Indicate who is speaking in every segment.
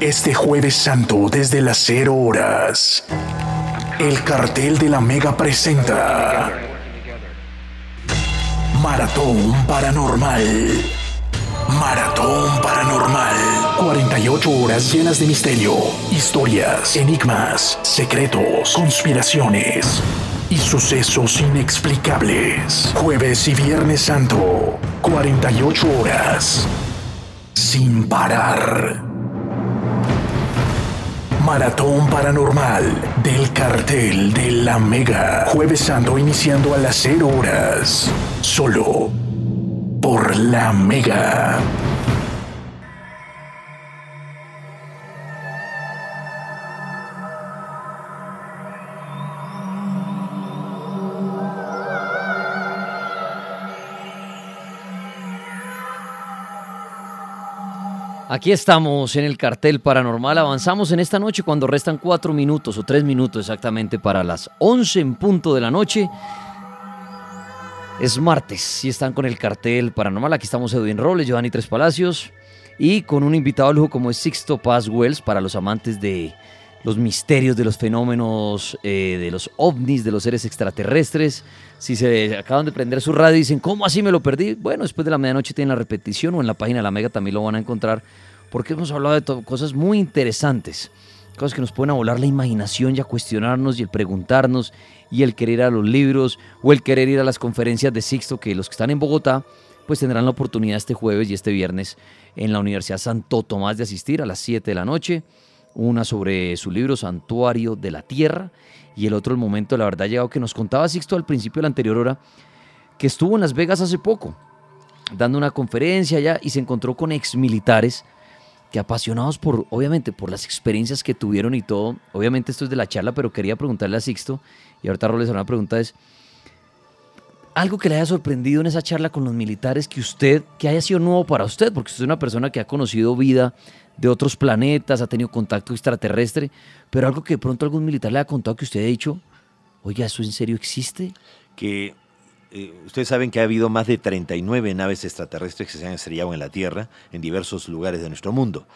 Speaker 1: Este jueves santo desde las 0 horas, el cartel de la Mega presenta Maratón Paranormal. Maratón Paranormal. 48 horas llenas de misterio, historias, enigmas, secretos, conspiraciones y sucesos inexplicables. Jueves y Viernes Santo. 48 horas. Sin parar. Maratón Paranormal del cartel de la Mega. Jueves Santo iniciando a las 0 horas. Solo por la Mega.
Speaker 2: Aquí estamos en el cartel paranormal. Avanzamos en esta noche cuando restan cuatro minutos o tres minutos exactamente para las 11 en punto de la noche. Es martes y están con el cartel paranormal. Aquí estamos Edwin Robles, Giovanni Tres Palacios y con un invitado lujo como es Sixto Paz Wells para los amantes de los misterios de los fenómenos, eh, de los ovnis, de los seres extraterrestres. Si se acaban de prender su radio y dicen, ¿cómo así me lo perdí? Bueno, después de la medianoche tienen la repetición o en la página de la Mega también lo van a encontrar porque hemos hablado de cosas muy interesantes, cosas que nos pueden volar la imaginación y a cuestionarnos y el preguntarnos y el querer ir a los libros o el querer ir a las conferencias de Sixto, que los que están en Bogotá pues tendrán la oportunidad este jueves y este viernes en la Universidad Santo Tomás de asistir a las 7 de la noche una sobre su libro Santuario de la Tierra y el otro el momento, la verdad, llegado que nos contaba Sixto al principio de la anterior hora, que estuvo en Las Vegas hace poco, dando una conferencia allá y se encontró con exmilitares que apasionados por, obviamente, por las experiencias que tuvieron y todo, obviamente esto es de la charla, pero quería preguntarle a Sixto, y ahorita Roles una pregunta es, algo que le haya sorprendido en esa charla con los militares que usted, que haya sido nuevo para usted, porque usted es una persona que ha conocido vida de otros planetas, ha tenido contacto extraterrestre, pero algo que de pronto algún militar le ha contado que usted ha dicho, oye, ¿eso en serio existe?
Speaker 3: Que eh, ustedes saben que ha habido más de 39 naves extraterrestres que se han estrellado en la Tierra en diversos lugares de nuestro mundo.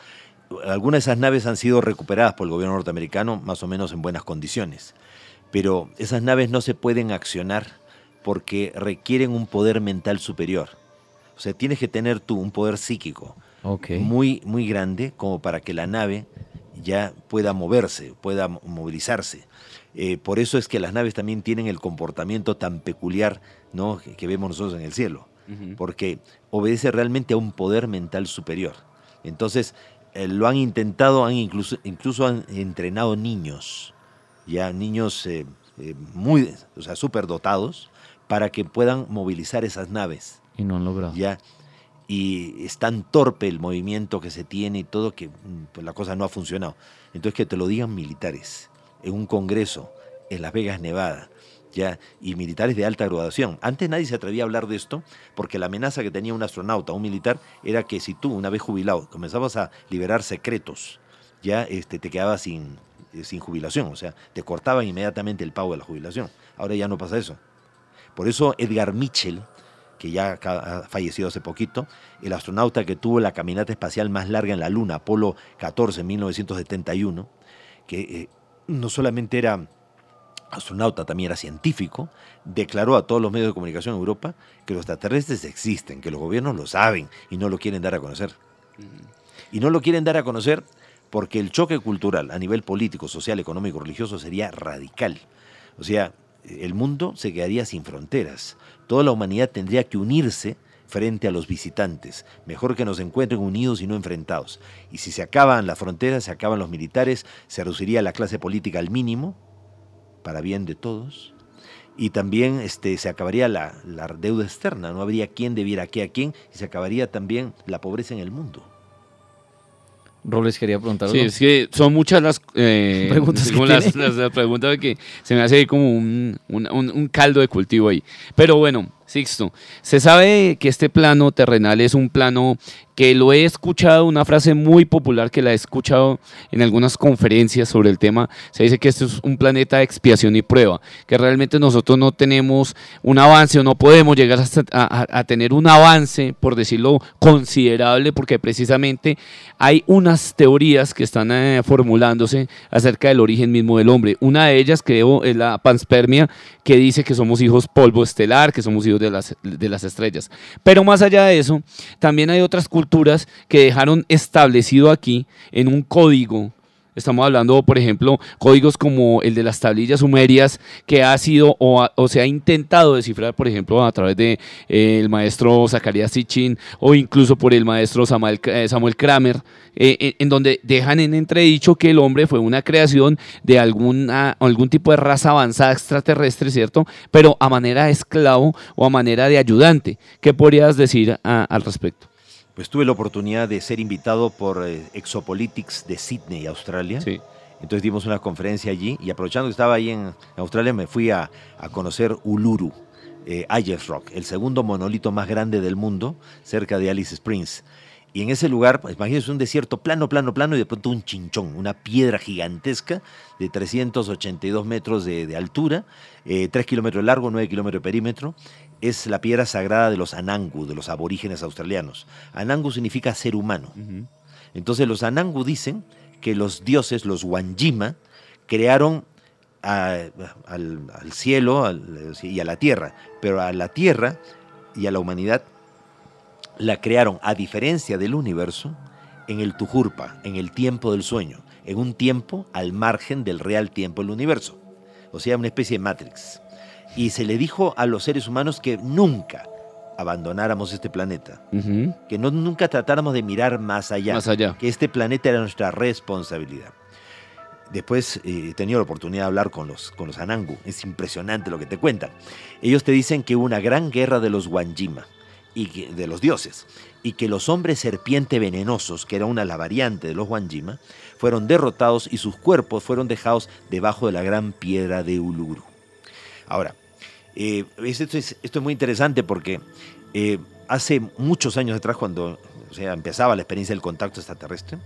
Speaker 3: Algunas de esas naves han sido recuperadas por el gobierno norteamericano más o menos en buenas condiciones, pero esas naves no se pueden accionar porque requieren un poder mental superior. O sea, tienes que tener tú un poder psíquico, muy, muy grande como para que la nave ya pueda moverse, pueda movilizarse. Eh, por eso es que las naves también tienen el comportamiento tan peculiar ¿no? que, vemos nosotros en el cielo, porque obedece realmente a un poder mental superior. Entonces, eh, lo han intentado, han incluso, incluso han entrenado niños, ya niños eh, muy, o sea, dotados, para que puedan movilizar esas naves.
Speaker 2: Y no han logrado.
Speaker 3: Ya, y es tan torpe el movimiento que se tiene y todo que mm, pues, la cosa no ha funcionado. Entonces que te lo digan militares en un congreso en Las Vegas, Nevada, ya y militares de alta graduación. Antes nadie se atrevía a hablar de esto porque la amenaza que tenía un astronauta, un militar, era que si tú una vez jubilado comenzabas a liberar secretos, ya este, te quedabas sin, eh, sin jubilación, o sea, te cortaban inmediatamente el pago de la jubilación. Ahora ya no pasa eso. Por eso Edgar Mitchell, que ya ha fallecido hace poquito, el astronauta que tuvo la caminata espacial más larga en la Luna, Apolo 14 en 1971, que eh, no solamente era astronauta, también era científico, declaró a todos los medios de comunicación en Europa que los extraterrestres existen, que los gobiernos lo saben y no lo quieren dar a conocer. Y no lo quieren dar a conocer porque el choque cultural a nivel político, social, económico, religioso sería radical. O sea, el mundo se quedaría sin fronteras toda la humanidad tendría que unirse frente a los visitantes. Mejor que nos encuentren unidos y no enfrentados. Y si se acaban las fronteras, se acaban los militares, se reduciría la clase política al mínimo, para bien de todos. Y también este, se acabaría la, deuda externa, no habría quien debiera qué a quién, y se acabaría también la pobreza en el mundo.
Speaker 2: Robles quería preguntar.
Speaker 4: Sí, es que son muchas las eh, preguntas, que las, preguntas que se me hace como un, caldo de cultivo ahí. Pero bueno, Sixto, se sabe que este plano terrenal es un plano que lo he escuchado, una frase muy popular que la he escuchado en algunas conferencias sobre el tema, se dice que este es un planeta de expiación y prueba, que realmente nosotros no tenemos un avance o no podemos llegar a, tener un avance, por decirlo, considerable, porque precisamente hay unas teorías que están eh, formulándose acerca del origen mismo del hombre. Una de ellas, creo, es la panspermia, que dice que somos hijos polvo estelar, que somos hijos de las, de las estrellas. Pero más allá de eso, también hay otras culturas que dejaron establecido aquí en un código Estamos hablando, por ejemplo, códigos como el de las tablillas sumerias que ha sido o, se ha intentado descifrar, por ejemplo, a través de eh, maestro Zacarías Sitchin o incluso por el maestro Samuel, eh, Samuel Kramer, eh, en donde dejan en entredicho que el hombre fue una creación de alguna, algún tipo de raza avanzada extraterrestre, ¿cierto? Pero a manera de esclavo o a manera de ayudante. ¿Qué podrías decir al respecto?
Speaker 3: Pues tuve la oportunidad de ser invitado por eh, Exopolitics de Sydney, Australia. Sí. Entonces dimos una conferencia allí y aprovechando que estaba ahí en Australia me fui a, conocer Uluru, eh, Rock, el segundo monolito más grande del mundo, cerca de Alice Springs. Y en ese lugar, pues, imagínense un desierto plano, plano, plano, y de pronto un chinchón, una piedra gigantesca de 382 metros de, altura, eh, 3 kilómetros de largo, 9 kilómetros de perímetro. Es la piedra sagrada de los Anangu, de los aborígenes australianos. Anangu significa ser humano. Entonces los Anangu dicen que los dioses, los Wanjima, crearon al, cielo y a la tierra, pero a la tierra y a la humanidad la crearon, a diferencia del universo, en el Tujurpa, en el tiempo del sueño, en un tiempo al margen del real tiempo del universo. O sea, una especie de Matrix. Y se le dijo a los seres humanos que nunca abandonáramos este planeta, que no, nunca tratáramos de mirar más allá, allá, que este planeta era nuestra responsabilidad. Después eh, he tenido la oportunidad de hablar con los, con los Anangu, es impresionante lo que te cuentan. Ellos te dicen que hubo una gran guerra de los Wanjima, y de los dioses, y que los hombres serpiente venenosos, que era una la variante de los Wanjima, fueron derrotados y sus cuerpos fueron dejados debajo de la gran piedra de Uluru. Ahora, eh, esto, es, esto, es, muy interesante porque eh, hace muchos años atrás, cuando sea, empezaba la experiencia del contacto extraterrestre,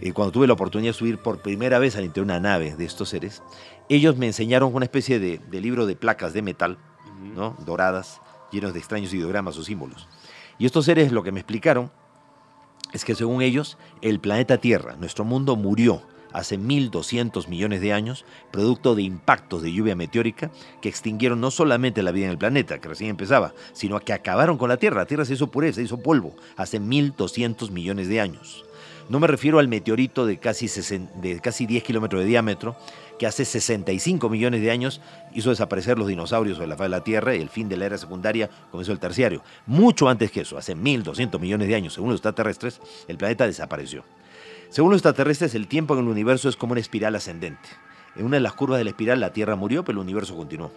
Speaker 3: eh, cuando tuve la oportunidad de subir por primera vez al interior de una nave de estos seres, ellos me enseñaron una especie de, de libro de placas de metal, ¿no? doradas, llenos de extraños ideogramas o símbolos. Y estos seres lo que me explicaron es que según ellos, el planeta Tierra, nuestro mundo, murió hace 1.200 millones de años, producto de impactos de lluvia meteórica que extinguieron no solamente la vida en el planeta, que recién empezaba, sino que acabaron con la Tierra. La Tierra se hizo pureza, se hizo polvo hace 1.200 millones de años. No me refiero al meteorito de casi, de casi 10 kilómetros de diámetro, que hace 65 millones de años hizo desaparecer los dinosaurios sobre la faz de la Tierra y el fin de la era secundaria comenzó el terciario. Mucho antes que eso, hace 1.200 millones de años, según los extraterrestres, el planeta desapareció. Según los extraterrestres, el tiempo en el universo es como una espiral ascendente. En una de las curvas de la espiral la Tierra murió, pero el universo continuó.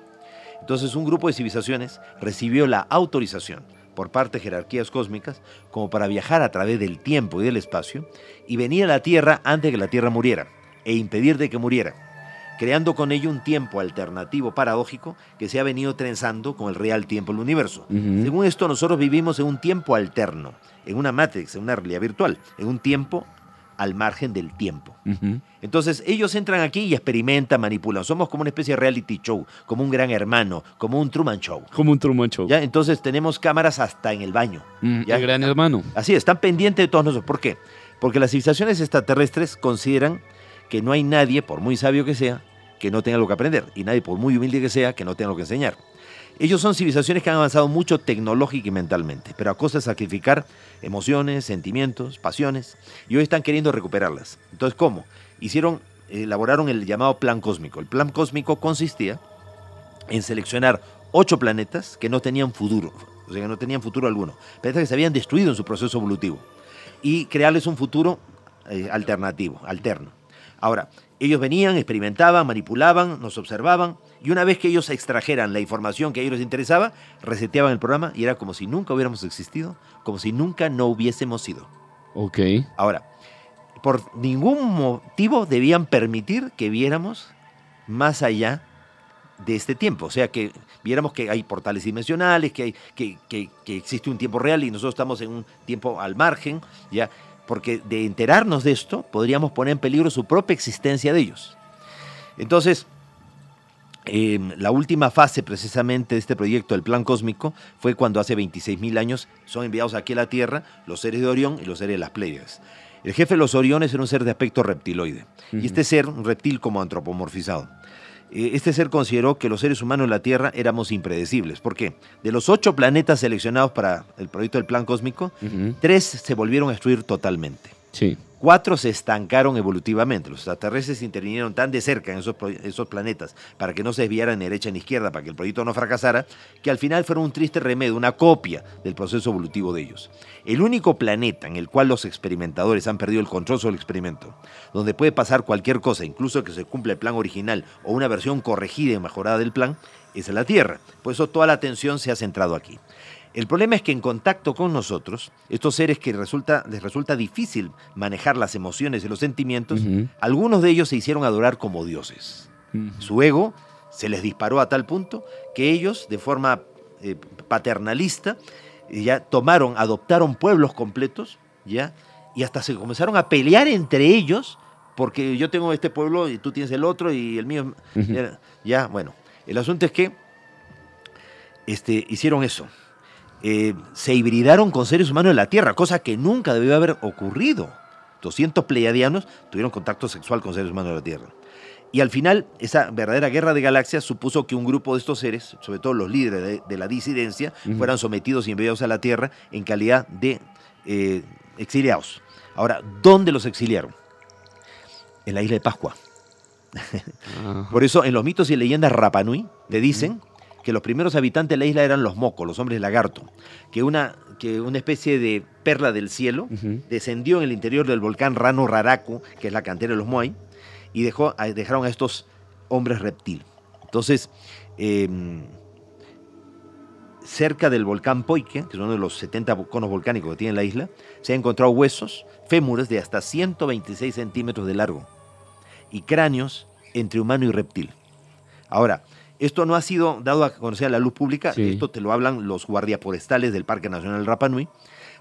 Speaker 3: Entonces un grupo de civilizaciones recibió la autorización por parte de jerarquías cósmicas como para viajar a través del tiempo y del espacio y venir a la Tierra antes de que la Tierra muriera e impedir de que muriera creando con ello un tiempo alternativo paradójico que se ha venido trenzando con el real tiempo del universo. Según esto, nosotros vivimos en un tiempo alterno, en una matrix, en una realidad virtual, en un tiempo al margen del tiempo. Entonces ellos entran aquí y experimentan, manipulan. Somos como una especie de reality show, como un gran hermano, como un Truman Show.
Speaker 4: Como un Truman Show.
Speaker 3: ¿Ya? Entonces tenemos cámaras hasta en el baño.
Speaker 4: ¿ya? El gran hermano.
Speaker 3: Así, están pendientes de todos nosotros. ¿Por qué? Porque las civilizaciones extraterrestres consideran que no hay nadie, por muy sabio que sea, que no tenga algo que aprender y nadie, por muy humilde que sea, que no tenga algo que enseñar. Ellos son civilizaciones que han avanzado mucho tecnológica y mentalmente, pero a costa de sacrificar emociones, sentimientos, pasiones, y hoy están queriendo recuperarlas. Entonces, ¿cómo? Hicieron, elaboraron el llamado plan cósmico. El plan cósmico consistía en seleccionar ocho planetas que no tenían futuro, o sea, que no tenían futuro alguno, planetas que se habían destruido en su proceso evolutivo, y crearles un futuro eh, alternativo, alterno. Ahora, ellos venían, experimentaban, manipulaban, nos observaban y una vez que ellos extrajeran la información que a ellos les interesaba, reseteaban el programa y era como si nunca hubiéramos existido, como si nunca no hubiésemos sido.
Speaker 4: Ok.
Speaker 3: Ahora, por ningún motivo debían permitir que viéramos más allá de este tiempo. O sea, que viéramos que hay portales dimensionales, que, hay, que, que, que existe un tiempo real y nosotros estamos en un tiempo al margen, ¿ya? Porque de enterarnos de esto, podríamos poner en peligro su propia existencia de ellos. Entonces, eh, la última fase precisamente de este proyecto del plan cósmico fue cuando hace 26.000 años son enviados aquí a la Tierra los seres de Orión y los seres de las Pleiades. El jefe de los Oriones era un ser de aspecto reptiloide. Y este ser, un reptil como antropomorfizado. Eh, este ser consideró que los seres humanos en la Tierra éramos impredecibles. ¿Por qué? De los ocho planetas seleccionados para el proyecto del plan cósmico, tres se volvieron a destruir totalmente.
Speaker 4: Sí.
Speaker 3: Cuatro se estancaron evolutivamente. Los extraterrestres intervinieron tan de cerca en esos, esos planetas para que no se desviaran ni derecha ni izquierda, para que el proyecto no fracasara, que al final fueron un triste remedio, una copia del proceso evolutivo de ellos. El único planeta en el cual los experimentadores han perdido el control sobre el experimento, donde puede pasar cualquier cosa, incluso que se cumpla el plan original o una versión corregida y mejorada del plan, es la Tierra. Por eso toda la atención se ha centrado aquí. El problema es que en contacto con nosotros, estos seres que resulta, les resulta difícil manejar las emociones y los sentimientos, algunos de ellos se hicieron adorar como dioses. Su ego se les disparó a tal punto que ellos, de forma eh, paternalista, ya tomaron, adoptaron pueblos completos, ya, y hasta se comenzaron a pelear entre ellos, porque yo tengo este pueblo y tú tienes el otro y el mío, ya, ya, bueno. El asunto es que este, hicieron eso. Eh, se hibridaron con seres humanos de la Tierra, cosa que nunca debió haber ocurrido. 200 pleiadianos tuvieron contacto sexual con seres humanos de la Tierra. Y al final, esa verdadera guerra de galaxias supuso que un grupo de estos seres, sobre todo los líderes de, de la disidencia, fueran sometidos y enviados a la Tierra en calidad de eh, exiliados. Ahora, ¿dónde los exiliaron? En la isla de Pascua. Por eso, en los mitos y leyendas Rapanui, le dicen que los primeros habitantes de la isla eran los mocos, los hombres lagarto, que una, que una especie de perla del cielo descendió en el interior del volcán Rano Raraku, que es la cantera de los Moai, y dejó, dejaron a estos hombres reptil. Entonces, em, cerca del volcán Poike, que es uno de los 70 conos volcánicos que tiene la isla, se han encontrado huesos, fémures de hasta 126 centímetros de largo y cráneos entre humano y reptil. Ahora, esto no ha sido dado a conocer a la luz pública,
Speaker 4: Sí.
Speaker 3: esto te lo hablan los guardias forestales del Parque Nacional Rapa Nui,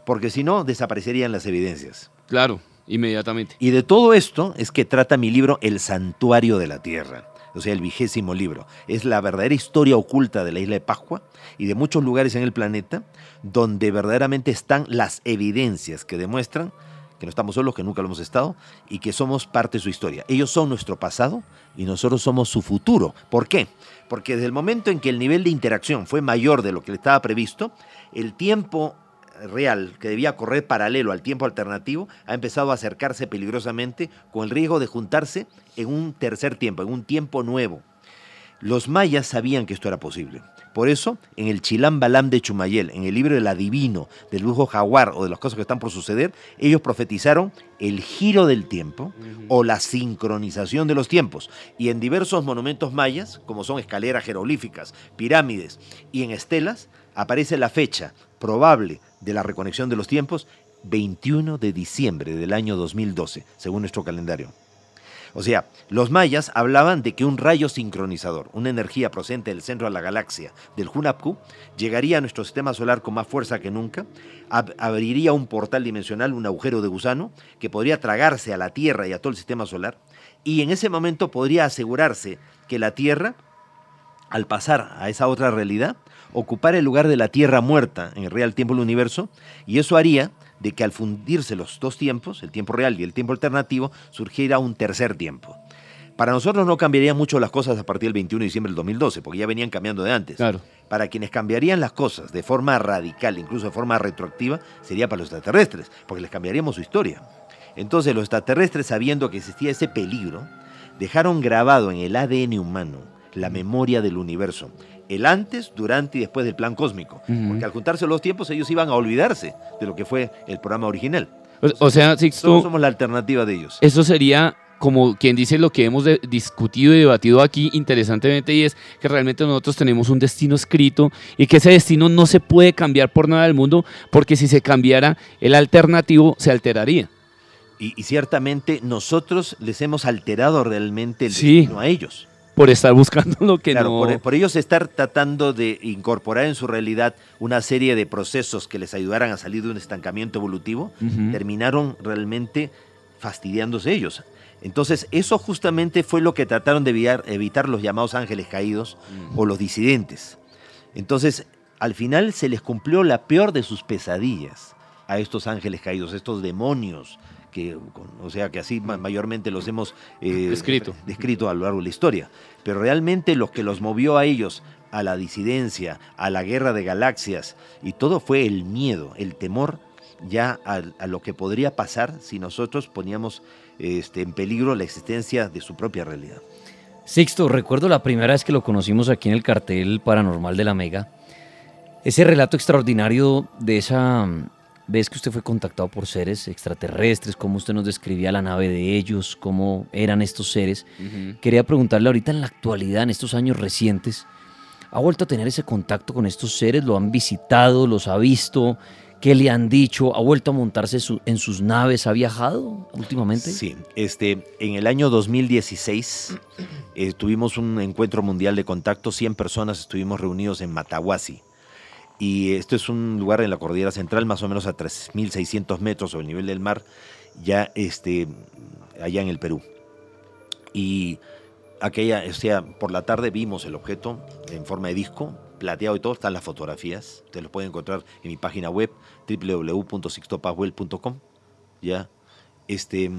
Speaker 3: porque si no, desaparecerían las evidencias.
Speaker 4: Claro, inmediatamente.
Speaker 3: Y de todo esto es que trata mi libro El Santuario de la Tierra, o sea, el vigésimo libro. Es la verdadera historia oculta de la isla de Pascua y de muchos lugares en el planeta donde verdaderamente están las evidencias que demuestran que no estamos solos, que nunca lo hemos estado y que somos parte de su historia. Ellos son nuestro pasado y nosotros somos su futuro. ¿Por qué? Porque desde el momento en que el nivel de interacción fue mayor de lo que estaba previsto, el tiempo real que debía correr paralelo al tiempo alternativo ha empezado a acercarse peligrosamente con el riesgo de juntarse en un tercer tiempo, en un tiempo nuevo. Los mayas sabían que esto era posible. Por eso, en el Chilam Balam de Chumayel, en el libro del adivino, del brujo jaguar o de las cosas que están por suceder, ellos profetizaron el giro del tiempo o la sincronización de los tiempos. Y en diversos monumentos mayas, como son escaleras jeroglíficas, pirámides y en estelas, aparece la fecha probable de la reconexión de los tiempos, 21 de diciembre del año 2012, según nuestro calendario. O sea, los mayas hablaban de que un rayo sincronizador, una energía procedente del centro de la galaxia, del Hunapku, llegaría a nuestro sistema solar con más fuerza que nunca, ab- abriría un portal dimensional, un agujero de gusano, que podría tragarse a la Tierra y a todo el sistema solar, y en ese momento podría asegurarse que la Tierra, al pasar a esa otra realidad, ocupara el lugar de la Tierra muerta en el real tiempo del universo, y eso haría de que al fundirse los dos tiempos, el tiempo real y el tiempo alternativo, surgiera un tercer tiempo. Para nosotros no cambiarían mucho las cosas a partir del 21 de diciembre del 2012, porque ya venían cambiando de antes.
Speaker 4: Claro.
Speaker 3: Para quienes cambiarían las cosas de forma radical, incluso de forma retroactiva, sería para los extraterrestres, porque les cambiaríamos su historia. Entonces los extraterrestres, sabiendo que existía ese peligro, dejaron grabado en el ADN humano la memoria del universo, el antes, durante y después del plan cósmico, porque al juntarse los tiempos ellos iban a olvidarse de lo que fue el programa original.
Speaker 4: O, o sea, Sixto,
Speaker 3: somos la alternativa de ellos.
Speaker 4: eso sería como quien dice lo que hemos discutido y debatido aquí interesantemente y es que realmente nosotros tenemos un destino escrito y que ese destino no se puede cambiar por nada del mundo porque si se cambiara el alternativo se alteraría.
Speaker 3: Y, y ciertamente nosotros les hemos alterado realmente el
Speaker 4: Sí.
Speaker 3: destino a ellos.
Speaker 4: Por estar buscando lo que
Speaker 3: Claro,
Speaker 4: no...
Speaker 3: por, por ellos estar tratando de incorporar en su realidad una serie de procesos que les ayudaran a salir de un estancamiento evolutivo, terminaron realmente fastidiándose ellos. Entonces, eso justamente fue lo que trataron de evitar, evitar los llamados ángeles caídos o los disidentes. Entonces, al final se les cumplió la peor de sus pesadillas a estos ángeles caídos, estos demonios, que, o sea, que así ma- mayormente los hemos eh,
Speaker 4: Descrito.
Speaker 3: descrito a lo largo de la historia. Pero realmente lo que los movió a ellos a la disidencia, a la guerra de galaxias, y todo fue el miedo, el temor ya a, a lo que podría pasar si nosotros poníamos este, en peligro la existencia de su propia realidad.
Speaker 2: Sixto, recuerdo la primera vez que lo conocimos aquí en el cartel paranormal de la Mega. Ese relato extraordinario de esa vez que usted fue contactado por seres extraterrestres, cómo usted nos describía la nave de ellos, cómo eran estos seres. Quería preguntarle ahorita en la actualidad, en estos años recientes, ¿ha vuelto a tener ese contacto con estos seres? ¿Lo han visitado? ¿Los ha visto? ¿Qué le han dicho? ¿Ha vuelto a montarse su- en sus naves? ¿Ha viajado últimamente?
Speaker 3: Sí, este, en el año 2016 eh, tuvimos un encuentro mundial de contacto, 100 personas estuvimos reunidos en Matahuasi. Y esto es un lugar en la cordillera central, más o menos a 3.600 metros sobre el nivel del mar, ya este, allá en el Perú. Y aquella, o sea, por la tarde vimos el objeto en forma de disco, plateado y todo, están las fotografías, te los pueden encontrar en mi página web www.sixtopaswell.com. Ya, este,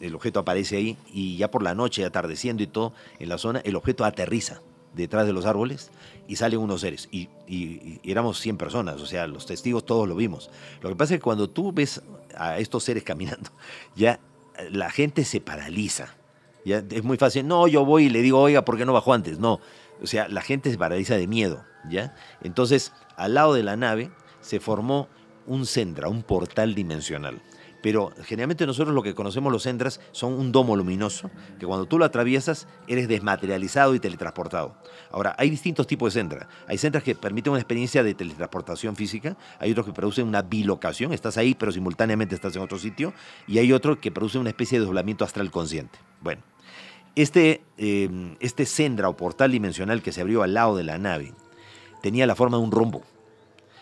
Speaker 3: el objeto aparece ahí y ya por la noche, atardeciendo y todo, en la zona, el objeto aterriza detrás de los árboles y salen unos seres. Y, y- y éramos 100 personas, o sea, los testigos todos lo vimos. Lo que pasa es que cuando tú ves a estos seres caminando, ya eh, la gente se paraliza. Ya es muy fácil, no, yo voy y le digo, oiga, ¿por qué no bajó antes? No, o sea, la gente se paraliza de miedo, ¿ya? Entonces, al lado de la nave se formó un centra, un portal dimensional. Pero generalmente nosotros lo que conocemos los centras son un domo luminoso, que cuando tú lo atraviesas eres desmaterializado y teletransportado. Ahora, hay distintos tipos de centra. Hay centras que permiten una experiencia de teletransportación física, hay otros que producen una bilocación, estás ahí pero simultáneamente estás en otro sitio, y hay otro que produce una especie de doblamiento astral consciente. Bueno, este, eh, este sendra o portal dimensional que se abrió al lado de la nave tenía la forma de un rombo.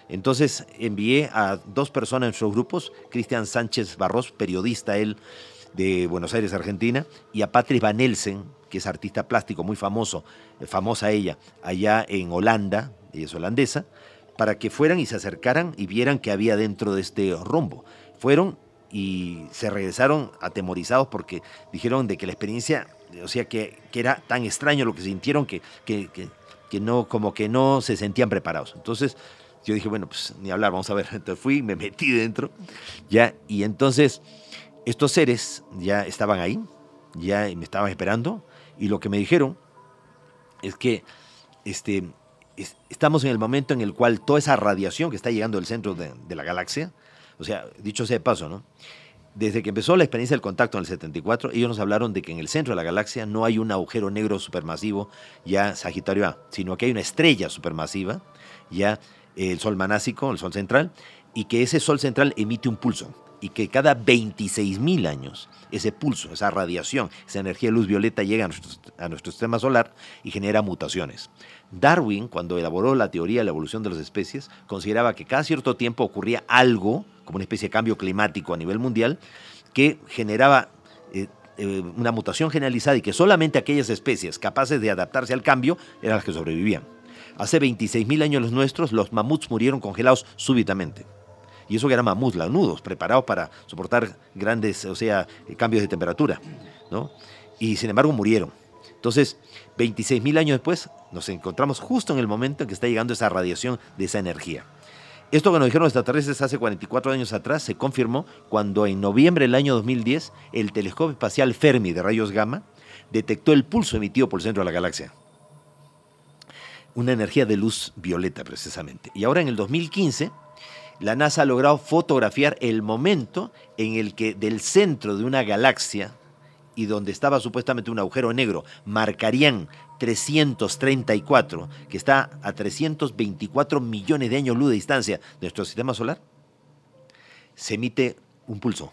Speaker 3: Entonces envié a dos personas en sus grupos, Cristian Sánchez Barros, periodista él de Buenos Aires, Argentina, y a Patrick Van Elsen, que es artista plástico muy famoso, eh, famosa ella, allá en Holanda, ella es holandesa, para que fueran y se acercaran y vieran qué había dentro de este rombo. Fueron y se regresaron atemorizados porque dijeron de que la experiencia, o sea, que, que era tan extraño lo que sintieron que, que, que- que no, como que no se sentían preparados. Entonces yo dije, bueno, pues ni hablar, vamos a ver. Entonces fui, me metí dentro, ya, y entonces estos seres ya estaban ahí, ya me estaban esperando, y lo que me dijeron es que este, es- estamos en el momento en el cual toda esa radiación que está llegando del centro de, de la galaxia, o sea, dicho sea de paso, ¿no? Desde que empezó la experiencia del contacto en el 74, ellos nos hablaron de que en el centro de la galaxia no hay un agujero negro supermasivo, ya Sagitario A, sino que hay una estrella supermasiva, ya el Sol manásico, el Sol central, y que ese Sol central emite un pulso, y que cada 26 mil años ese pulso, esa radiación, esa energía de luz violeta llega a nuestro, a nuestro sistema solar y genera mutaciones. Darwin, cuando elaboró la teoría de la evolución de las especies, consideraba que cada cierto tiempo ocurría algo, como una especie de cambio climático a nivel mundial, que generaba eh, eh, una mutación generalizada y que solamente aquellas especies capaces de adaptarse al cambio eran las que sobrevivían. Hace 26.000 años los nuestros, los mamuts murieron congelados súbitamente. Y eso que eran mamuts lanudos, preparados para soportar grandes, o sea, eh, cambios de temperatura, ¿no? Y sin embargo murieron. Entonces, 26.000 años después, nos encontramos justo en el momento en que está llegando esa radiación de esa energía. Esto que nos dijeron los extraterrestres hace 44 años atrás se confirmó cuando en noviembre del año 2010 el telescopio espacial Fermi de rayos gamma detectó el pulso emitido por el centro de la galaxia. Una energía de luz violeta precisamente. Y ahora en el 2015 la NASA ha logrado fotografiar el momento en el que del centro de una galaxia y donde estaba supuestamente un agujero negro, marcarían 334, que está a 324 millones de años luz de distancia de nuestro sistema solar, se emite un pulso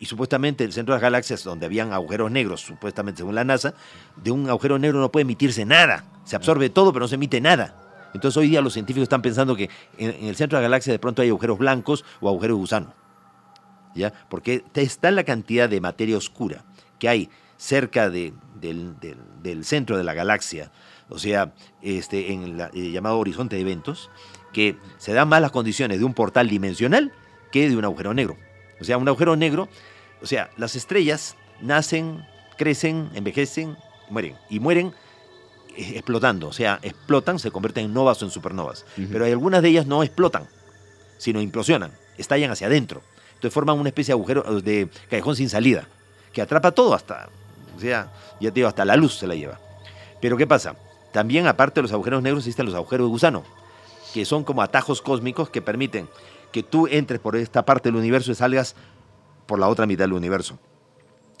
Speaker 3: Y supuestamente el centro de las galaxias, donde habían agujeros negros, supuestamente según la NASA, de un agujero negro no puede emitirse nada. Se absorbe todo, pero no se emite nada. Entonces hoy día los científicos están pensando que en, en el centro de la galaxia de pronto hay agujeros blancos o agujeros de gusano. ¿Ya? Porque está la cantidad de materia oscura que hay cerca de, del, del- del centro de la galaxia, o sea, este, en el llamado horizonte de eventos, que se dan más las condiciones de un portal dimensional que de un agujero negro. O sea, un agujero negro, o sea, las estrellas nacen, crecen, envejecen, mueren. Y mueren eh, explotando, o sea, explotan, se convierten en novas o en supernovas. Pero hay algunas de ellas no explotan, sino implosionan, estallan hacia adentro. Entonces forman una especie de agujero, de callejón sin salida, que atrapa todo hasta, o sea, ya te digo, hasta la luz se la lleva. Pero ¿qué pasa? También, aparte de los agujeros negros, existen los agujeros de gusano, que son como atajos cósmicos que permiten que tú entres por esta parte del universo y salgas por la otra mitad del universo.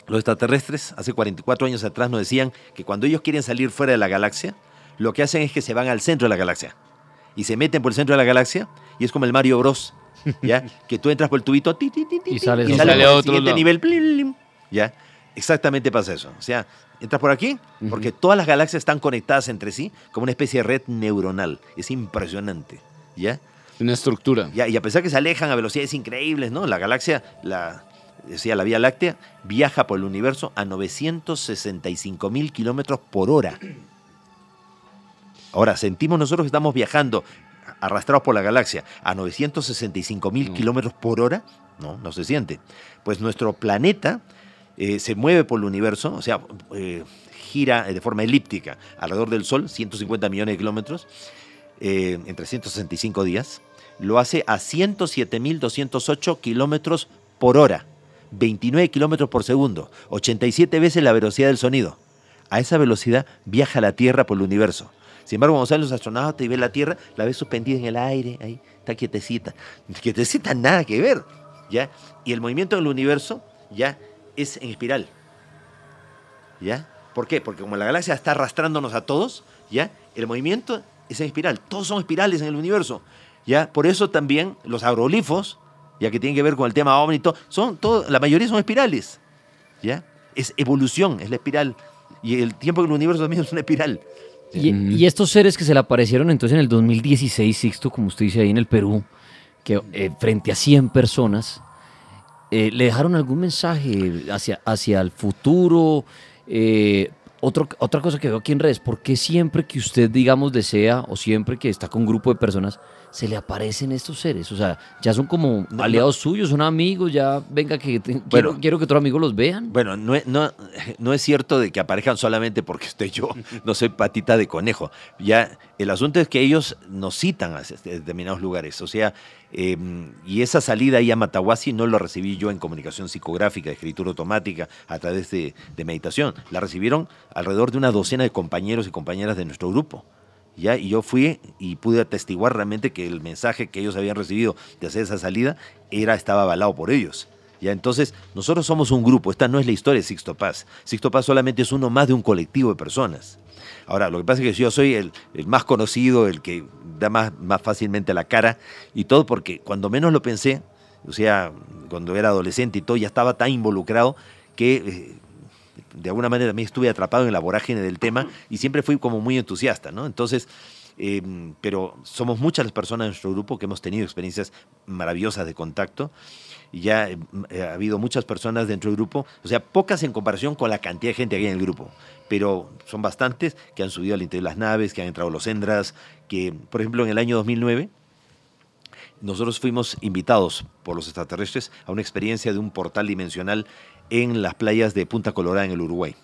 Speaker 3: Los extraterrestres, hace 44 años atrás, nos decían que cuando ellos quieren salir fuera de la galaxia, lo que hacen es que se van al centro de la galaxia. Y se meten por el centro de la galaxia, y es como el Mario Bros. ¿Ya? que tú entras por el tubito ti, ti, ti,
Speaker 2: Y sales
Speaker 3: y sales por el
Speaker 4: lado.
Speaker 3: siguiente nivel. plim, plim, ¿Ya? Exactamente pasa eso. O sea, entras por aquí, porque todas las galaxias están conectadas entre sí como una especie de red neuronal. Es impresionante. ¿Ya?
Speaker 4: Una estructura.
Speaker 3: Ya, y a pesar que se alejan a velocidades increíbles, ¿no? La galaxia, la, decía, la Vía Láctea, viaja por el universo a 965 mil kilómetros por hora. Ahora, sentimos nosotros que estamos viajando arrastrados por la galaxia a 965 mil
Speaker 4: No.
Speaker 3: kilómetros por hora. No, no se siente. Pues nuestro planeta eh, se mueve por el universo, o sea, eh, gira eh, de forma elíptica alrededor del Sol, 150 millones de kilómetros, eh, en 365 días. Lo hace a 107.208 kilómetros por hora, 29 kilómetros por segundo, 87 veces la velocidad del sonido. A esa velocidad viaja la Tierra por el universo. Sin embargo, cuando salen los astronautas y ven la Tierra, la ves suspendida en el aire, ahí está quietecita. Quietecita, nada que ver. ¿ya? Y el movimiento del universo ya es en espiral. ¿Ya? ¿Por qué? Porque como la galaxia está arrastrándonos a todos, ¿ya? El movimiento es en espiral. Todos son espirales en el universo. ¿Ya? Por eso también los agroglifos, ya que tienen que ver con el tema ovni, y todo, son todo, la mayoría son espirales. ¿Ya? Es evolución, es la espiral. Y el tiempo en el universo también es una espiral.
Speaker 2: Y, y estos seres que se le aparecieron entonces en el 2016, Sixto, como usted dice ahí en el Perú, que eh, frente a 100 personas, eh, ¿le dejaron algún mensaje hacia, hacia el futuro? Eh, otro- otra cosa que veo aquí en redes, ¿por qué siempre que usted, digamos, desea o siempre que está con un grupo de personas, se le aparecen estos seres? O sea, ya son como
Speaker 3: No,
Speaker 2: aliados suyos, son amigos, ya venga que te- quiero,
Speaker 3: Bueno.
Speaker 2: quiero que otros amigos los vean.
Speaker 3: Bueno, no, es- no, no es cierto de que aparezcan solamente porque estoy yo, no soy patita de conejo. Ya, el asunto es que ellos nos citan a este- determinados lugares. O sea, eh, y esa salida ahí a Matahuasi no lo recibí yo en comunicación psicográfica, escritura automática, a través de, de meditación. La recibieron alrededor de una docena de compañeros y compañeras de nuestro grupo. ¿Ya? Y yo fui y pude atestiguar realmente que el mensaje que ellos habían recibido de hacer esa salida era, estaba avalado por ellos. ¿ya? Entonces, nosotros somos un grupo, esta no es la historia de Sixto Paz. Sixto Paz solamente es uno más de un colectivo de personas. Ahora, lo que pasa es que yo soy el, el más conocido, el que da más, más fácilmente la cara y todo porque cuando menos lo pensé, o sea, cuando era adolescente y todo, ya estaba tan involucrado que eh, de alguna manera también estuve atrapado en la vorágine del tema y siempre fui como muy entusiasta, ¿no? Entonces, eh, pero somos muchas las personas en nuestro grupo que hemos tenido experiencias maravillosas de contacto. Ya eh, eh, ha habido muchas personas dentro del grupo, o sea, pocas en comparación con la cantidad de gente que hay en el grupo, pero son bastantes que han subido al interior de las naves, que han entrado los Endras, que, por ejemplo, en el año 2009, nosotros fuimos invitados por los extraterrestres a una experiencia de un portal dimensional en las playas de Punta Colorada en el Uruguay.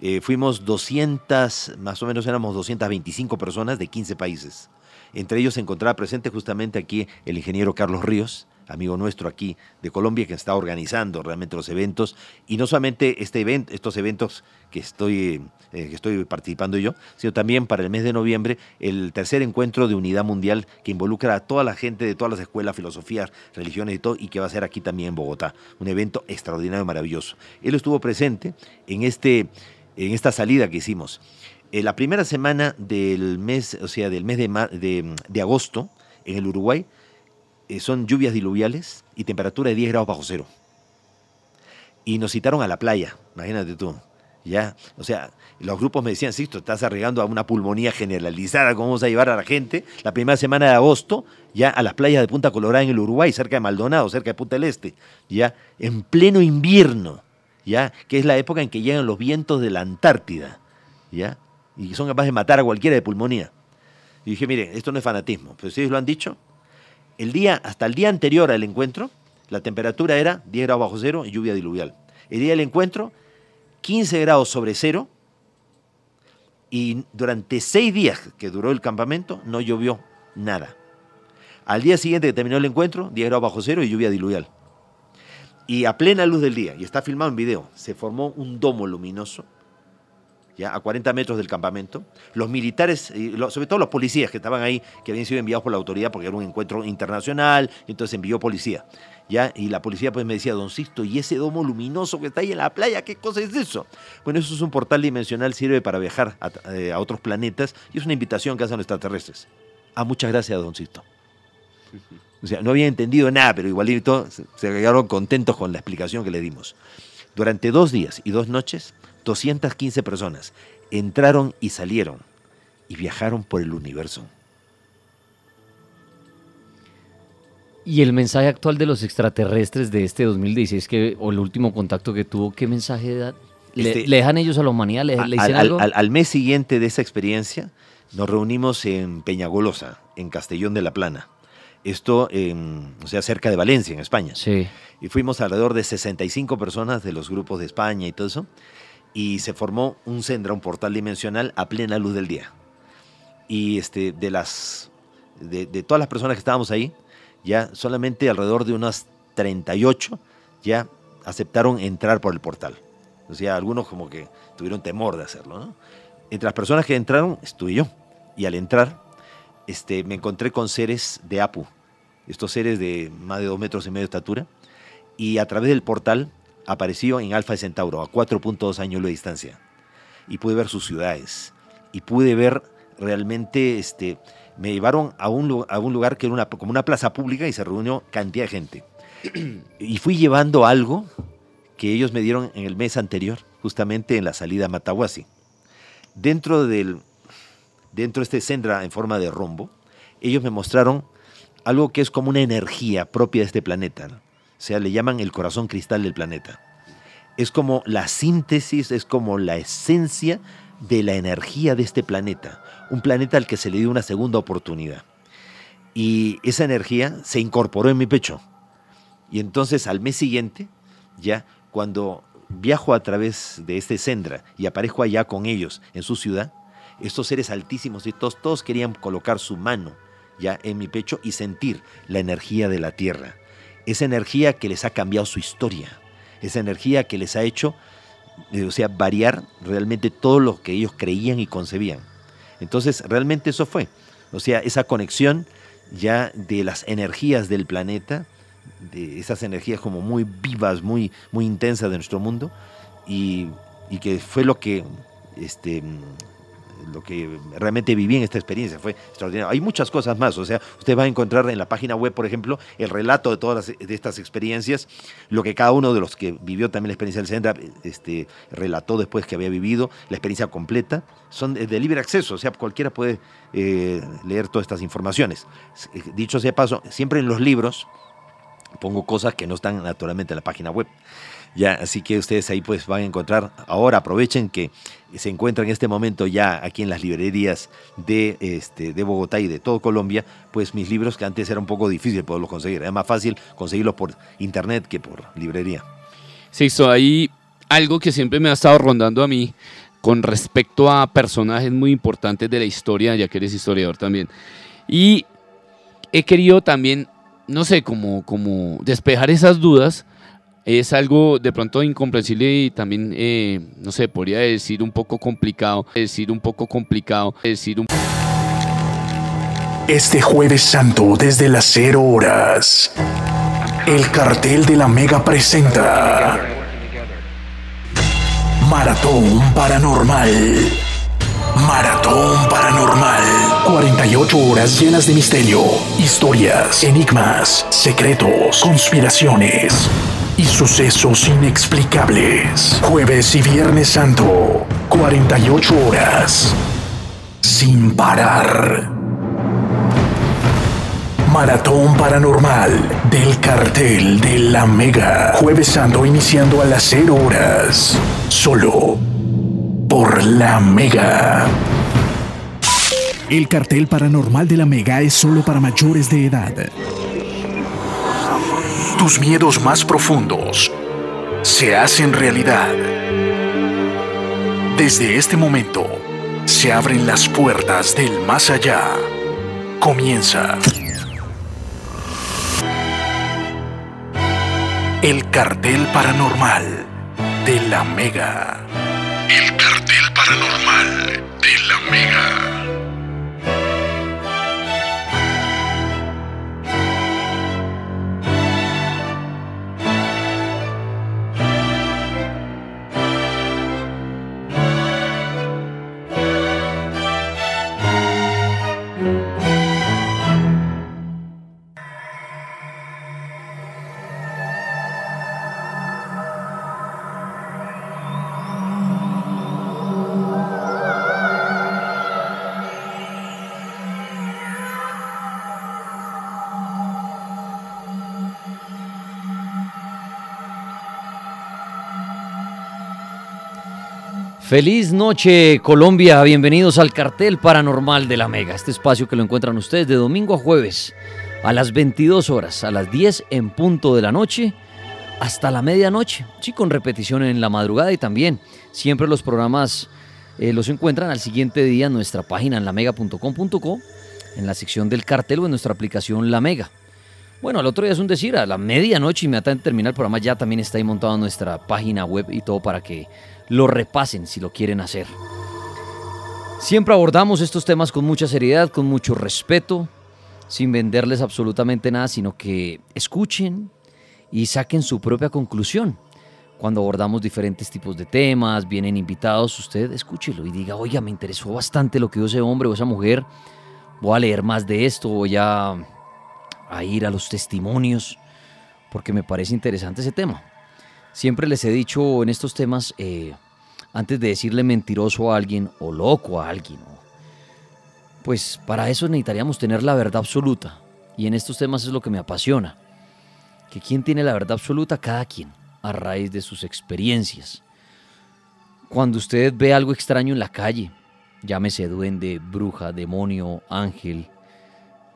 Speaker 3: Eh, fuimos 200, más o menos éramos 225 personas de 15 países. Entre ellos se encontraba presente justamente aquí el ingeniero Carlos Ríos, amigo nuestro aquí de Colombia, que está organizando realmente los eventos. Y no solamente este estos eventos que estoy, eh, que estoy participando yo, sino también para el mes de noviembre el tercer encuentro de unidad mundial que involucra a toda la gente de todas las escuelas, filosofías, religiones y todo, y que va a ser aquí también en Bogotá. Un evento extraordinario y maravilloso. Él estuvo presente en, este, en esta salida que hicimos. Eh, la primera semana del mes, o sea, del mes de, de agosto en el Uruguay, eh, son lluvias diluviales y temperatura de 10 grados bajo cero. y nos citaron a la playa, imagínate tú. ¿ya? O sea, los grupos me decían, sí, tú estás arriesgando a una pulmonía generalizada, ¿cómo vamos a llevar a la gente la primera semana de agosto ya a las playas de Punta Colorada en el Uruguay, cerca de Maldonado, cerca de Punta del Este, ya en pleno invierno, ya que es la época en que llegan los vientos de la Antártida, ya y son capaces de matar a cualquiera de pulmonía. Y dije, miren, esto no es fanatismo, pero ustedes lo han dicho. El día, hasta el día anterior al encuentro, la temperatura era 10 grados bajo cero y lluvia diluvial. El día del encuentro, 15 grados sobre cero y durante seis días que duró el campamento no llovió nada. Al día siguiente que terminó el encuentro, 10 grados bajo cero y lluvia diluvial. Y a plena luz del día, y está filmado en video, se formó un domo luminoso ya a 40 metros del campamento. Los militares, sobre todo los policías que estaban ahí, que habían sido enviados por la autoridad porque era un encuentro internacional, entonces envió policía. ¿ya? Y la policía pues me decía, don Sisto, ¿y ese domo luminoso que está ahí en la playa, qué cosa es eso? Bueno, eso es un portal dimensional, sirve para viajar a, eh, otros planetas y es una invitación que hacen los extraterrestres. Ah, muchas gracias, don Sisto. O sea, no había entendido nada, pero igualito se, se quedaron contentos con la explicación que le dimos. Durante dos días y dos noches 215 personas entraron y salieron y viajaron por el universo.
Speaker 2: Y el mensaje actual de los extraterrestres de este 2016, que, o el último contacto que tuvo, ¿qué mensaje da? ¿Le, este, dejan ellos a la humanidad? ¿Le,
Speaker 3: dicen al,
Speaker 2: algo?
Speaker 3: Al, mes siguiente de esa experiencia, nos reunimos en Peñagolosa, en Castellón de la Plana. Esto, o sea, cerca de Valencia, en España.
Speaker 2: Sí.
Speaker 3: Y fuimos alrededor de 65 personas de los grupos de España y todo eso y se formó un Sendra, un portal dimensional a plena luz del día. Y este, de, las, de, todas las personas que estábamos ahí, ya solamente alrededor de unas 38 ya aceptaron entrar por el portal. O sea, algunos como que tuvieron temor de hacerlo. Entre las personas que entraron estuve yo. Y al entrar este, me encontré con seres de Apu, estos seres de más de dos metros y medio de estatura. Y a través del portal apareció en Alfa de Centauro, a 4.2 años de distancia. Y pude ver sus ciudades. Y pude ver realmente, este, me llevaron a un, a un lugar que era una, como una plaza pública y se reunió cantidad de gente. Y fui llevando algo que ellos me dieron en el mes anterior, justamente en la salida a Matahuasi. Dentro, del, dentro de este sendra en forma de rombo, ellos me mostraron algo que es como una energía propia de este planeta. Sea, le llaman el corazón cristal del planeta. Es como la síntesis, es como la esencia de la energía de este planeta. Un planeta al que se le dio una segunda oportunidad. Y esa energía se incorporó en mi pecho. Y entonces al mes siguiente, ya cuando viajo a través de este Sendra y aparezco allá con ellos en su ciudad, estos seres altísimos y todos, todos querían colocar su mano ya en mi pecho y sentir la energía de la tierra esa energía que les ha cambiado su historia, esa energía que les ha hecho, eh, o sea, variar realmente todo lo que ellos creían y concebían. Entonces, realmente eso fue, o sea, esa conexión ya de las energías del planeta, de esas energías como muy vivas, muy, muy intensas de nuestro mundo, y, que fue lo que este, lo que realmente viví en esta experiencia. Fue extraordinario. Hay muchas cosas más. O sea, usted va a encontrar en la página web, por ejemplo, el relato de todas de estas experiencias, lo que cada uno de los que vivió también la experiencia del Sendra este, relató después que había vivido, la experiencia completa. Son de, libre acceso, o sea, cualquiera puede eh, leer todas estas informaciones. Dicho sea paso, siempre en los libros pongo cosas que no están naturalmente en la página web. Ya, así que ustedes ahí pues van a encontrar, ahora aprovechen que se encuentra en este momento ya aquí en las librerías de, este, de Bogotá y de todo Colombia, pues mis libros que antes era un poco difícil poderlos conseguir. Es más fácil conseguirlos por internet que por librería.
Speaker 4: Eso ahí algo que siempre me ha estado rondando a mí con respecto a personajes muy importantes de la historia, ya que eres historiador también. Y he querido también, no sé, como, como despejar esas dudas es algo de pronto incomprensible y también, eh, no sé, podría decir un poco complicado, decir un poco complicado, decir un...
Speaker 1: Este jueves santo desde las 0 horas, el cartel de la Mega presenta Maratón Paranormal. Maratón Paranormal. 48 horas llenas de misterio, historias, enigmas, secretos, conspiraciones y sucesos inexplicables. Jueves y Viernes Santo, 48 horas. Sin parar. Maratón Paranormal del cartel de la Mega. Jueves Santo iniciando a las 0 horas. Solo por la Mega.
Speaker 5: El cartel paranormal de la Mega es solo para mayores de edad.
Speaker 1: Tus miedos más profundos se hacen realidad. Desde este momento se abren las puertas del más allá. Comienza. El cartel paranormal de la Mega. El cartel paranormal de la Mega.
Speaker 2: Feliz noche Colombia, bienvenidos al cartel paranormal de la Mega, este espacio que lo encuentran ustedes de domingo a jueves a las 22 horas, a las 10 en punto de la noche hasta la medianoche, sí, con repetición en la madrugada y también siempre los programas eh, los encuentran al siguiente día en nuestra página en lamega.com.co, en la sección del cartel o en nuestra aplicación La Mega. Bueno, al otro día es un decir, a la medianoche inmediatamente termina el programa ya también está ahí montado nuestra página web y todo para que lo repasen si lo quieren hacer. Siempre abordamos estos temas con mucha seriedad, con mucho respeto, sin venderles absolutamente nada, sino que escuchen y saquen su propia conclusión. Cuando abordamos diferentes tipos de temas, vienen invitados, usted escúchelo y diga, oiga, me interesó bastante lo que dijo ese hombre o esa mujer, voy a leer más de esto, voy a, a ir a los testimonios, porque me parece interesante ese tema. Siempre les he dicho en estos temas, eh, antes de decirle mentiroso a alguien o loco a alguien, pues para eso necesitaríamos tener la verdad absoluta. Y en estos temas es lo que me apasiona. Que quién tiene la verdad absoluta, cada quien, a raíz de sus experiencias. Cuando usted ve algo extraño en la calle, llámese duende, bruja, demonio, ángel,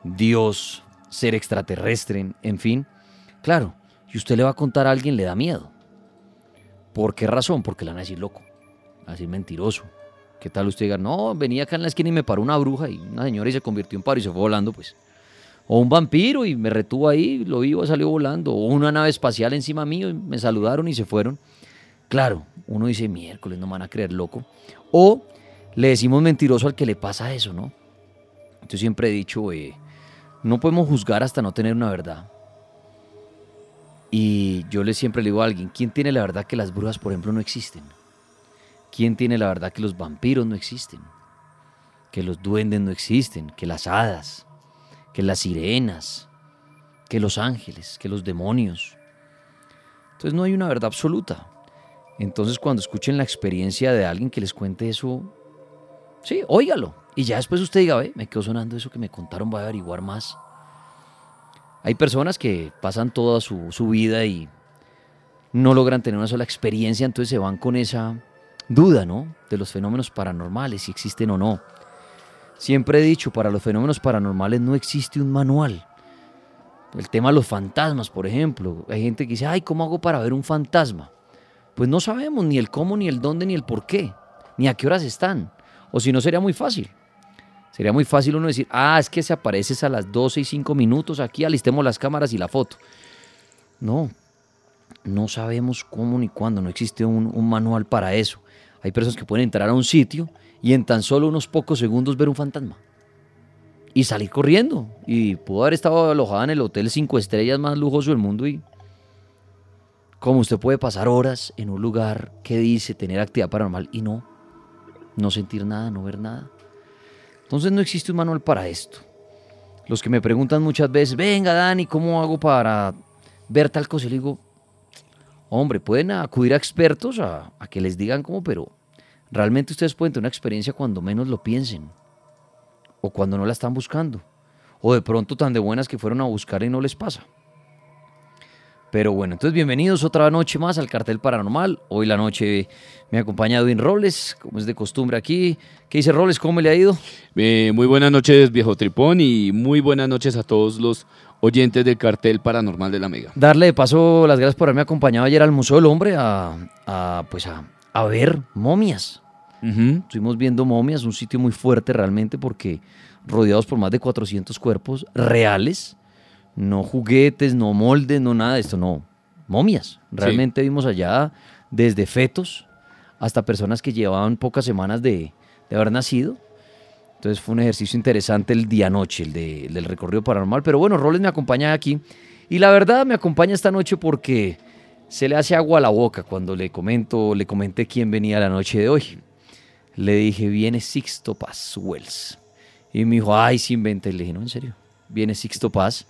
Speaker 2: Dios, ser extraterrestre, en fin, claro, y usted le va a contar a alguien, le da miedo. ¿Por qué razón? Porque le van a decir loco, así mentiroso. ¿Qué tal usted diga, no, venía acá en la esquina y me paró una bruja y una señora y se convirtió en paro y se fue volando, pues. O un vampiro y me retuvo ahí, lo vivo, salió volando. O una nave espacial encima mío y me saludaron y se fueron. Claro, uno dice, miércoles, no me van a creer loco. O le decimos mentiroso al que le pasa eso, ¿no? Yo siempre he dicho, eh, no podemos juzgar hasta no tener una verdad. Y yo le siempre le digo a alguien, ¿quién tiene la verdad que las brujas, por ejemplo, no existen? ¿Quién tiene la verdad que los vampiros no existen? Que los duendes no existen, que las hadas, que las sirenas, que los ángeles, que los demonios. Entonces no hay una verdad absoluta. Entonces cuando escuchen la experiencia de alguien que les cuente eso, sí, óigalo. Y ya después usted diga, me quedó sonando eso que me contaron, voy a averiguar más. Hay personas que pasan toda su, vida y no logran tener una sola experiencia, entonces se van con esa duda, ¿no? De los fenómenos paranormales, si existen o no. Siempre he dicho, para los fenómenos paranormales no existe un manual. El tema de los fantasmas, por ejemplo. Hay gente que dice, ay, ¿cómo hago para ver un fantasma? Pues no sabemos ni el cómo, ni el dónde, ni el por qué, ni a qué horas están. O si no, sería muy fácil. Sería muy fácil uno decir, ah, es que se apareces a las 12 y 5 minutos, aquí alistemos las cámaras y la foto. No, no sabemos cómo ni cuándo, no existe un, manual para eso. Hay personas que pueden entrar a un sitio y en tan solo unos pocos segundos ver un fantasma. Y salir corriendo. Y pudo haber estado alojada en el hotel cinco estrellas más lujoso del mundo y... Como usted puede pasar horas en un lugar que dice tener actividad paranormal y no, no sentir nada, no ver nada. Entonces no existe un manual para esto. Los que me preguntan muchas veces, venga Dani, ¿cómo hago para ver tal cosa? Le digo, Hombre, pueden acudir a expertos a, a que les digan cómo, pero realmente ustedes pueden tener una experiencia cuando menos lo piensen. O cuando no la están buscando. O de pronto tan de buenas que fueron a buscar y no les pasa. Pero bueno, entonces bienvenidos otra noche más al Cartel Paranormal. Hoy la noche me acompaña Edwin Robles, como es de costumbre aquí. ¿Qué dice Robles? ¿Cómo le ha ido?
Speaker 4: Eh, muy buenas noches, viejo Tripón, y muy buenas noches a todos los oyentes del Cartel Paranormal de la Mega.
Speaker 2: Darle de paso las gracias por haberme acompañado ayer al Museo del Hombre a, a, pues a, a ver momias. Estuvimos viendo momias, un sitio muy fuerte realmente porque rodeados por más de 400 cuerpos reales, no juguetes, no moldes, no nada de esto, no, momias. Realmente vimos allá desde fetos hasta personas que llevaban pocas semanas de, de haber nacido. Entonces fue un ejercicio interesante el día-noche, el, de- el del recorrido paranormal. Pero bueno, Roles me acompaña aquí. Y la verdad me acompaña esta noche porque se le hace agua a la boca cuando le comento, le comenté quién venía la noche de hoy. Le dije, viene Sixto Paz Wells. Y me dijo, ay, sí inventé. Le dije, no, en serio. Viene Sixto Paz,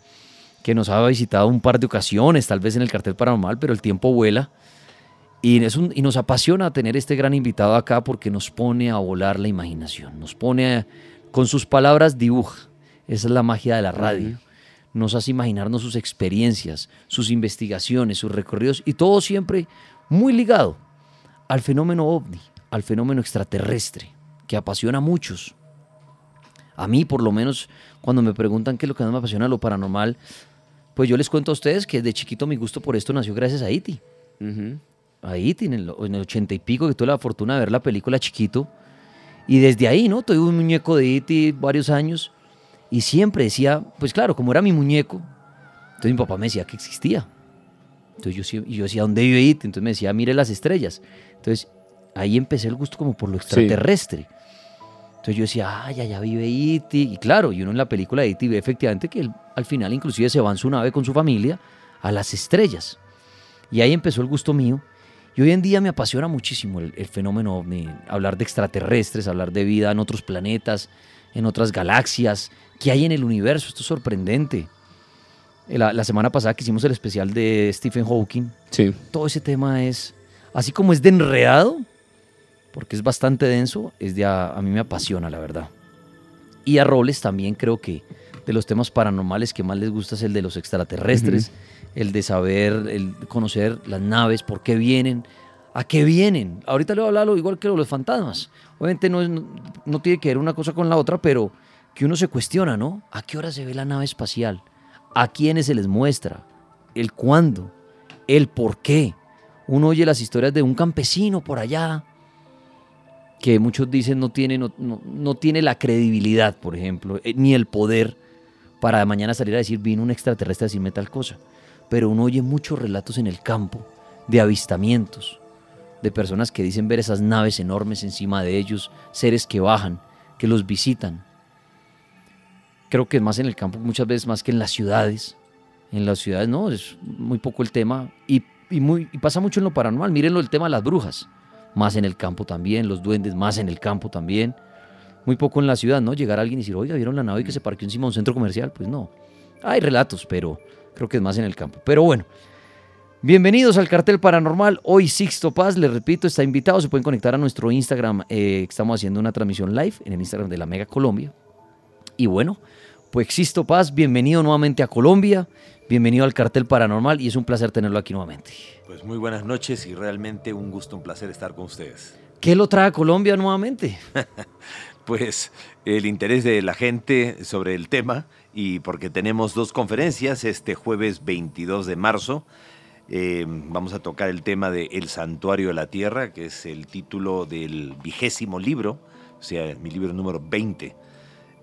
Speaker 2: que nos ha visitado un par de ocasiones, tal vez en el cartel paranormal, pero el tiempo vuela. Y, es un- y nos apasiona tener este gran invitado acá porque nos pone a volar la imaginación. Nos pone, a- con sus palabras, dibuja. Esa es la magia de la radio. Nos hace imaginarnos sus experiencias, sus investigaciones, sus recorridos y todo siempre muy ligado al fenómeno ovni, al fenómeno extraterrestre, que apasiona a muchos. A mí, por lo menos, cuando me preguntan qué es lo que más me apasiona lo paranormal, pues yo les cuento a ustedes que de chiquito mi gusto por esto nació gracias a Iti.
Speaker 4: Ujú.
Speaker 2: A Iti en el, en el 80 y pico, que tuve la fortuna de ver la película chiquito. Y desde ahí, ¿no? Tuve un muñeco de Iti varios años. Y siempre decía, pues claro, como era mi muñeco, entonces mi papá me decía que existía. Entonces yo, sí- y yo decía, ¿dónde vive Iti? Entonces me decía, mire las estrellas. Entonces ahí empecé el gusto como por lo extraterrestre. Entonces yo decía, ay, allá vive Iti. Y claro, y uno en la película de Iti ve efectivamente que él, al final inclusive se va en su nave con su familia a las estrellas. Y ahí empezó el gusto mío. Y hoy en día me apasiona muchísimo el, el fenómeno ovni, hablar de extraterrestres, hablar de vida en otros planetas, en otras galaxias, que hay en el universo. Esto es sorprendente. Eh, La, la semana pasada que hicimos el especial de Stephen Hawking,
Speaker 4: Sí.
Speaker 2: todo ese tema es, así como es de enredado, porque es bastante denso, es de a, a mí me apasiona, la verdad. Y a Roles también creo que de los temas paranormales que más les gusta es el de los extraterrestres, el de saber, el conocer las naves, por qué vienen, a qué vienen. Ahorita le voy a hablar lo igual que lo de los fantasmas. Obviamente no, es- no, no tiene que ver una cosa con la otra, pero que uno se cuestiona, ¿no? ¿A qué hora se ve la nave espacial? ¿A quiénes se les muestra? ¿El cuándo? ¿El por qué? Uno oye las historias de un campesino por allá, que muchos dicen no tiene, no, no- no tiene la credibilidad, por ejemplo, eh, ni el poder para mañana salir a decir, vino un extraterrestre a decirme tal cosa. Pero uno oye muchos relatos en el campo de avistamientos, de personas que dicen ver esas naves enormes encima de ellos, seres que bajan, que los visitan. Creo que es más en el campo muchas veces más que en las ciudades. En las ciudades no, es muy poco el tema y pasa mucho en lo paranormal. Mírenlo el tema de las brujas, más en el campo también, los duendes más en el campo también. Muy poco en la ciudad, ¿no? Llegar a alguien y decir, oiga, ¿vieron la nave que se parqueó encima de un centro comercial? Pues no. Hay relatos, pero creo que es más en el campo. Pero bueno, bienvenidos al Cartel Paranormal. Hoy Sixto Paz, les repito, está invitado. Se pueden conectar a nuestro Instagram. eh, estamos haciendo una transmisión live en el Instagram de la Mega Colombia. Y bueno, pues Sixto Paz, bienvenido nuevamente a Colombia. Bienvenido al Cartel Paranormal y es un placer tenerlo aquí nuevamente.
Speaker 3: Pues muy buenas noches y realmente un gusto, un placer estar con ustedes.
Speaker 2: ¿Qué lo trae a Colombia nuevamente?
Speaker 3: Pues el interés de la gente sobre el tema y porque tenemos dos conferencias este jueves 22 de marzo. eh, vamos a tocar el tema de El Santuario de la Tierra, que es el título del vigésimo libro, o sea, mi libro número 20,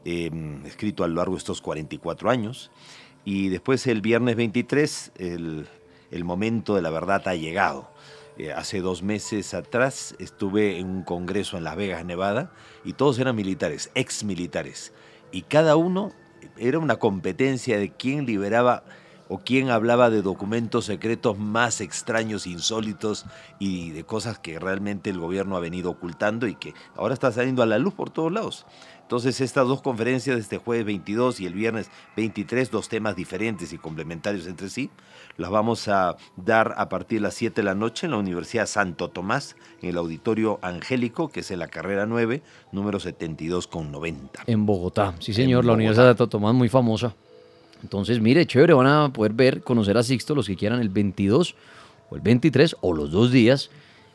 Speaker 3: eh, escrito a lo largo de estos 44 años. Y después el viernes 23, el, el momento de la verdad ha llegado. Eh, hace dos meses atrás estuve en un congreso en Las Vegas, Nevada, y todos eran militares, ex militares. Y cada uno era una competencia de quién liberaba o quién hablaba de documentos secretos más extraños, insólitos y de cosas que realmente el gobierno ha venido ocultando y que ahora está saliendo a la luz por todos lados. Entonces estas dos conferencias de este jueves 22 y el viernes 23, dos temas diferentes y complementarios entre sí, las vamos a dar a partir de las 7 de la noche en la Universidad Santo Tomás, en el Auditorio Angélico, que es en la carrera 9, número 72 con 90.
Speaker 2: En Bogotá, sí señor, la
Speaker 3: Bogotá.
Speaker 2: Universidad de Santo Tomás muy famosa. Entonces, mire, chévere, van a poder ver, conocer a Sixto los que quieran el 22 o el 23 o los dos días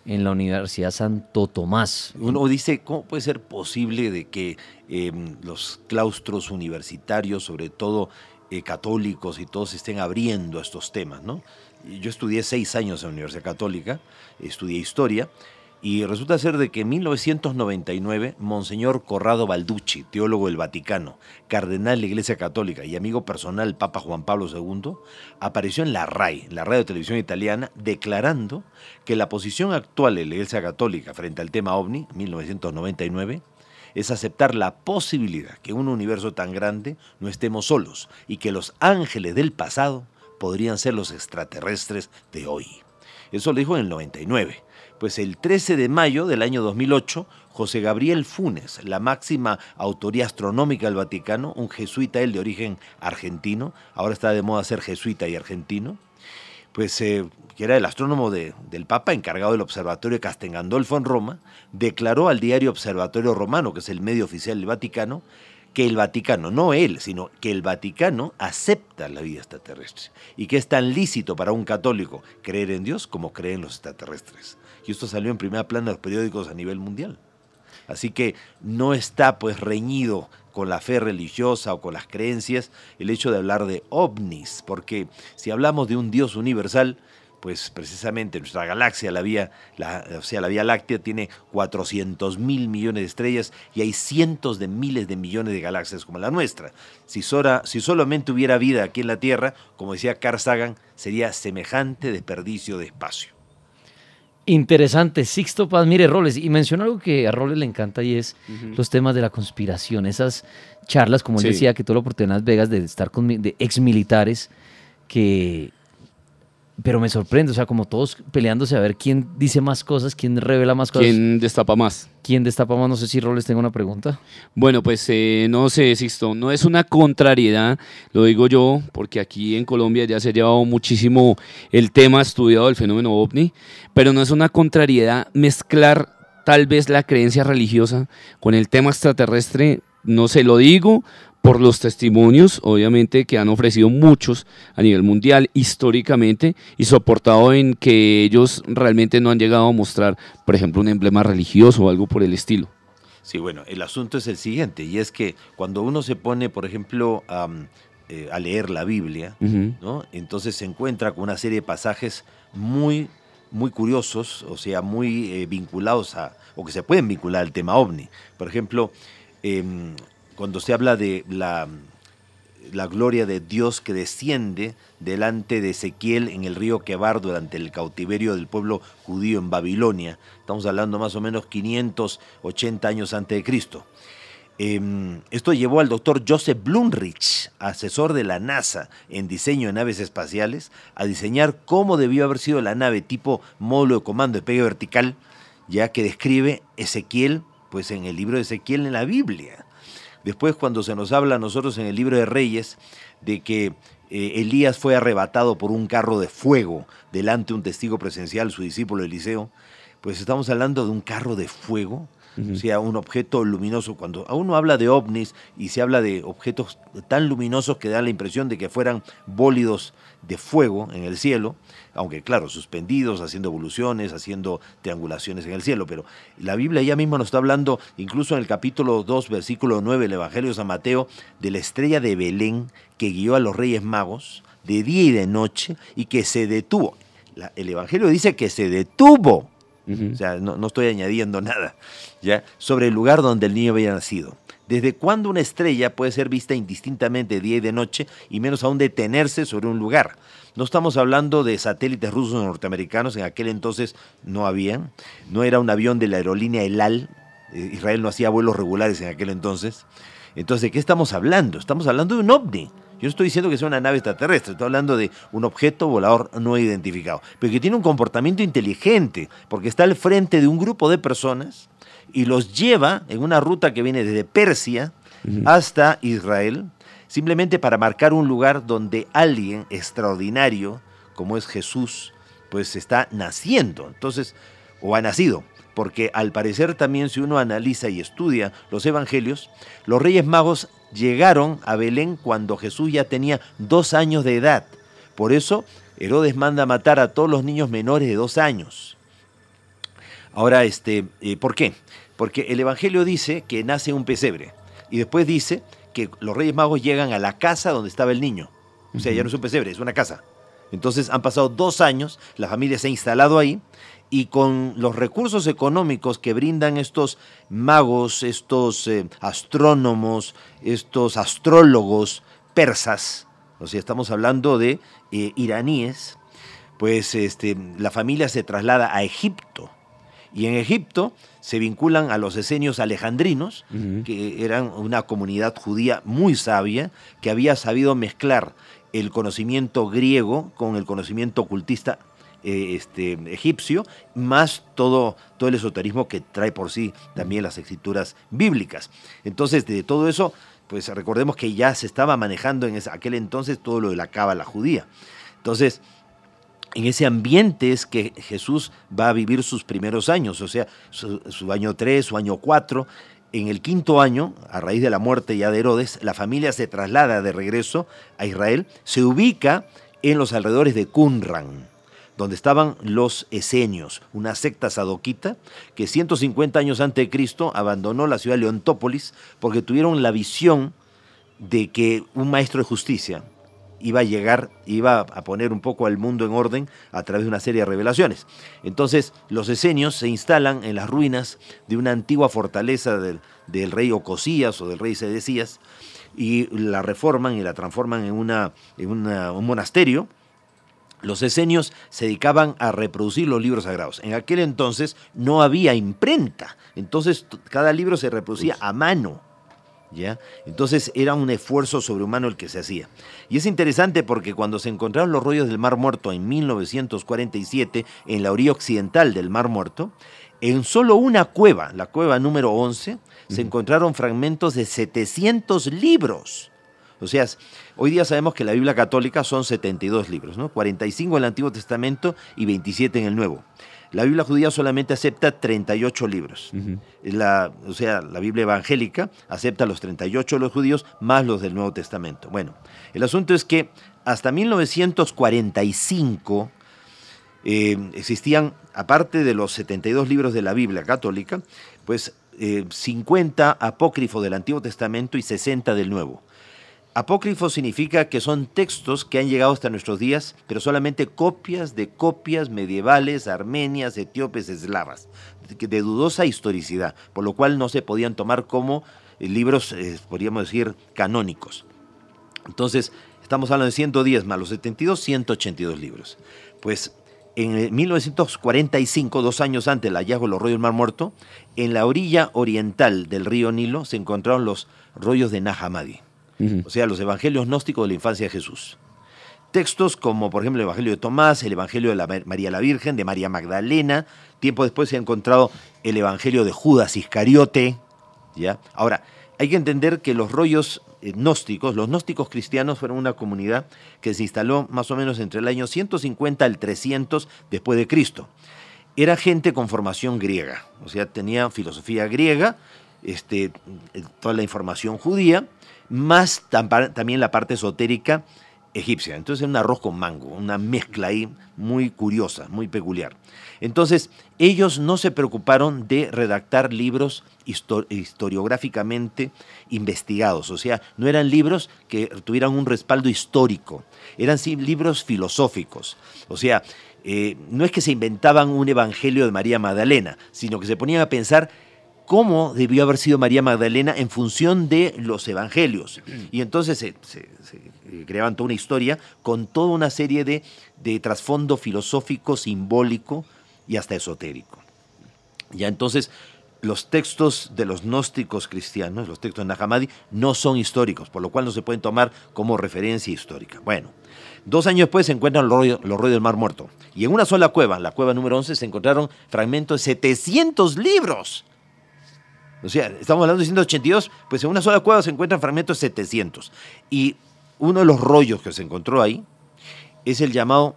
Speaker 2: en la Universidad Santo Tomás.
Speaker 3: Uno dice, ¿cómo puede ser posible de que eh, los claustros universitarios, sobre todo eh, católicos y todos, estén abriendo estos temas? ¿no? Yo estudié seis años en la Universidad Católica, estudié historia, y resulta ser de que en 1999, Monseñor Corrado Balducci, teólogo del Vaticano, cardenal de la Iglesia Católica y amigo personal del Papa Juan Pablo II, apareció en la RAI, la radio televisión italiana, declarando que la posición actual de la Iglesia Católica frente al tema OVNI, 1999, es aceptar la posibilidad que en un universo tan grande no estemos solos y que los ángeles del pasado podrían ser los extraterrestres de hoy. Eso lo dijo en el 99. Pues el 13 de mayo del año 2008, José Gabriel Funes, la máxima autoría astronómica del Vaticano, un jesuita él de origen argentino, ahora está de moda ser jesuita y argentino, pues eh, que era el astrónomo de- del Papa encargado del Observatorio de Castel Gandolfo en Roma, declaró al diario Observatorio Romano, que es el medio oficial del Vaticano, que el Vaticano, no él, sino que el Vaticano acepta la vida extraterrestre y que es tan lícito para un católico creer en Dios como creer en los extraterrestres. Y esto salió en primera plana de los periódicos a nivel mundial. Así que no está pues reñido con la fe religiosa o con las creencias el hecho de hablar de ovnis, porque si hablamos de un Dios universal, pues precisamente nuestra galaxia, la vía, la, o sea, la Vía Láctea tiene 400 mil millones de estrellas y hay cientos de miles de millones de galaxias como la nuestra. Si, sora- si solamente hubiera vida aquí en la Tierra, como decía Carl Sagan, sería semejante desperdicio de espacio.
Speaker 2: Interesante, Sixto Paz, mire, Roles, y mencionó algo que a Roles le encanta y es los temas de la conspiración, esas charlas, como él
Speaker 4: Sí.
Speaker 2: decía, que tuvo la oportunidad en Las Vegas de estar con de ex militares que... Pero me sorprende, o sea, como todos peleándose a ver quién dice más cosas, quién revela más cosas, quién,
Speaker 4: ¿Quién destapa más?
Speaker 2: destapa más. No sé si Roles tengo una pregunta.
Speaker 4: Bueno, pues eh, no sé, Sixto, no es una contrariedad, lo digo yo, porque aquí en Colombia ya se ha llevado muchísimo el tema estudiado del fenómeno ovni, pero no es una contrariedad mezclar tal vez la creencia religiosa con el tema extraterrestre, no se lo digo por los testimonios, obviamente, que han ofrecido muchos a nivel mundial históricamente y soportado en que ellos realmente no han llegado a mostrar, por ejemplo, un emblema religioso o algo por el estilo.
Speaker 3: Sí, bueno, el asunto es el siguiente, y es que cuando uno se pone, por ejemplo, eh, a leer la Biblia. ¿no? entonces se encuentra con una serie de pasajes muy, muy curiosos, o sea, muy eh, vinculados a, o que se pueden vincular al tema ovni. Por ejemplo, em, cuando se habla de la, gloria de Dios que desciende delante de Ezequiel en el río Quebar durante el cautiverio del pueblo judío en Babilonia. Estamos hablando más o menos 580 años antes de Cristo. Em, esto llevó al doctor Joseph Blumrich, asesor de la NASA en diseño de naves espaciales, a diseñar cómo debió haber sido la nave tipo módulo de comando de pegue vertical, ya que describe Ezequiel, pues en el libro de Ezequiel en la Biblia. Después, cuando se nos habla a nosotros en el libro de Reyes de que eh, Elías fue arrebatado por un carro de fuego delante de un testigo presencial, su discípulo Eliseo, pues estamos hablando de un carro de fuego, o sea, un objeto luminoso. Cuando a uno habla de ovnis y se habla de objetos tan luminosos que dan la impresión de que fueran bólidos de fuego en el cielo, aunque claro, suspendidos, haciendo evoluciones, haciendo triangulaciones en el cielo, pero la Biblia ya mismo nos está hablando, incluso en el capítulo 2, versículo 9 del Evangelio de San Mateo, de la estrella de Belén que guió a los reyes magos de día y de noche y que se detuvo. La- el Evangelio dice que se detuvo o sea, no, no estoy añadiendo nada, ¿ya? Sobre el lugar donde el niño había nacido. ¿Desde cuándo una estrella puede ser vista indistintamente de día y de noche y menos aún detenerse sobre un lugar? No estamos hablando de satélites rusos o norteamericanos, en aquel entonces no habían. No era un avión de la aerolínea El Al. eh, Israel no hacía vuelos regulares en aquel entonces. Entonces, ¿de qué estamos hablando? Estamos hablando de un ovni. Yo no estoy diciendo que sea una nave extraterrestre, estoy hablando de un objeto volador no identificado, pero que tiene un comportamiento inteligente, porque está al frente de un grupo de personas y los lleva en una ruta que viene desde Persia hasta Israel, simplemente para marcar un lugar donde alguien extraordinario, como es Jesús, pues está naciendo. Entonces, o ha nacido porque al parecer también si uno analiza y estudia los evangelios, los reyes magos llegaron a Belén cuando Jesús ya tenía dos años de edad. Por eso Herodes manda matar a todos los niños menores de dos años. Ahora, este, eh, ¿por qué? Porque el Evangelio dice que nace un pesebre y después dice que los Reyes Magos llegan a la casa donde estaba el niño. O sea, ya no es un pesebre, es una casa. Entonces han pasado dos años, la familia se ha instalado ahí y con los recursos económicos que brindan estos magos, estos eh, astrónomos, estos astrólogos persas, o sea, estamos hablando de eh, iraníes, pues este, la familia se traslada a Egipto. Y en Egipto se vinculan a los esenios alejandrinos, que eran una comunidad judía muy sabia, que había sabido mezclar el conocimiento griego con el conocimiento ocultista eh, este, egipcio, más todo, todo el esoterismo que trae por sí también las escrituras bíblicas. Entonces, de todo eso, pues recordemos que ya se estaba manejando en aquel entonces todo lo de la cábala judía. Entonces, en ese ambiente es que Jesús va a vivir sus primeros años, o sea, su, año 3, su año 4. En el quinto año, a raíz de la muerte ya de Herodes, la familia se traslada de regreso a Israel, se ubica en los alrededores de Qumran donde estaban los esenios, una secta sadoquita que 150 años antes de Cristo abandonó la ciudad de Leontópolis porque tuvieron la visión de que un maestro de justicia iba a llegar, iba a poner un poco al mundo en orden a través de una serie de revelaciones. Entonces, los esenios se instalan en las ruinas de una antigua fortaleza del, rey Ocosías o del rey Sedecías y la reforman y la transforman en, una, en un monasterio los esenios se dedicaban a reproducir los libros sagrados. En aquel entonces no había imprenta, entonces cada libro se reproducía a mano. ¿Ya? Entonces era un esfuerzo sobrehumano el que se hacía. Y es interesante porque cuando se encontraron los rollos del Mar Muerto en 1947 en la orilla occidental del Mar Muerto, en solo una cueva, la cueva número 11, se encontraron fragmentos de 700 libros. O sea, hoy día sabemos que la Biblia católica son 72 libros, ¿no? 45 en el Antiguo Testamento y 27 en el Nuevo. La Biblia judía solamente acepta 38 libros. la, o sea, la Biblia evangélica acepta los 38 de los judíos más los del Nuevo Testamento. Bueno, el asunto es que hasta 1945 eh, existían, aparte de los 72 libros de la Biblia católica, pues 50 eh, apócrifos del Antiguo Testamento y 60 del Nuevo. Apócrifo significa que son textos que han llegado hasta nuestros días, pero solamente copias de copias medievales, armenias, etíopes, eslavas, de dudosa historicidad, por lo cual no se podían tomar como eh, libros, eh, podríamos decir, canónicos. Entonces, estamos hablando de 110 más los 72, 182 libros. Pues en 1945, dos años antes del hallazgo de los rollos del Mar Muerto, en la orilla oriental del río Nilo se encontraron los rollos de Nahamadi o sea, los evangelios gnósticos de la infancia de Jesús. Textos como, por ejemplo, el Evangelio de Tomás, el Evangelio de la María la Virgen, de María Magdalena. Tiempo después se ha encontrado el Evangelio de Judas Iscariote. ¿ya? Ahora, hay que entender que los rollos eh, gnósticos, los gnósticos cristianos fueron una comunidad que se instaló más o menos entre el año 150 al 300 después de Cristo. Era gente con formación griega, o sea, tenía filosofía griega, este, toda la información judía, más también la parte esotérica egipcia. Entonces es un arroz con mango, una mezcla ahí muy curiosa, muy peculiar. Entonces ellos no se preocuparon de redactar libros historiográficamente investigados, o sea, no eran libros que tuvieran un respaldo histórico, eran sí libros filosóficos, o sea, eh, no es que se inventaban un evangelio de María Magdalena, sino que se ponían a pensar cómo debió haber sido María Magdalena en función de los evangelios. Y entonces se, creaban toda una historia con toda una serie de, de trasfondo filosófico, simbólico y hasta esotérico. Ya entonces, los textos de los gnósticos cristianos, los textos de Nahamadi, no son históricos, por lo cual no se pueden tomar como referencia histórica. Bueno, dos años después se encuentran los rollos, los rollos del Mar Muerto. Y en una sola cueva, la cueva número 11, se encontraron fragmentos de 700 libros. O sea, estamos hablando de 182, pues en una sola cueva se encuentran fragmentos de 700. Y uno de los rollos que se encontró ahí es el llamado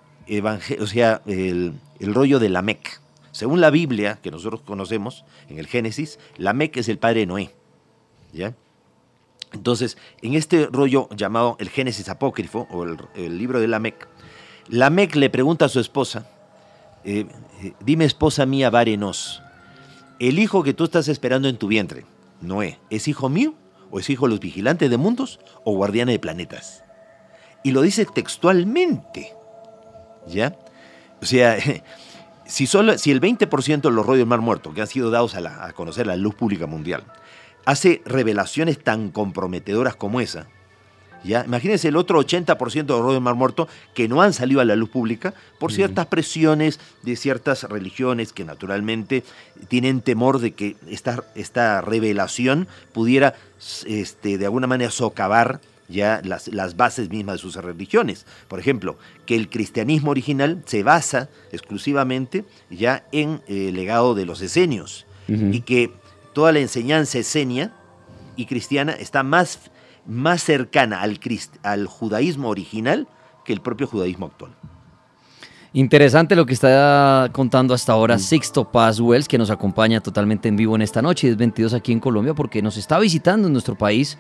Speaker 3: o sea, el, el rollo de Lamec. Según la Biblia que nosotros conocemos, en el Génesis, Lamec es el padre de Noé. ¿Ya? Entonces, en este rollo llamado el Génesis apócrifo, o el, el libro de Lamec, Lamec le pregunta a su esposa, eh, eh, dime esposa mía, varenos, el hijo que tú estás esperando en tu vientre, Noé, ¿es hijo mío? ¿O es hijo de los vigilantes de mundos? ¿O guardianes de planetas? Y lo dice textualmente. ¿Ya? O sea, si, solo, si el 20% de los rollos del Mar Muerto que han sido dados a, a conocer la luz pública mundial hace revelaciones tan comprometedoras como esa, ¿ya? Imagínense el otro 80% de rollos del Mar Muerto que no han salido a la luz pública por ciertas presiones de ciertas religiones que naturalmente tienen temor de que esta, esta revelación pudiera este, de alguna manera socavar ya las, las bases mismas de sus religiones. Por ejemplo, que el cristianismo original se basa exclusivamente ya en eh, el legado de los esenios y que toda la enseñanza esenia y cristiana está más, más cercana al, crist- al judaísmo original que el propio judaísmo actual.
Speaker 2: Interesante lo que está contando hasta ahora Sixto Paz Wells, que nos acompaña totalmente en vivo en esta noche, es 22 aquí en Colombia, porque nos está visitando en nuestro país,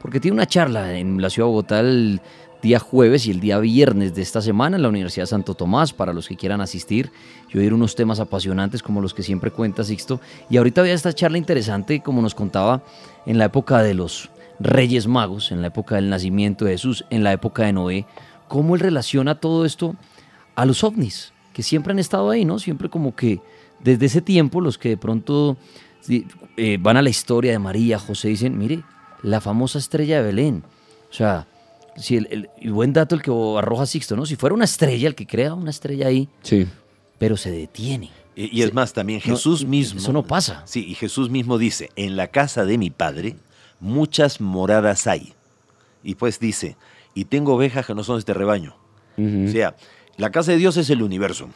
Speaker 2: porque tiene una charla en la ciudad de Bogotá el día jueves y el día viernes de esta semana en la Universidad Santo Tomás, para los que quieran asistir y oír unos temas apasionantes como los que siempre cuenta Sixto. Y ahorita había esta charla interesante, como nos contaba, en la época de los Reyes Magos, en la época del nacimiento de Jesús, en la época de Noé, cómo él relaciona todo esto a los ovnis, que siempre han estado ahí, ¿no? Siempre como que desde ese tiempo los que de pronto eh, van a la historia de María, José, dicen, mire, la famosa estrella de Belén. O sea, si el, el- y buen dato el que arroja Sixto, ¿no? Si fuera una estrella, el que crea una estrella ahí,
Speaker 4: Sí.
Speaker 2: pero se detiene.
Speaker 3: Y, y es más, también
Speaker 2: No,
Speaker 3: Jesús mismo.
Speaker 2: Eso no pasa.
Speaker 3: Sí, y Jesús mismo dice, en la casa de mi padre muchas moradas hay. Y pues dice, y tengo ovejas que no son de este rebaño. O sea, la casa de Dios es el universo.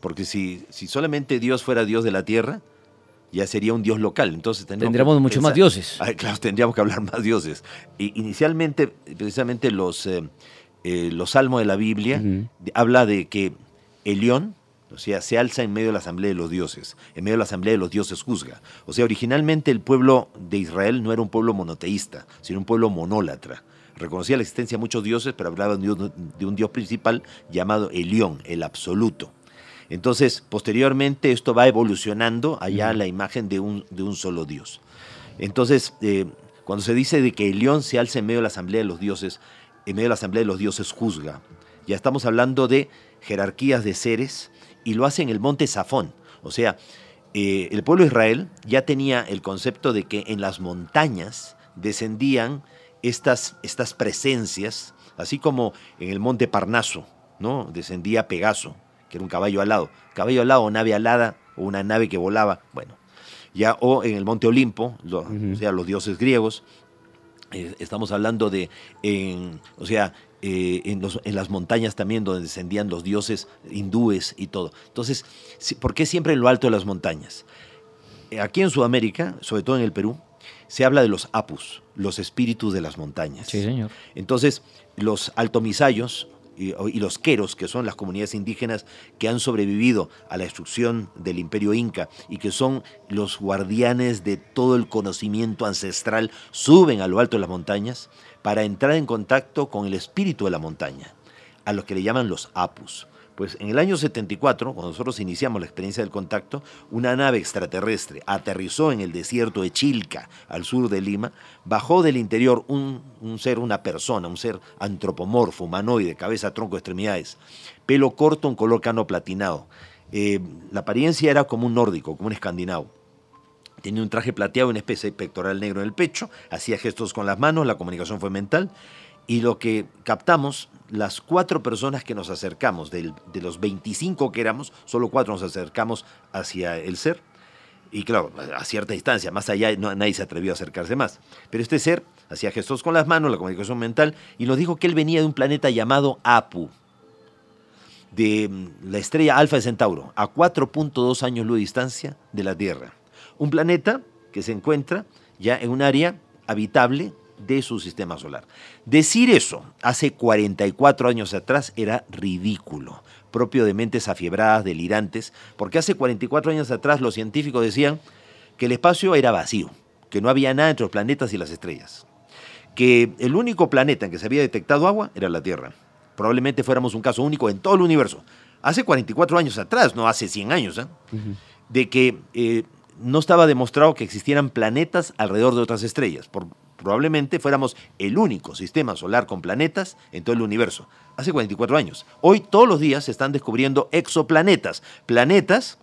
Speaker 3: Porque si, si solamente Dios fuera Dios de la tierra, ya sería un Dios local. Entonces tendríamos
Speaker 2: Tendríamos
Speaker 3: que
Speaker 2: mucho más dioses.
Speaker 3: Ah, claro, tendríamos que hablar más dioses. Inicialmente, precisamente los, eh, eh, los salmos de la Biblia habla de que Elión, o sea, se alza en medio de la asamblea de los dioses, en medio de la asamblea de los dioses juzga. O sea, originalmente el pueblo de Israel no era un pueblo monoteísta, sino un pueblo monólatra. Reconocía la existencia de muchos dioses, pero hablaba de un dios, de un dios principal llamado Elión, el absoluto. Entonces, posteriormente esto va evolucionando allá a la imagen de un, de un solo Dios. Entonces, eh, cuando se dice de que el león se alza en medio de la asamblea de los dioses, en medio de la asamblea de los dioses juzga, ya estamos hablando de jerarquías de seres y lo hace en el monte Safón. O sea, eh, el pueblo de Israel ya tenía el concepto de que en las montañas descendían estas, estas presencias, así como en el monte Parnaso, ¿no? Descendía Pegaso, que era un caballo alado. Caballo alado o nave alada o una nave que volaba, bueno. Ya, o en el monte Olimpo, lo- o sea, los dioses griegos. Eh, estamos hablando de, en- o sea, eh, en, los- en las montañas también donde descendían los dioses hindúes y todo. Entonces, ¿por qué siempre en lo alto de las montañas? Eh, Aquí en Sudamérica, sobre todo en el Perú, se habla de los apus, los espíritus de las montañas.
Speaker 2: Sí, señor.
Speaker 3: Entonces, los altomisayos y los queros, que son las comunidades indígenas que han sobrevivido a la destrucción del imperio inca y que son los guardianes de todo el conocimiento ancestral, suben a lo alto de las montañas para entrar en contacto con el espíritu de la montaña, a los que le llaman los apus. Pues en el año 74, cuando nosotros iniciamos la experiencia del contacto, una nave extraterrestre aterrizó en el desierto de Chilca, al sur de Lima, bajó del interior un, ser, una persona, un ser antropomorfo, humanoide, cabeza, tronco, extremidades, pelo corto, un color cano platinado. Eh, la apariencia era como un nórdico, como un escandinavo. Tenía un traje plateado y una especie de pectoral negro en el pecho, hacía gestos con las manos, la comunicación fue mental. Y lo que captamos, las cuatro personas que nos acercamos, de los 25 que éramos, solo cuatro nos acercamos hacia el ser, Y claro, a cierta distancia, más allá nadie se atrevió a acercarse más. Pero este ser hacía gestos con las manos, la comunicación mental, y nos dijo que él venía de un planeta llamado Apu, de mm, la estrella Alfa de Centauro, a 4.2 años luz de distancia de la Tierra. Un planeta que se encuentra ya en un área habitable de su sistema solar. Decir eso hace 44 años atrás era ridículo, propio de mentes afiebradas, delirantes, porque hace 44 años atrás los científicos decían que el espacio era vacío, que no había nada entre los planetas y las estrellas, que el único planeta en que se había detectado agua era la Tierra. Probablemente fuéramos un caso único en todo el universo. Hace 44 años atrás, no hace 100 años, ¿eh? de que eh, no estaba demostrado que existieran planetas alrededor de otras estrellas. Probablemente fuéramos el único sistema solar con planetas en todo el universo. Hace 44 años. Hoy todos los días se están descubriendo exoplanetas, planetas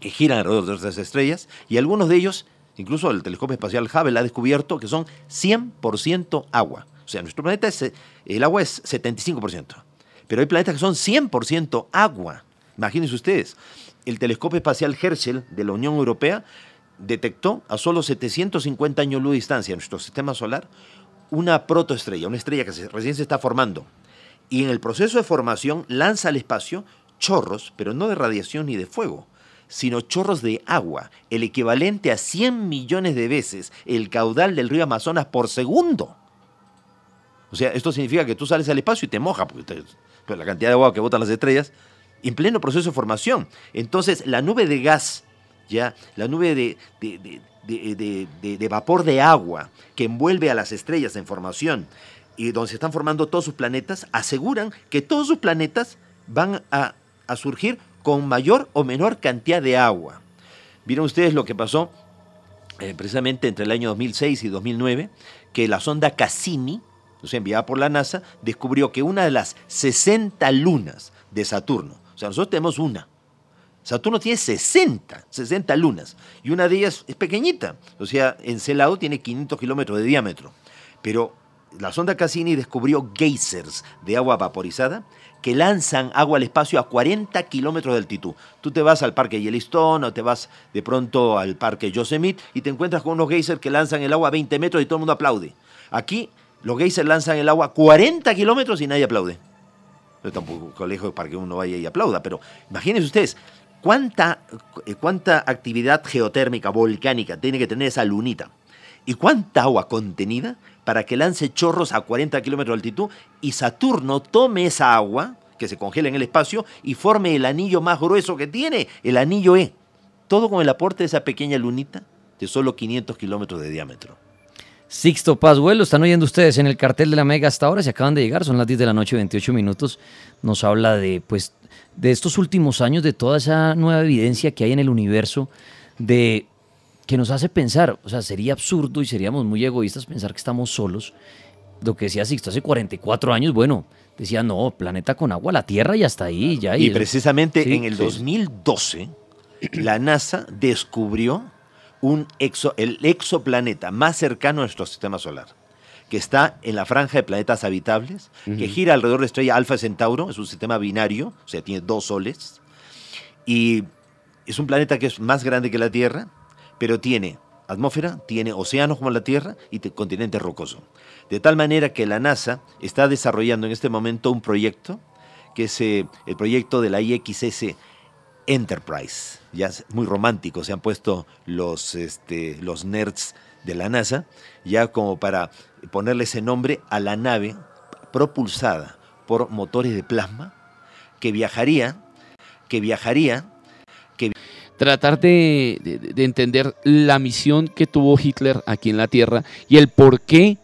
Speaker 3: que giran alrededor de otras estrellas y algunos de ellos, incluso el telescopio espacial Hubble ha descubierto que son 100% agua. O sea, nuestro planeta es, el agua es 75%, pero hay planetas que son 100% agua. Imagínense ustedes, el telescopio espacial Herschel de la Unión Europea detectó a solo 750 años luz de distancia en nuestro sistema solar una protoestrella, una estrella que recién se está formando. Y en el proceso de formación lanza al espacio chorros, pero no de radiación ni de fuego, sino chorros de agua, el equivalente a 100 millones de veces el caudal del río Amazonas por segundo. O sea, esto significa que tú sales al espacio y te moja, porque la cantidad de agua que botan las estrellas, en pleno proceso de formación. Entonces, la nube de gas ya la nube de, vapor de agua que envuelve a las estrellas en formación y donde se están formando todos sus planetas, aseguran que todos sus planetas van a, surgir con mayor o menor cantidad de agua. Vieron ustedes lo que pasó eh, precisamente entre el año 2006 y 2009, que la sonda Cassini, o sea, enviada por la NASA, descubrió que una de las 60 lunas de Saturno, sea, nosotros tenemos una, Saturno tiene 60, 60 lunas, y una de ellas es pequeñita, o sea, en lado tiene 500 kilómetros de diámetro. Pero la sonda Cassini descubrió geysers de agua vaporizada que lanzan agua al espacio a 40 kilómetros de altitud. Tú te vas al parque Yellowstone o te vas de pronto al parque Yosemite y te encuentras con unos geysers que lanzan el agua a 20 metros y todo el mundo aplaude. Aquí los geysers lanzan el agua a 40 kilómetros y nadie aplaude. Yo tampoco lejos para que uno vaya y aplauda, pero imagínense ustedes, ¿Cuánta, eh, ¿Cuánta actividad geotérmica, volcánica tiene que tener esa lunita? ¿Y cuánta agua contenida para que lance chorros a 40 kilómetros de altitud y Saturno tome esa agua que se congela en el espacio y forme el anillo más grueso que tiene, el anillo E? Todo con el aporte de esa pequeña lunita de solo 500 kilómetros de diámetro.
Speaker 2: Sixto Paswell, lo están oyendo ustedes en el cartel de la Mega hasta ahora, se acaban de llegar, son las 10 de la noche, 28 minutos. Nos habla de pues de estos últimos años, de toda esa nueva evidencia que hay en el universo, de que nos hace pensar, o sea, sería absurdo y seríamos muy egoístas pensar que estamos solos. Lo que decía Sixto hace 44 años, bueno, decía, no, planeta con agua, la Tierra y hasta ahí. Ya,
Speaker 3: y, precisamente en el 2012, la NASA descubrió un exo, el exoplaneta más cercano a nuestro sistema solar que está en la franja de planetas habitables, que gira alrededor de la estrella Alfa Centauro, es un sistema binario, o sea, tiene dos soles, y es un planeta que es más grande que la Tierra, pero tiene atmósfera, tiene océanos como la Tierra y continente rocoso. De tal manera que la NASA está desarrollando en este momento un proyecto, que es eh, el proyecto de la IXS Enterprise. Ya muy romántico, se han puesto los, este, los nerds de la NASA, ya como para ponerle ese nombre a la nave propulsada por motores de plasma que viajaría, que viajaría, que
Speaker 4: tratar de, entender la misión que tuvo Hitler aquí en la Tierra y el por qué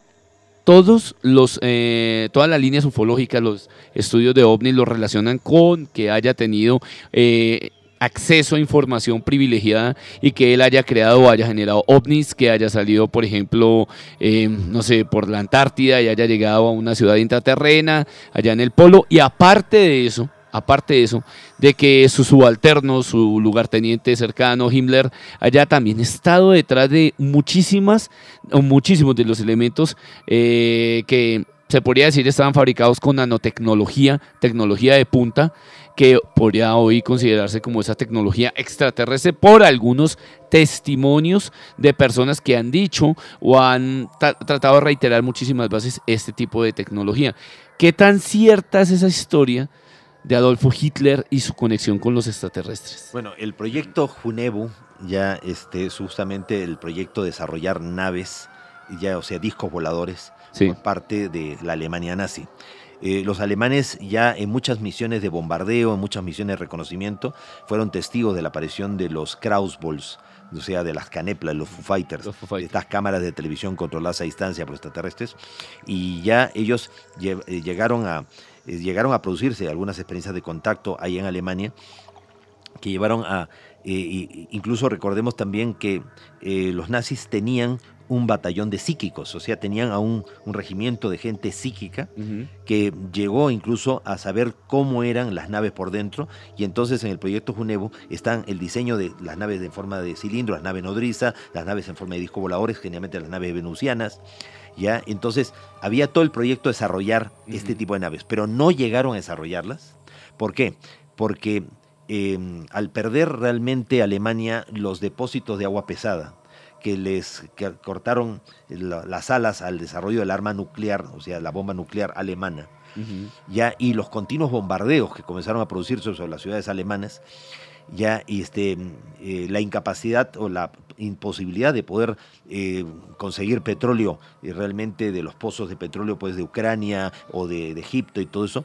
Speaker 4: todos los, eh, todas las líneas ufológicas, los estudios de ovnis lo relacionan con que haya tenido eh, acceso a información privilegiada y que él haya creado o haya generado ovnis, que haya salido, por ejemplo, em, no sé, por la Antártida y haya llegado a una ciudad intraterrena, allá en el polo. Y aparte de eso, aparte de eso, de que su subalterno, su lugarteniente cercano, Himmler, haya también estado detrás de muchísimas, o muchísimos de los elementos eh, que se podría decir estaban fabricados con nanotecnología, tecnología de punta, que podría hoy considerarse como esa tecnología extraterrestre por algunos testimonios de personas que han dicho o han tratado de reiterar muchísimas veces este tipo de tecnología. ¿Qué tan cierta es esa historia de Adolfo Hitler y su conexión con los extraterrestres?
Speaker 3: Bueno, el proyecto Junebu, ya este, es justamente el proyecto de desarrollar naves, ya, o sea, discos voladores, por parte de la Alemania nazi. Eh, los alemanes ya en muchas misiones de bombardeo, en muchas misiones de reconocimiento, fueron testigos de la aparición de los Krausballs, o sea, de las caneplas, los Foo Fighters, estas cámaras de televisión controladas a distancia por extraterrestres, y ya ellos eh, llegaron a, eh, llegaron a producirse algunas experiencias de contacto ahí en Alemania que llevaron a, incluso recordemos también que los nazis tenían un batallón de psíquicos, o sea, tenían a un, regimiento de gente psíquica que llegó incluso a saber cómo eran las naves por dentro y entonces en el proyecto Junevo están el diseño de las naves en forma de cilindro, las naves nodriza, las naves en forma de disco voladores, generalmente las naves venusianas, ¿ya? Entonces había todo el proyecto de desarrollar este tipo de naves, pero no llegaron a desarrollarlas. ¿Por qué? Porque em, al perder realmente Alemania los depósitos de agua pesada, que les cortaron las alas al desarrollo del arma nuclear, o sea, la bomba nuclear alemana, ya, y los continuos bombardeos que comenzaron a producirse sobre las ciudades alemanas, ya y este, eh, la incapacidad o la imposibilidad de poder eh, conseguir petróleo y realmente de los pozos de petróleo pues de Ucrania o de, Egipto y todo eso,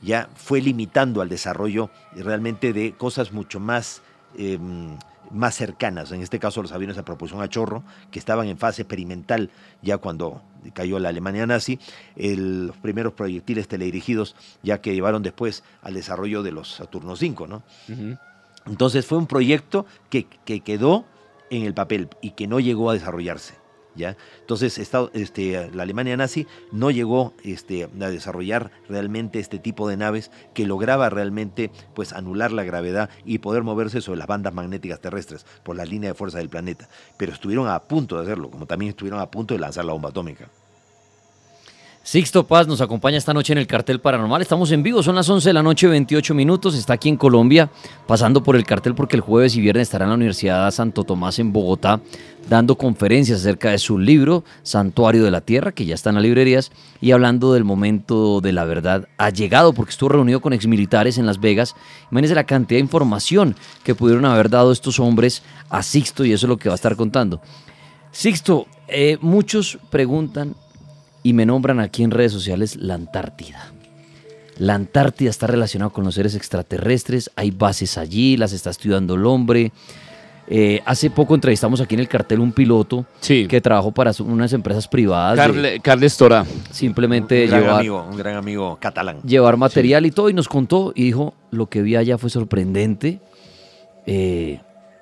Speaker 3: ya fue limitando al desarrollo realmente de cosas mucho más em, más cercanas, en este caso los aviones a propulsión a chorro, que estaban en fase experimental ya cuando cayó la Alemania nazi, los primeros proyectiles teledirigidos ya que llevaron después al desarrollo de los Saturno V. ¿no? Entonces fue un proyecto que, que quedó en el papel y que no llegó a desarrollarse. Entonces, este, la Alemania nazi no llegó este, a desarrollar realmente este tipo de naves que lograba realmente pues, anular la gravedad y poder moverse sobre las bandas magnéticas terrestres por la línea de fuerza del planeta. Pero estuvieron a punto de hacerlo, como también estuvieron a punto de lanzar la bomba atómica.
Speaker 2: Sixto Paz nos acompaña esta noche en el cartel paranormal. Estamos en vivo, son las 11 de la noche, 28 minutos. Está aquí en Colombia, pasando por el cartel porque el jueves y viernes estará en la Universidad Santo Tomás en Bogotá dando conferencias acerca de su libro Santuario de la Tierra, que ya está en las librerías, y hablando del momento de la verdad ha llegado porque estuvo reunido con exmilitares en Las Vegas. Imagínense la cantidad de información que pudieron haber dado estos hombres a Sixto y eso es lo que va a estar contando. Sixto, eh, muchos preguntan y me nombran aquí en redes sociales la Antártida. La Antártida está relacionada con los seres extraterrestres, hay bases allí, las está estudiando el hombre. Eh, hace poco entrevistamos aquí en el cartel un piloto que trabajó para unas empresas privadas.
Speaker 4: Carles Tora.
Speaker 2: Simplemente
Speaker 3: un gran
Speaker 2: llevar,
Speaker 3: amigo, un gran amigo catalán.
Speaker 2: Llevar material y todo, y nos contó y dijo, lo que vi allá fue sorprendente. Eh,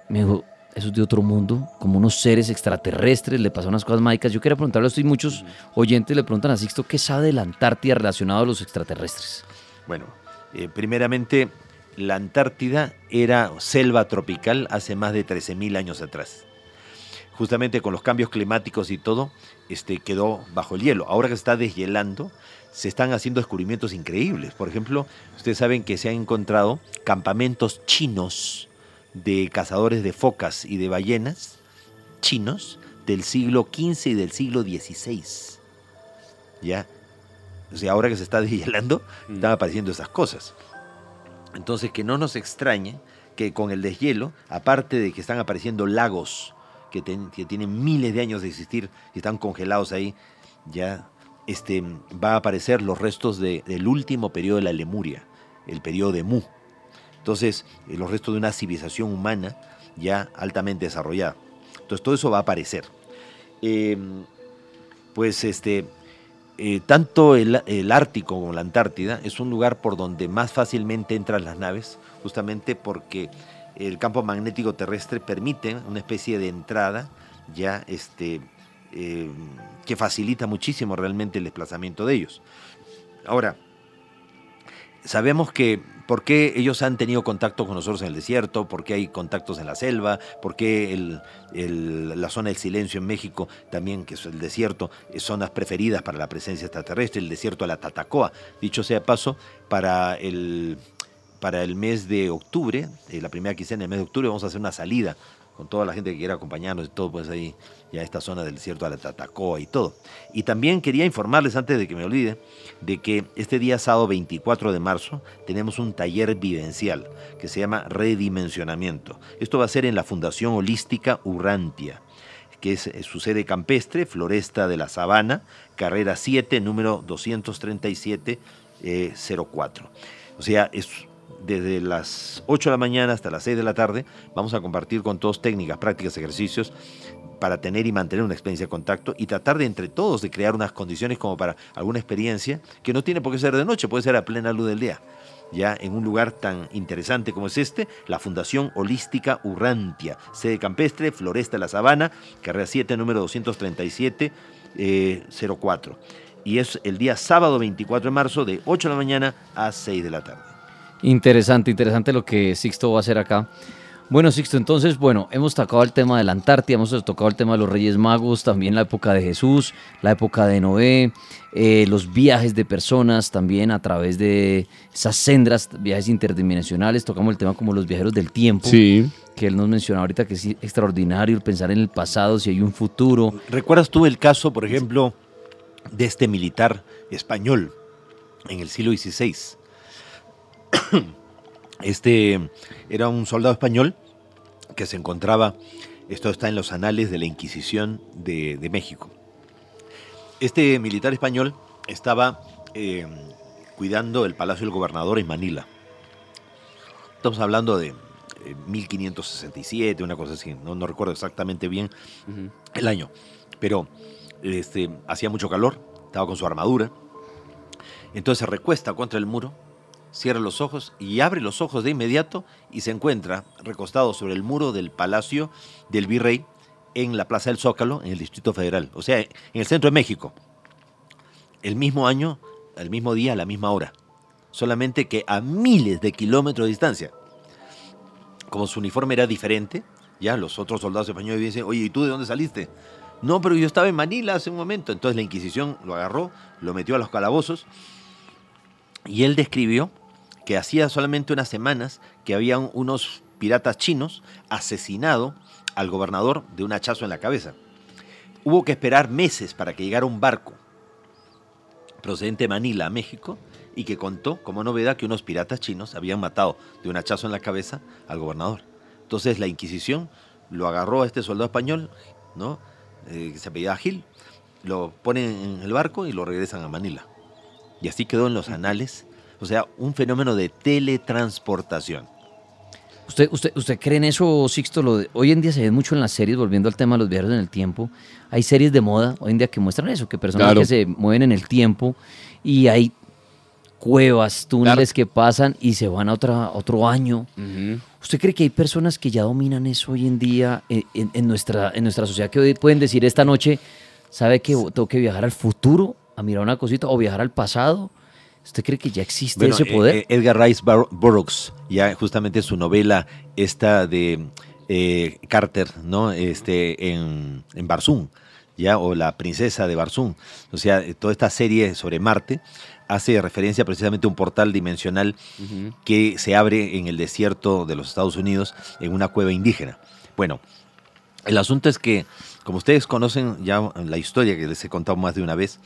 Speaker 2: me dijo, eso es de otro mundo, como unos seres extraterrestres, le pasan unas cosas mágicas. Yo quería preguntarle a esto y muchos oyentes le preguntan a Sixto qué sabe de la Antártida relacionado a los extraterrestres.
Speaker 3: Bueno, eh, primeramente, la Antártida era selva tropical hace más de 13.000 años atrás. Justamente con los cambios climáticos y todo, este, quedó bajo el hielo. Ahora que está deshielando, se están haciendo descubrimientos increíbles. Por ejemplo, ustedes saben que se han encontrado campamentos chinos de cazadores de focas y de ballenas chinos del siglo XV y del siglo XVI. ¿Ya? O sea, ahora que se está deshielando, mm. están apareciendo esas cosas. Entonces, que no nos extrañe que con el deshielo, aparte de que están apareciendo lagos que, tienen miles de años de existir y están congelados ahí, ya este, va a aparecer los restos del último periodo de la Lemuria, el periodo de Mu. Entonces, eh, los restos de una civilización humana ya altamente desarrollada. Entonces, todo eso va a aparecer. Em, pues este, eh, tanto el, el, Ártico como la Antártida es un lugar por donde más fácilmente entran las naves, justamente porque el campo magnético terrestre permite una especie de entrada ya este, em, que facilita muchísimo realmente el desplazamiento de ellos. Ahora, sabemos que por qué ellos han tenido contacto con nosotros en el desierto, por qué hay contactos en la selva, por qué la zona del silencio en México, también que es el desierto, es zonas preferidas para la presencia extraterrestre, el desierto de la Tatacoa, dicho sea paso, para el para el mes de octubre, eh, la primera quincena del mes de octubre, vamos a hacer una salida con toda la gente que quiera acompañarnos y todo, pues ahí, ya esta zona del desierto de la Tatacoa y todo. Y también quería informarles, antes de que me olvide, de que este día sábado 24 de marzo tenemos un taller vivencial que se llama Redimensionamiento. Esto va a ser en la Fundación Holística Urrantia que es eh, su sede campestre, Floresta de la Sabana, carrera 7, número 237-04. O sea, es desde las 8 de la mañana hasta las 6 de la tarde. Vamos a compartir con todos técnicas, prácticas, ejercicios para tener y mantener una experiencia de contacto y tratar de entre todos de crear unas condiciones como para alguna experiencia que no tiene por qué ser de noche, puede ser a plena luz del día. Ya en un lugar tan interesante como es este, la Fundación Holística Urrantia, sede campestre, Floresta la Sabana, carrera 7, número 237, 04. Y es el día sábado 24 de marzo de 8 de la mañana a 6 de la tarde.
Speaker 2: Interesante, interesante lo que Sixto va a hacer acá. Bueno, Sixto, entonces, bueno, hemos tocado el tema de la Antártida, hemos tocado el tema de los Reyes Magos, también la época de Jesús, la época de Noé, eh, los viajes de personas también a través de esas sendas, viajes interdimensionales, tocamos el tema como los viajeros del tiempo,
Speaker 4: Sí.
Speaker 2: que él nos mencionó ahorita que es extraordinario el pensar en el pasado, si hay un futuro.
Speaker 3: ¿Recuerdas tú el caso, por ejemplo, de este militar español en el siglo XVI? Este era un soldado español que se encontraba, esto está en los anales de la Inquisición de, de México. Este militar español estaba eh, cuidando el Palacio del Gobernador en Manila. Estamos hablando de eh, 1567, una cosa así, no, no recuerdo exactamente bien el año, pero este, hacía mucho calor, estaba con su armadura, entonces se recuesta contra el muro, cierra los ojos y abre los ojos de inmediato y se encuentra recostado sobre el muro del Palacio del Virrey en la Plaza del Zócalo, en el Distrito Federal, o sea, en el centro de México. El mismo año, el mismo día, a la misma hora, solamente que a miles de kilómetros de distancia. Como su uniforme era diferente, ya los otros soldados españoles dicen, oye, ¿y tú de dónde saliste? No, pero yo estaba en Manila hace un momento. Entonces la Inquisición lo agarró, lo metió a los calabozos y él describió que hacía solamente unas semanas que habían unos piratas chinos asesinado al gobernador de un hachazo en la cabeza. Hubo que esperar meses para que llegara un barco procedente de Manila a México y que contó como novedad que unos piratas chinos habían matado de un hachazo en la cabeza al gobernador. Entonces la Inquisición lo agarró a este soldado español, ¿no? Eh, que se apellidaba Gil, lo ponen en el barco y lo regresan a Manila. Y así quedó en los anales, o sea, un fenómeno de teletransportación.
Speaker 2: ¿Usted, usted, ¿Usted cree en eso, Sixto? Lo de- hoy en día se ve mucho en las series, volviendo al tema de los viajeros en el tiempo. Hay series de moda hoy en día que muestran eso, que personas
Speaker 4: Claro.
Speaker 2: que se mueven en el tiempo y hay cuevas, túneles que pasan y se van a otra, otro año. ¿Usted cree que hay personas que ya dominan eso hoy en día en, en- en nuestra, en nuestra sociedad que hoy pueden decir esta noche, sabe que tengo que viajar al futuro a mirar una cosita o viajar al pasado? ¿Usted cree que ya existe
Speaker 3: Bueno,
Speaker 2: ese
Speaker 3: eh,
Speaker 2: poder?
Speaker 3: eh, Edgar Rice Bur- Burroughs, ya justamente su novela esta de eh, Carter, ¿no? Este, en, en Barzún, ya, o La princesa de Barzún. O sea, toda esta serie sobre Marte hace referencia precisamente a un portal dimensional que se abre en el desierto de los Estados Unidos en una cueva indígena. Bueno, el asunto es que, como ustedes conocen ya la historia que les he contado más de una vez,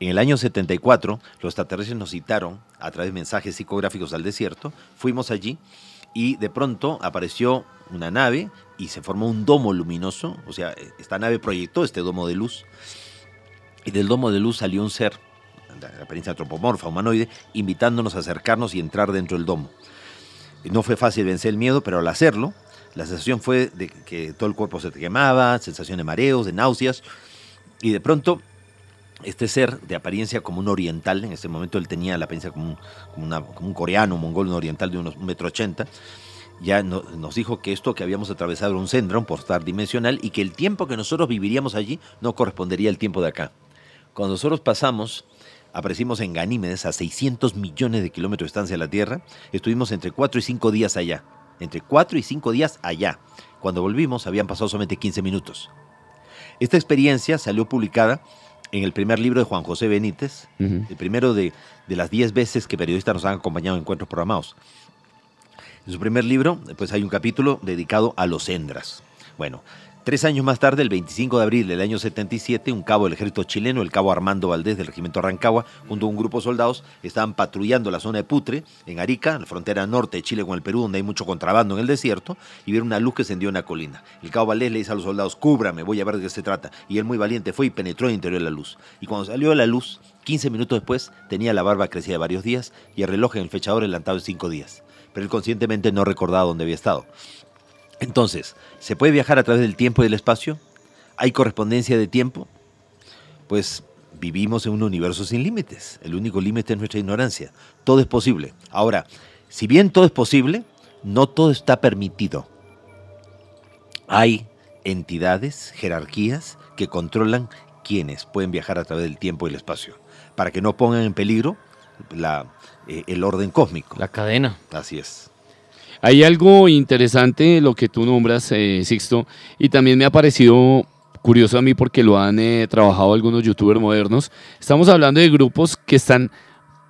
Speaker 3: en el año 74 los extraterrestres nos citaron a través de mensajes psicográficos al desierto, fuimos allí y de pronto apareció una nave y se formó un domo luminoso, o sea, esta nave proyectó este domo de luz. Y del domo de luz salió un ser, de apariencia antropomorfa, humanoide, invitándonos a acercarnos y entrar dentro del domo. No fue fácil vencer el miedo, pero al hacerlo, la sensación fue de que todo el cuerpo se quemaba, sensación de mareos, de náuseas, y de pronto este ser de apariencia como un oriental, en ese momento él tenía la apariencia como un, coreano, un mongol, un oriental de unos un metro ochenta, ya no- nos dijo que esto que habíamos atravesado era un sendra, un portal dimensional, y que el tiempo que nosotros viviríamos allí no correspondería al tiempo de acá. Cuando nosotros pasamos, aparecimos en Ganímedes, a 600 millones de kilómetros de distancia de la Tierra, estuvimos entre 4 y 5 días allá. Entre 4 y 5 días allá. Cuando volvimos habían pasado solamente 15 minutos. Esta experiencia salió publicada en el primer libro de Juan José Benítez, el primero de, de las 10 veces que periodistas nos han acompañado en encuentros programados. En su primer libro, pues hay un capítulo dedicado a los Endras. Bueno, Tres años más tarde, el 25 de abril del año 77, un cabo del ejército chileno, el cabo Armando Valdés del regimiento Rancagua, junto a un grupo de soldados, estaban patrullando la zona de Putre, en Arica, la frontera norte de Chile con el Perú, donde hay mucho contrabando en el desierto, y vieron una luz que encendió en una colina. El cabo Valdés le dice a los soldados, cúbrame, voy a ver de qué se trata. Y él muy valiente fue y penetró en el interior de la luz. Y cuando salió de la luz, 15 minutos después, tenía la barba crecida de varios días y el reloj en el fechador adelantado de cinco días. Pero él conscientemente no recordaba dónde había estado. Entonces, ¿se puede viajar a través del tiempo y del espacio? ¿Hay correspondencia de tiempo? Pues vivimos en un universo sin límites. El único límite es nuestra ignorancia. Todo es posible. Ahora, si bien todo es posible, no todo está permitido. Hay entidades, jerarquías que controlan quiénes pueden viajar a través del tiempo y el espacio, para que no pongan en peligro la, eh, el orden cósmico.
Speaker 2: La cadena.
Speaker 3: Así es.
Speaker 4: Hay algo interesante lo que tú nombras, eh, Sixto, y también me ha parecido curioso a mí porque lo han eh, trabajado algunos youtubers modernos. Estamos hablando de grupos que están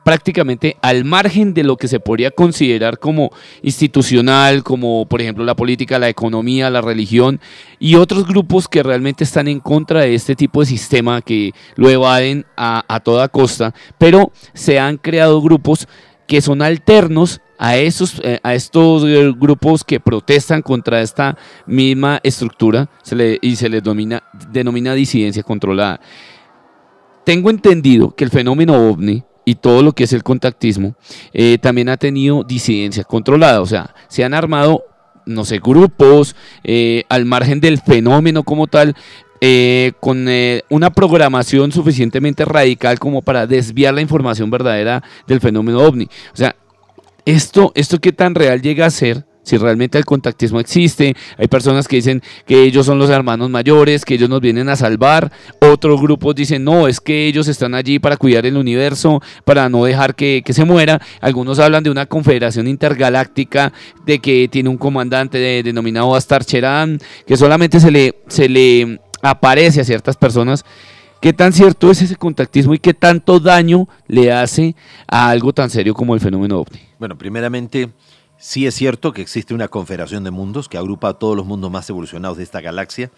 Speaker 4: prácticamente al margen de lo que se podría considerar como institucional, como por ejemplo la política, la economía, la religión, y otros grupos que realmente están en contra de este tipo de sistema que lo evaden a, a toda costa, pero se han creado grupos que son alternos a, esos, eh, a estos eh, grupos que protestan contra esta misma estructura y se les denomina disidencia controlada. Tengo entendido que el fenómeno ovni y todo lo que es el contactismo eh, también ha tenido disidencia controlada, o sea, se han armado no sé, grupos al margen del fenómeno como tal, con una programación suficientemente radical como para desviar la información verdadera del fenómeno ovni. O sea, esto, esto qué tan real llega a ser, si realmente el contactismo existe, hay personas que dicen que ellos son los hermanos mayores, que ellos nos vienen a salvar, otros grupos dicen no, es que ellos están allí para cuidar el universo, para no dejar que, se muera, algunos hablan de una confederación intergaláctica, de que tiene un comandante denominado Astar Cheran, que solamente se le, se le aparece a ciertas personas ¿Qué tan cierto es ese contactismo y qué tanto daño le hace a algo tan serio como el fenómeno ovni?
Speaker 3: Bueno, primeramente, sí es cierto que existe una confederación de mundos que agrupa a todos los mundos más evolucionados de esta galaxia.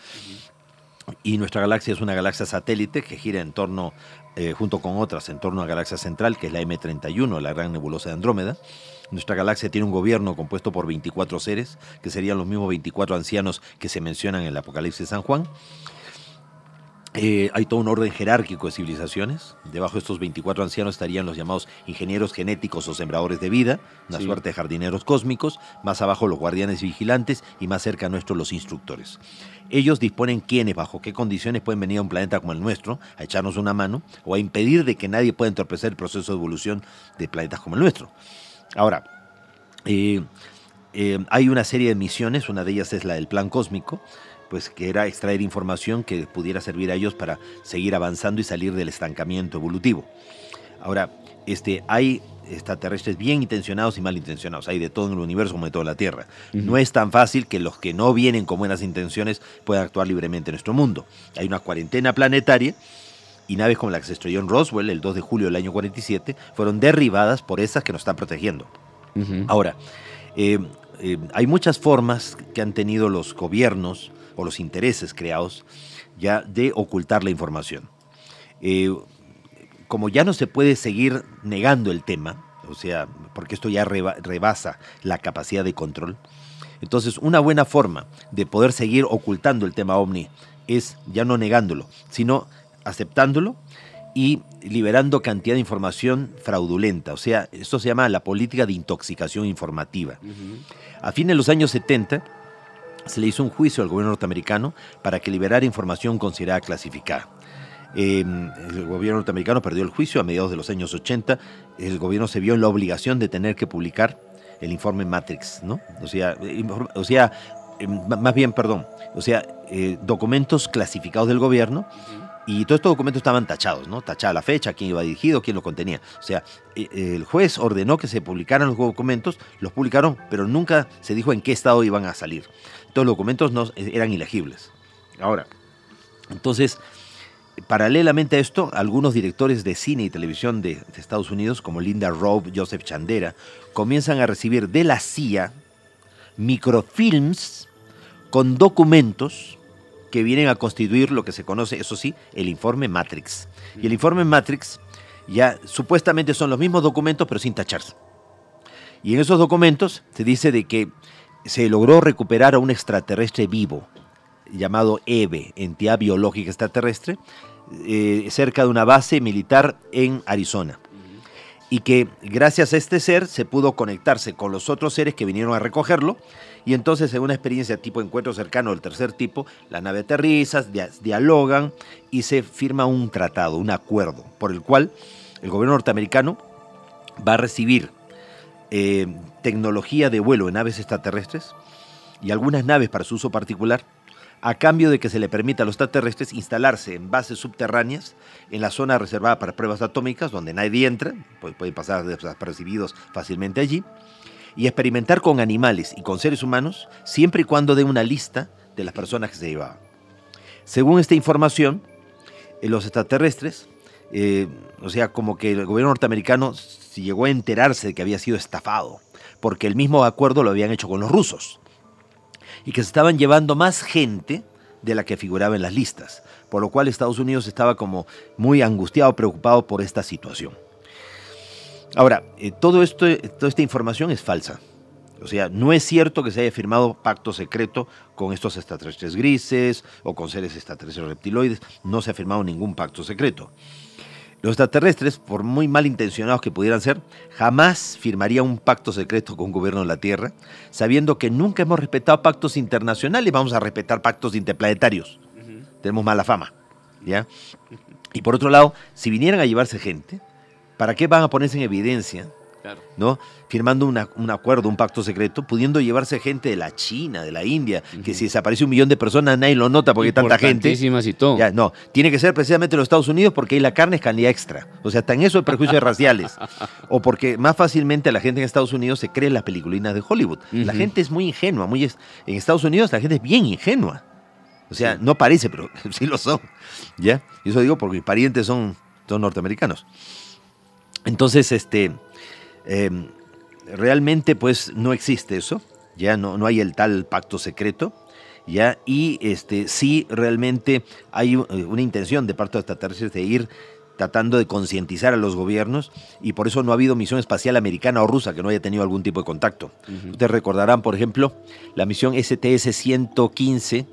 Speaker 3: Y nuestra galaxia es una galaxia satélite que gira en torno, eh, junto con otras, en torno a la galaxia central, que es la M31, la gran nebulosa de Andrómeda. Nuestra galaxia tiene un gobierno compuesto por 24 seres, que serían los mismos 24 ancianos que se mencionan en el Apocalipsis de San Juan. Eh, hay todo un orden jerárquico de civilizaciones. Debajo de estos 24 ancianos estarían los llamados ingenieros genéticos o sembradores de vida, una suerte de jardineros cósmicos, más abajo los guardianes vigilantes y más cerca a nuestro los instructores. Ellos disponen quiénes, bajo qué condiciones pueden venir a un planeta como el nuestro, a echarnos una mano o a impedir de que nadie pueda entorpecer el proceso de evolución de planetas como el nuestro. Ahora, eh, eh, hay una serie de misiones, una de ellas es la del plan cósmico, pues que era extraer información que pudiera servir a ellos para seguir avanzando y salir del estancamiento evolutivo. Ahora, este, hay extraterrestres bien intencionados y mal intencionados, hay de todo en el universo como de toda la Tierra. No es tan fácil que los que no vienen con buenas intenciones puedan actuar libremente en nuestro mundo. Hay una cuarentena planetaria y naves como la que se estrelló en Roswell el 2 de julio del año 47 fueron derribadas por esas que nos están protegiendo. Ahora, eh, eh, hay muchas formas que han tenido los gobiernos o los intereses creados ya de ocultar la información. Eh, como ya no se puede seguir negando el tema, o sea, porque esto ya rebasa la capacidad de control, entonces una buena forma de poder seguir ocultando el tema ovni es ya no negándolo, sino aceptándolo y liberando cantidad de información fraudulenta. O sea, esto se llama la política de intoxicación informativa. A fines de los años 70, se le hizo un juicio al gobierno norteamericano para que liberara información considerada clasificada. Em, el gobierno norteamericano perdió el juicio a mediados de los años 80. El gobierno se vio en la obligación de tener que publicar el informe Matrix, ¿no? O sea, o sea em, más bien, perdón, o sea, eh, documentos clasificados del gobierno y todos estos documentos estaban tachados, ¿no? Tachada la fecha, quién iba dirigido, quién lo contenía. O sea, e, el juez ordenó que se publicaran los documentos, los publicaron, pero nunca se dijo en qué estado iban a salir. Todos los documentos no, eran ilegibles. Ahora, entonces, paralelamente a esto, algunos directores de cine y televisión de, Estados Unidos, como Linda Rowe, Joseph Chandera, comienzan a recibir de la CIA microfilms con documentos que vienen a constituir lo que se conoce, eso sí, el informe Matrix. Y el informe Matrix ya supuestamente son los mismos documentos pero sin tacharse. Y en esos documentos se dice de que se logró recuperar a un extraterrestre vivo llamado EVE, entidad biológica extraterrestre, eh, cerca de una base militar en Arizona. Y que gracias a este ser se pudo conectarse con los otros seres que vinieron a recogerlo. Y entonces, en una experiencia tipo encuentro cercano del tercer tipo, la nave aterriza, dialogan y se firma un tratado, un acuerdo, por el cual el gobierno norteamericano va a recibir eh, tecnología de vuelo en naves extraterrestres y algunas naves para su uso particular, a cambio de que se le permita a los extraterrestres instalarse en bases subterráneas en la zona reservada para pruebas atómicas, donde nadie entra, pueden pasar desapercibidos fácilmente allí, y experimentar con animales y con seres humanos, siempre y cuando dé una lista de las personas que se llevaban. Según esta información, eh, los extraterrestres eh, o sea, como que el gobierno norteamericano llegó a enterarse de que había sido estafado, porque el mismo acuerdo lo habían hecho con los rusos, y que se estaban llevando más gente de la que figuraba en las listas, por lo cual Estados Unidos estaba como muy angustiado, preocupado por esta situación. Ahora, eh, todo esto, toda esta información es falsa. O sea, no es cierto que se haya firmado pacto secreto con estos extraterrestres grises o con seres extraterrestres reptiloides. No se ha firmado ningún pacto secreto. Los extraterrestres, por muy malintencionados que pudieran ser, jamás firmarían un pacto secreto con un gobierno de la Tierra, sabiendo que nunca hemos respetado pactos internacionales, vamos a respetar pactos interplanetarios. Tenemos mala fama. ¿ya? Y por otro lado, si vinieran a llevarse gente, ¿para qué van a ponerse en evidencia ¿no? Firmando un acuerdo, un pacto secreto, pudiendo llevarse gente de la China, de la India, que si desaparece un millón de personas nadie lo nota porque hay tanta gente.
Speaker 4: y todo.
Speaker 3: Ya, no, tiene que ser precisamente los Estados Unidos porque ahí la carne es calidad extra. O sea, en eso hay perjuicios raciales. O porque más fácilmente la gente en Estados Unidos se cree las peliculinas de Hollywood. La gente es muy ingenua, muy en Estados Unidos la gente es bien ingenua. O sea, no parece, pero sí lo son. ¿Ya? Y eso digo porque mis parientes son, son norteamericanos. Entonces, este, Em, realmente pues no existe eso, ya no, no hay el tal pacto secreto. ¿ya? Y este, sí realmente hay eh, una intención de parte de extraterrestres de ir tratando de concientizar a los gobiernos y por eso no ha habido misión espacial americana o rusa que no haya tenido algún tipo de contacto. Ustedes recordarán, por ejemplo, la misión STS-115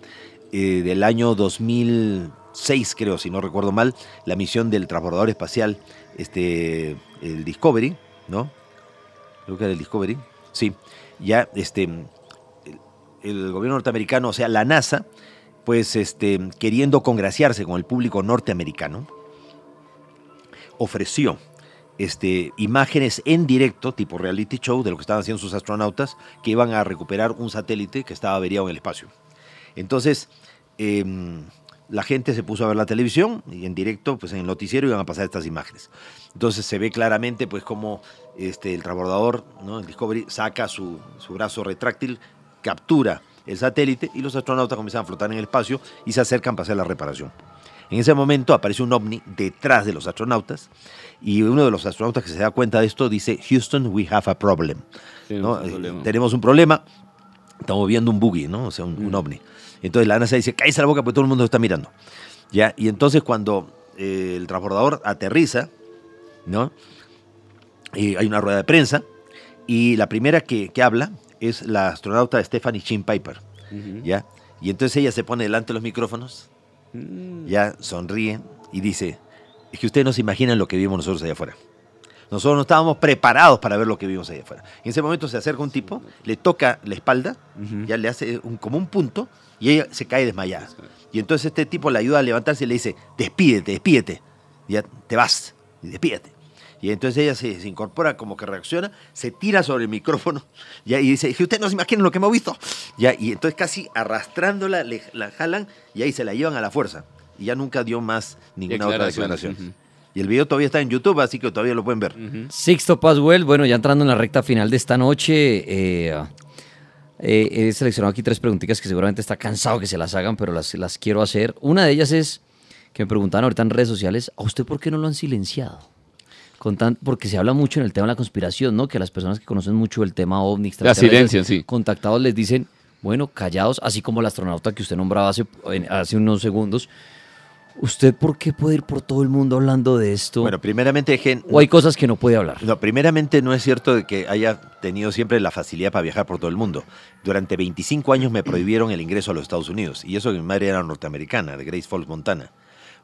Speaker 3: eh, del año 2006, creo, si no recuerdo mal, la misión del transbordador espacial, este, el Discovery, ¿no? Creo que era el Discovery, sí, ya este, el, gobierno norteamericano, o sea, la NASA, pues este, queriendo congraciarse con el público norteamericano, ofreció este, imágenes en directo, tipo reality show, de lo que estaban haciendo sus astronautas, que iban a recuperar un satélite que estaba averiado en el espacio. Entonces, em, la gente se puso a ver la televisión y en directo, pues en el noticiero iban a pasar estas imágenes. Entonces se ve claramente pues como este, el transbordador, ¿no? el Discovery, saca su, brazo retráctil, captura el satélite y los astronautas comienzan a flotar en el espacio y se acercan para hacer la reparación. En ese momento aparece un ovni detrás de los astronautas y uno de los astronautas que se da cuenta de esto dice, Houston, we have a problem. Eh, tenemos un problema, estamos viendo un buggy, ¿no? o sea, un, un ovni. Entonces la NASA dice, cállese la boca porque todo el mundo está mirando. ¿Ya? Y entonces cuando eh, el transbordador aterriza, ¿no? Hay una rueda de prensa y la primera que, habla es la astronauta Stephanie Chin Piper, ¿ya? Y entonces ella se pone delante de los micrófonos, mm. ya sonríe y dice, es que ustedes no se imaginan lo que vimos nosotros allá afuera. Nosotros no estábamos preparados para ver lo que vimos allá afuera. En ese momento se acerca un tipo, le toca la espalda, ya le hace un, como un punto y ella se cae desmayada. Y entonces este tipo le ayuda a levantarse y le dice, despídete, despídete. Ya te vas, y despídete. Y entonces ella se, incorpora, como que reacciona, se tira sobre el micrófono ya, y dice, usted no se imagina lo que hemos visto. Ya, y entonces casi arrastrándola, la jalan y ahí se la llevan a la fuerza. Y ya nunca dio más ninguna otra declaración. Y el video todavía está en YouTube, así que todavía lo pueden ver.
Speaker 2: Sixto Paswell, bueno, ya entrando en la recta final de esta noche, eh, eh, he seleccionado aquí tres preguntitas que seguramente está cansado que se las hagan, pero las, las quiero hacer. Una de ellas es que me preguntaban ahorita en redes sociales, ¿a usted por qué no lo han silenciado? Con tan- porque se habla mucho en el tema de la conspiración, ¿no? Que a las personas que conocen mucho el tema ovni,
Speaker 4: La silencian, sí.
Speaker 2: contactados les dicen, bueno, callados, así como el astronauta que usted nombraba hace, en- hace unos segundos. ¿Usted por qué puede ir por todo el mundo hablando de esto?
Speaker 3: Bueno, primeramente,
Speaker 2: o hay cosas que no puede hablar.
Speaker 3: No, primeramente no es cierto de que haya tenido siempre la facilidad para viajar por todo el mundo. Durante 25 años me prohibieron el ingreso a los Estados Unidos. Y eso que mi madre era norteamericana, de Grace Falls, Montana.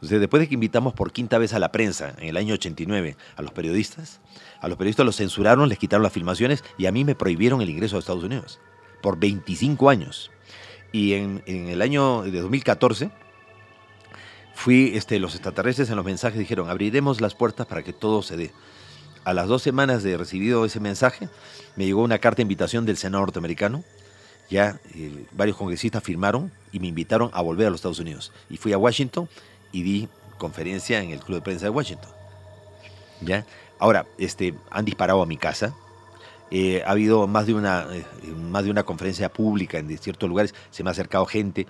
Speaker 3: O sea, después de que invitamos por quinta vez a la prensa en el año 89 a los periodistas, a los periodistas los censuraron, les quitaron las filmaciones y a mí me prohibieron el ingreso a Estados Unidos por 25 años. Y en, en el año de 2014 fui, este, los extraterrestres en los mensajes dijeron, abriremos las puertas para que todo se dé. A las dos semanas de recibido ese mensaje, me llegó una carta de invitación del Senado norteamericano. Ya eh, varios congresistas firmaron y me invitaron a volver a los Estados Unidos. Y fui a Washington y di conferencia en el Club de Prensa de Washington. ¿Ya? Ahora, este, han disparado a mi casa. Eh, ha habido más de, una, eh, más de una conferencia pública en ciertos lugares. Se me ha acercado gente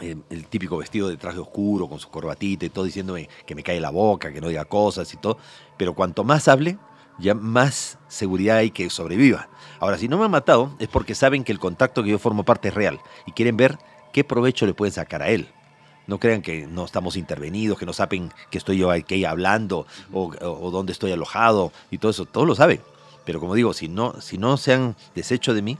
Speaker 3: eh, el típico vestido de traje oscuro, con su corbatita y todo, diciéndome que me cae la boca, que no diga cosas y todo. Pero cuanto más hable, ya más seguridad hay que sobreviva. Ahora, si no me han matado, es porque saben que el contacto que yo formo parte es real y quieren ver qué provecho le pueden sacar a él. No crean que no estamos intervenidos, que no saben que estoy yo aquí hablando o, o- dónde estoy alojado y todo eso. Todos lo saben. Pero como digo, si no, si no se han deshecho de mí,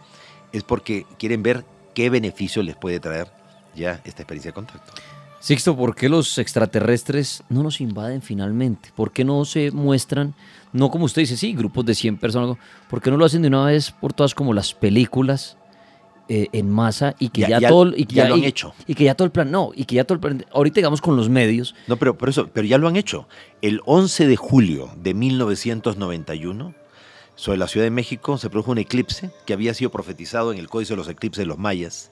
Speaker 3: es porque quieren ver qué beneficio les puede traer ya esta experiencia de contacto.
Speaker 2: Sixto, ¿por qué los extraterrestres no nos invaden finalmente? ¿Por qué no se muestran, no como usted dice, sí, grupos de 100 personas, ¿por qué no lo hacen de una vez por todas como las películas eh, en masa y que
Speaker 3: Ya-
Speaker 2: ya,
Speaker 3: ya-
Speaker 2: todo y que
Speaker 3: ya lo han
Speaker 2: y-
Speaker 3: hecho.
Speaker 2: y que ya todo el plan, no, y que ya todo el plan, ahorita digamos con los medios,
Speaker 3: No, pero, por eso, pero ya lo han hecho. El 11 de julio de 1991, sobre la Ciudad de México, se produjo un eclipse que había sido profetizado en el Códice de los Eclipses de los Mayas,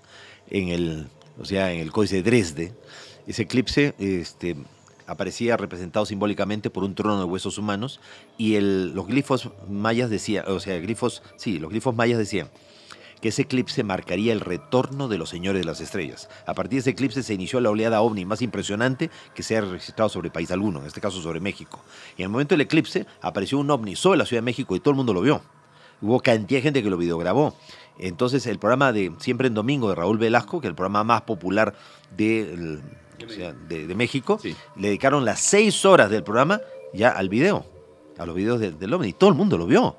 Speaker 3: en el, o sea, en el Códice de Dresde. Ese eclipse este, aparecía representado simbólicamente por un trono de huesos humanos y el- los glifos mayas decían, o sea, glifos, sí, los glifos mayas decían, que ese eclipse marcaría el retorno de los señores de las estrellas. A partir de ese eclipse se inició la oleada ovni más impresionante que se ha registrado sobre país alguno, en este caso sobre México. Y en el momento del eclipse apareció un ovni sobre la Ciudad de México y todo el mundo lo vio. Hubo cantidad de gente que lo videograbó. Entonces el programa de Siempre en Domingo de Raúl Velasco, que es el programa más popular de, el- o sea, de- de México,
Speaker 4: Sí.
Speaker 3: le dedicaron las seis horas del programa ya al video, a los videos del, del ovni. Y todo el mundo lo vio.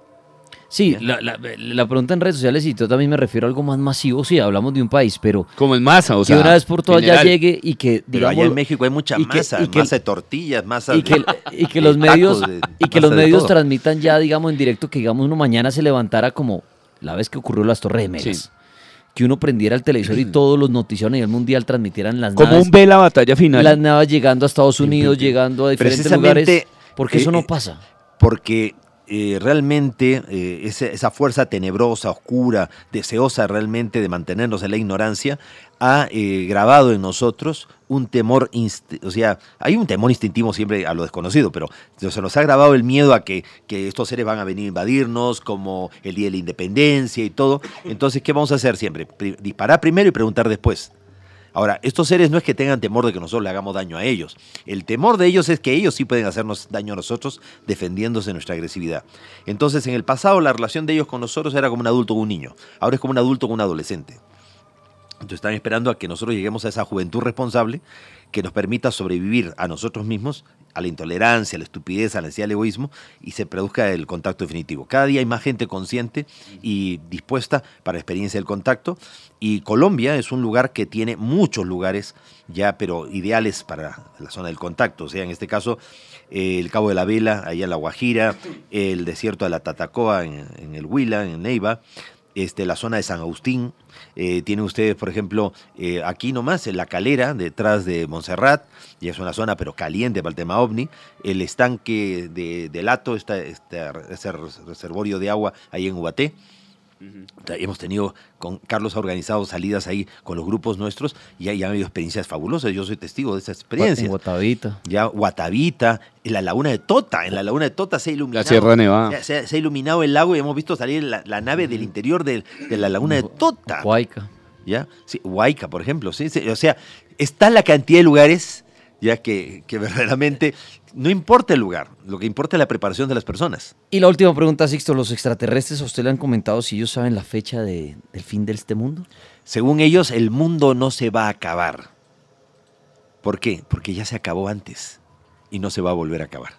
Speaker 2: Sí, la, la- la pregunta en redes sociales, y yo también me refiero a algo más masivo, sí, hablamos de un país, pero
Speaker 4: Como en masa, o
Speaker 2: que
Speaker 4: sea.
Speaker 2: de una vez por todas ya llegue y que,
Speaker 3: Pero allá
Speaker 2: digamos,
Speaker 3: en México hay mucha
Speaker 2: y que-
Speaker 3: masa,
Speaker 2: y que-
Speaker 3: masa de tortillas, masa
Speaker 2: y que,
Speaker 3: de...
Speaker 2: y que los medios
Speaker 3: de-
Speaker 2: y que los medios
Speaker 3: todo.
Speaker 2: transmitan ya digamos en directo que digamos uno mañana se levantara como la vez que ocurrió las Torres Gemelas
Speaker 4: Sí.
Speaker 2: que uno prendiera el televisor y todos los noticieros a nivel mundial transmitieran las
Speaker 4: Como
Speaker 2: naves
Speaker 4: un ve la batalla final.
Speaker 2: las naves llegando a Estados Unidos llegando a diferentes
Speaker 3: Precisamente,
Speaker 2: lugares porque eso
Speaker 3: eh,
Speaker 2: no
Speaker 3: eh,
Speaker 2: pasa
Speaker 3: Porque eh, realmente eh, esa fuerza tenebrosa, oscura, deseosa realmente de mantenernos en la ignorancia, ha eh, grabado en nosotros un temor, o sea, hay un temor instintivo siempre a lo desconocido, pero se nos ha grabado el miedo a que, que estos seres van a venir a invadirnos, como el Día de la Independencia y todo. Entonces, ¿qué vamos a hacer siempre? Disparar primero y preguntar después. Ahora, estos seres no es que tengan temor de que nosotros le hagamos daño a ellos. El temor de ellos es que ellos sí pueden hacernos daño a nosotros defendiéndose de nuestra agresividad. Entonces, en el pasado la relación de ellos con nosotros era como un adulto con un niño. Ahora es como un adulto con un adolescente. Entonces están esperando a que nosotros lleguemos a esa juventud responsable que nos permita sobrevivir a nosotros mismos, a la intolerancia, a la estupidez, a la ansiedad, al egoísmo y se produzca el contacto definitivo. Cada día hay más gente consciente y dispuesta para la experiencia del contacto y Colombia es un lugar que tiene muchos lugares ya, pero ideales para la zona del contacto. O sea, en este caso, el Cabo de la Vela, allá en La Guajira, el desierto de la Tatacoa en, en el Huila, en Neiva, este, la zona de San Agustín. Eh, tienen ustedes, por ejemplo, eh, aquí nomás, en la calera, detrás de Montserrat, ya es una zona pero caliente para el ovni. El estanque de, Lato, está, este, ese reservorio de agua ahí en Ubaté. Hemos tenido, con Carlos ha organizado salidas ahí con los grupos nuestros y ya ha habido experiencias fabulosas. Yo soy testigo de esas
Speaker 2: en
Speaker 3: experiencias.
Speaker 2: Guatavita
Speaker 3: Ya Guatavita, en la laguna de Tota, en la laguna de Tota se ha iluminado.
Speaker 4: Sierra Nevada.
Speaker 3: Se, se ha- se ha iluminado el lago y hemos visto salir la, la nave del interior de, de la laguna de Tota.
Speaker 2: Huayca
Speaker 3: ¿Ya? Sí, Huayca, por ejemplo. Sí, sí, O sea, está la cantidad de lugares ya que, que verdaderamente no importa el lugar, lo que importa es la preparación de las personas.
Speaker 2: Y la última pregunta, Sixto, ¿los extraterrestres a usted le han comentado si ellos saben la fecha de- del fin de este mundo?
Speaker 3: Según ellos, el mundo no se va a acabar. ¿Por qué? Porque ya se acabó antes y no se va a volver a acabar.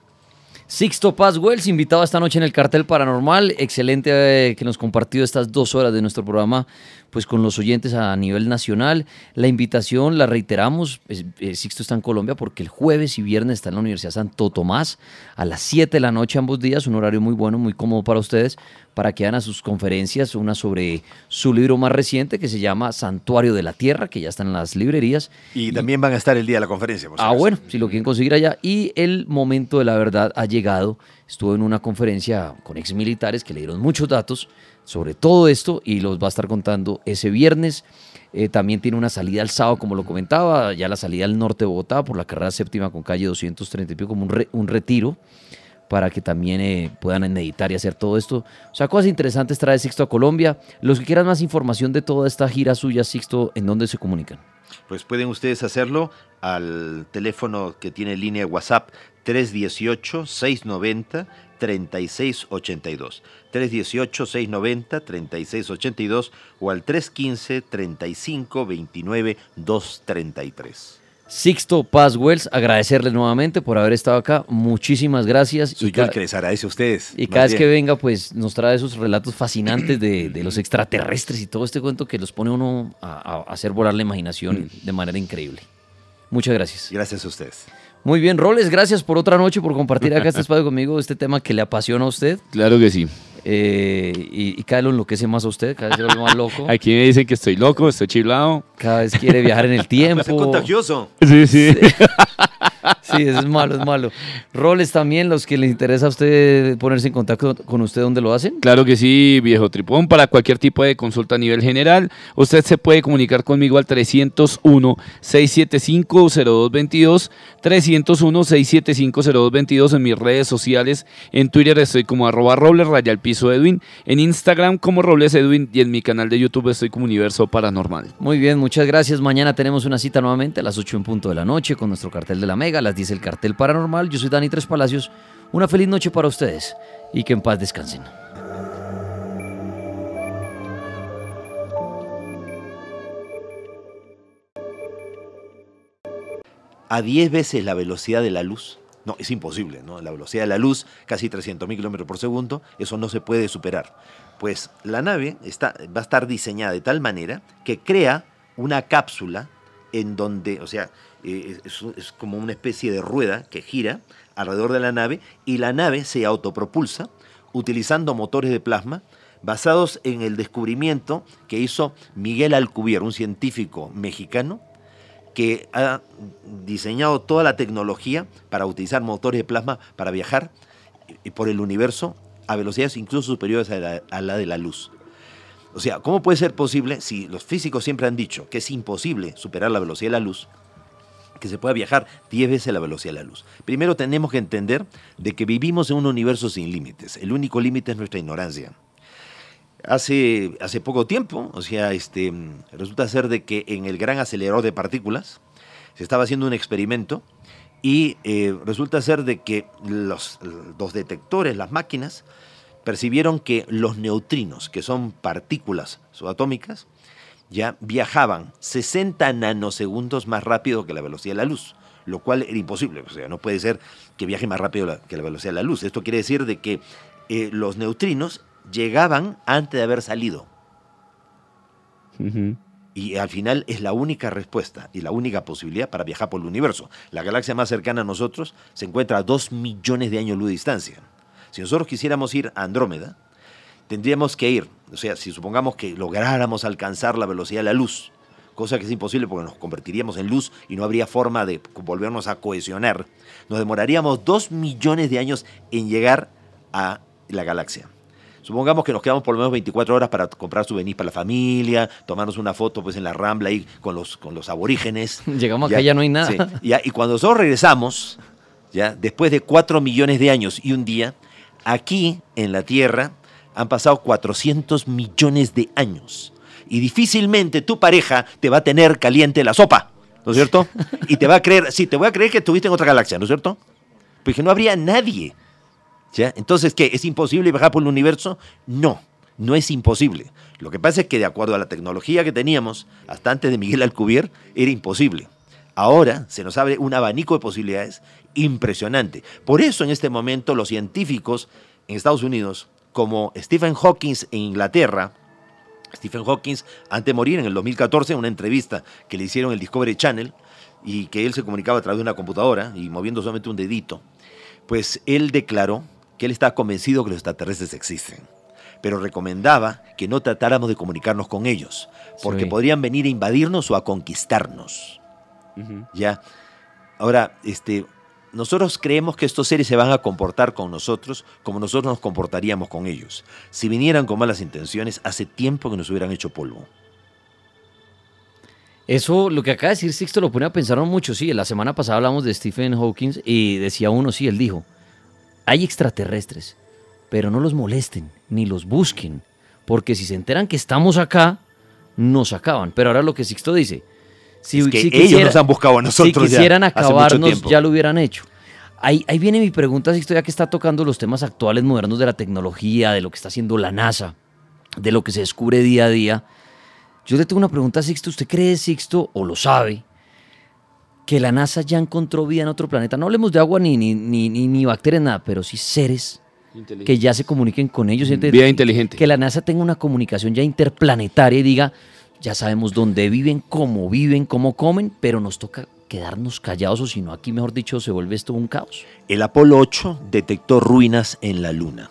Speaker 2: Sixto Paz Wells, invitado esta noche en el Cartel Paranormal. Excelente eh, que nos compartió estas dos horas de nuestro programa pues con los oyentes a nivel nacional. La invitación la reiteramos, es- Sixto está en Colombia porque el jueves y viernes está en la Universidad Santo Tomás a las 7 de la noche ambos días, un horario muy bueno, muy cómodo para ustedes, para que hagan a sus conferencias, una sobre su libro más reciente que se llama Santuario de la Tierra, que ya está en las librerías,
Speaker 3: Y también van a estar el día de la conferencia. por
Speaker 2: Ah, bueno, si lo quieren conseguir allá. Y el momento de la verdad ha llegado. Estuvo en una conferencia con ex militares que le dieron muchos datos sobre todo esto y los va a estar contando ese viernes. Eh, también tiene una salida el sábado, como lo comentaba, ya la salida al norte de Bogotá por la carrera séptima con calle 230 y pico, como un, un retiro para que también eh, puedan meditar y hacer todo esto. O sea, cosas interesantes trae Sixto a Colombia. Los que quieran más información de toda esta gira suya, Sixto, ¿en dónde se comunican?
Speaker 3: Pues pueden ustedes hacerlo al teléfono que tiene línea WhatsApp 318-690-3682. 318-690-3682 o al 315-3529-233.
Speaker 2: Sixto Paz Wells, agradecerle nuevamente por haber estado acá. Muchísimas gracias.
Speaker 3: Soy
Speaker 2: Y,
Speaker 3: yo el que les agradece a ustedes.
Speaker 2: y cada vez que venga, pues nos trae esos relatos fascinantes de, de los extraterrestres y todo este cuento que los pone uno a, a hacer volar la imaginación de manera increíble. Muchas gracias.
Speaker 3: Gracias a ustedes.
Speaker 2: Muy bien, Roles, gracias por otra noche, por compartir acá este espacio conmigo, este tema que le apasiona a usted.
Speaker 4: Claro que sí.
Speaker 2: Eh, y, y cada vez lo enloquece más a usted, cada vez se vuelve más loco.
Speaker 4: Aquí me dicen que estoy loco, estoy chiflado.
Speaker 2: Cada vez quiere viajar en el tiempo.
Speaker 3: Es contagioso.
Speaker 4: Sí, sí.
Speaker 2: Sí, eso es malo, es malo. Roles también, los que les interesa a usted ponerse en contacto con usted, ¿dónde lo hacen?
Speaker 4: Claro que sí, viejo tripón, para cualquier tipo de consulta a nivel general. Usted se puede comunicar conmigo al 301-675-0222, 301-675-0222 en mis redes sociales. En Twitter estoy como arroba robles raya al piso Edwin, en Instagram como robles Edwin y en mi canal de YouTube estoy como Universo Paranormal.
Speaker 2: Muy bien, muchas gracias. Mañana tenemos una cita nuevamente a las 8 en punto de la noche con nuestro cartel de la Mega, las 10 el cartel paranormal. Yo soy Dani Tres Palacios. Una feliz noche para ustedes y que en paz descansen.
Speaker 3: a 10 veces la velocidad de la luz. No, es imposible, ¿no? La velocidad de la luz, casi 300.000 kilómetros por segundo, eso no se puede superar. Pues la nave está, va a estar diseñada de tal manera que crea una cápsula en donde, o sea, eh, es, como una especie de rueda que gira alrededor de la nave y la nave se autopropulsa utilizando motores de plasma basados en el descubrimiento que hizo Miguel Alcubierre, un científico mexicano, que ha diseñado toda la tecnología para utilizar motores de plasma para viajar por el universo a velocidades incluso superiores a a la de la luz. O sea, ¿cómo puede ser posible si los físicos siempre han dicho que es imposible superar la velocidad de la luz? Que se pueda viajar 10 veces la velocidad de la luz. Primero tenemos que entender de que vivimos en un universo sin límites. El único límite es nuestra ignorancia. Hace, hace poco tiempo, o sea, este, resulta ser de que en el gran acelerador de partículas se estaba haciendo un experimento y eh, resulta ser de que los, los detectores, las máquinas, percibieron que los neutrinos, que son partículas subatómicas, ya viajaban 60 nanosegundos más rápido que la velocidad de la luz, lo cual era imposible, o sea, no puede ser que viaje más rápido la- que la velocidad de la luz. Esto quiere decir de que eh, los neutrinos llegaban antes de haber salido. Y al final es la única respuesta y la única posibilidad para viajar por el universo. La galaxia más cercana a nosotros se encuentra a 2 millones de años luz de distancia. Si nosotros quisiéramos ir a Andrómeda, tendríamos que ir, o sea, si supongamos que lográramos alcanzar la velocidad de la luz, cosa que es imposible porque nos convertiríamos en luz y no habría forma de volvernos a cohesionar, nos demoraríamos 2 millones de años en llegar a la galaxia. Supongamos que nos quedamos por lo menos 24 horas para comprar souvenirs para la familia, tomarnos una foto pues en la rambla ahí con los, con los aborígenes.
Speaker 2: Llegamos acá, ya no hay nada.
Speaker 3: sí, ya, y cuando nosotros regresamos, ya, después de 4 millones de años y un día, aquí en la Tierra han pasado 400 millones de años. Y difícilmente tu pareja te va a tener caliente la sopa. ¿no es cierto? Y te va a creer, sí, te voy a creer que estuviste en otra galaxia, ¿no es cierto? Porque no habría nadie. ¿Ya? Entonces, ¿qué? ¿Es imposible viajar por el universo? No, no es imposible. Lo que pasa es que de acuerdo a la tecnología que teníamos, hasta antes de Miguel Alcubierre, era imposible. Ahora se nos abre un abanico de posibilidades impresionante. Por eso en este momento los científicos en Estados Unidos, como Stephen Hawking en Inglaterra, Stephen Hawking, antes de morir en el 2014, en una entrevista que le hicieron el Discovery Channel, y que él se comunicaba a través de una computadora y moviendo solamente un dedito, pues él declaró que él estaba convencido que los extraterrestres existen, pero recomendaba que no tratáramos de comunicarnos con ellos, porque
Speaker 2: Sí.
Speaker 3: podrían venir a invadirnos o a conquistarnos. ¿Ya? Ahora, este, nosotros creemos que estos seres se van a comportar con nosotros como nosotros nos comportaríamos con ellos. Si vinieran con malas intenciones, hace tiempo que nos hubieran hecho polvo.
Speaker 2: Eso, lo que acaba de decir Sixto, lo pone a pensar mucho. Sí, la semana pasada hablamos de Stephen Hawking y decía uno, sí, él dijo, hay extraterrestres, pero no los molesten, ni los busquen, porque si se enteran que estamos acá, nos acaban. Pero ahora lo que Sixto dice, si,
Speaker 3: Es que
Speaker 2: si
Speaker 3: ellos
Speaker 2: quisiera-
Speaker 3: nos han buscado a nosotros
Speaker 2: Si quisieran acabarnos, ya lo hubieran hecho. Ahí, ahí viene mi pregunta, Sixto, ya que está tocando los temas actuales, modernos de la tecnología, de lo que está haciendo la NASA, de lo que se descubre día a día. Yo le tengo una pregunta a Sixto. ¿Usted cree, Sixto, o lo sabe, que la NASA ya encontró vida en otro planeta? No hablemos de agua ni, ni, ni, ni, ni bacterias, nada, pero sí seres que ya se comuniquen con ellos.
Speaker 4: Vida inteligente.
Speaker 2: Que la NASA tenga una comunicación ya interplanetaria y diga, ya sabemos dónde viven, cómo viven, cómo comen, pero nos toca quedarnos callados o si no, aquí mejor dicho, se vuelve esto un caos.
Speaker 3: El Apolo 8 detectó ruinas en la Luna.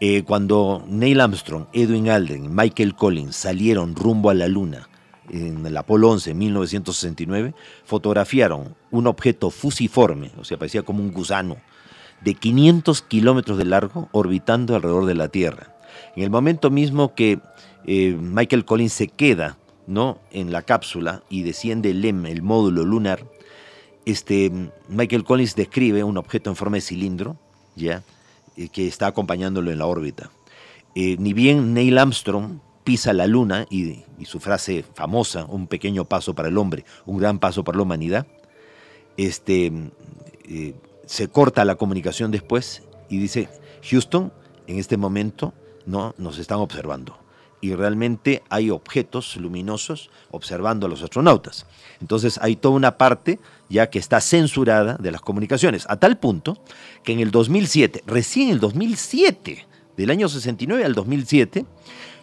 Speaker 3: Eh, cuando Neil Armstrong, Edwin Aldrin y Michael Collins salieron rumbo a la Luna en el Apolo 11 en 1969, fotografiaron un objeto fusiforme, o sea, parecía como un gusano, de 500 kilómetros de largo orbitando alrededor de la Tierra. En el momento mismo que eh, Michael Collins se queda ¿no? en la cápsula y desciende el LEM, el módulo lunar, este, Michael Collins describe un objeto en forma de cilindro, ¿ya? eh, que está acompañándolo en la órbita. Eh, ni bien Neil Armstrong pisa la luna y, su frase famosa, un pequeño paso para el hombre, un gran paso para la humanidad, este, se corta la comunicación después y dice, Houston, en este momento no nos están observando. Y realmente hay objetos luminosos observando a los astronautas. Entonces hay toda una parte ya que está censurada de las comunicaciones, a tal punto que en el 2007, recién en el 2007, del año 69 al 2007,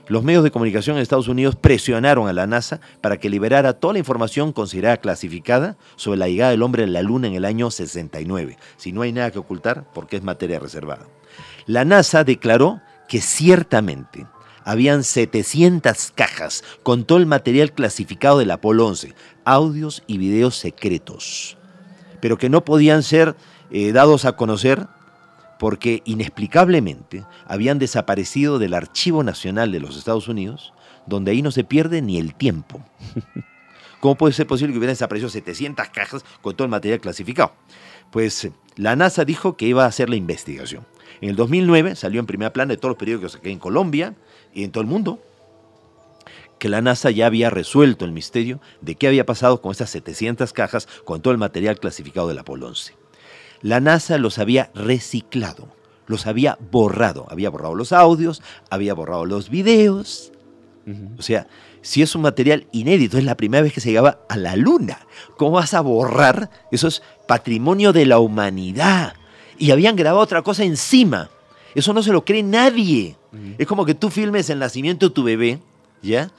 Speaker 3: los medios de comunicación en Estados Unidos presionaron a la NASA para que liberara toda la información considerada clasificada sobre la llegada del hombre a la Luna en el año 69. Si no hay nada que ocultar, porque es materia reservada. La NASA declaró que ciertamente habían 700 cajas con todo el material clasificado del Apolo 11, audios y videos secretos, pero que no podían ser eh, dados a conocer porque inexplicablemente habían desaparecido del Archivo Nacional de los Estados Unidos, donde ahí no se pierde ni el tiempo. ¿Cómo puede ser posible que hubieran desaparecido 700 cajas con todo el material clasificado? Pues eh, la NASA dijo que iba a hacer la investigación. En el 2009 salió en primera plana de todos los periódicos aquí en Colombia y en todo el mundo que la NASA ya había resuelto el misterio de qué había pasado con esas 700 cajas con todo el material clasificado del Apolo 11. La NASA los había reciclado, los había borrado, había borrado los audios, había borrado los videos. O sea, si es un material inédito, es la primera vez que se llegaba a la Luna. ¿Cómo vas a borrar? Eso es patrimonio de la humanidad. Y habían grabado otra cosa encima. Eso no se lo cree nadie. Es como que tú filmes el nacimiento de tu bebé, ¿ya?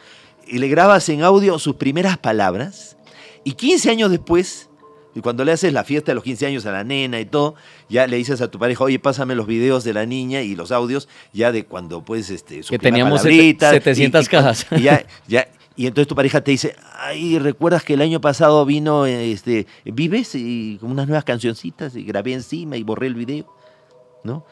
Speaker 3: Y le grabas en audio sus primeras palabras. Y 15 años después, y cuando le haces la fiesta de los 15 años a la nena y todo, ya le dices a tu pareja, oye, pásame los videos de la niña y los audios ya de cuando pues este sus
Speaker 2: Que teníamos sete-
Speaker 3: palabritas,
Speaker 2: 700
Speaker 3: y- y-
Speaker 2: cajas.
Speaker 3: Y ya, ya, y entonces tu pareja te dice, ay, ¿recuerdas que el año pasado vino este Vives y con unas nuevas cancioncitas y grabé encima y borré el video? ¿No?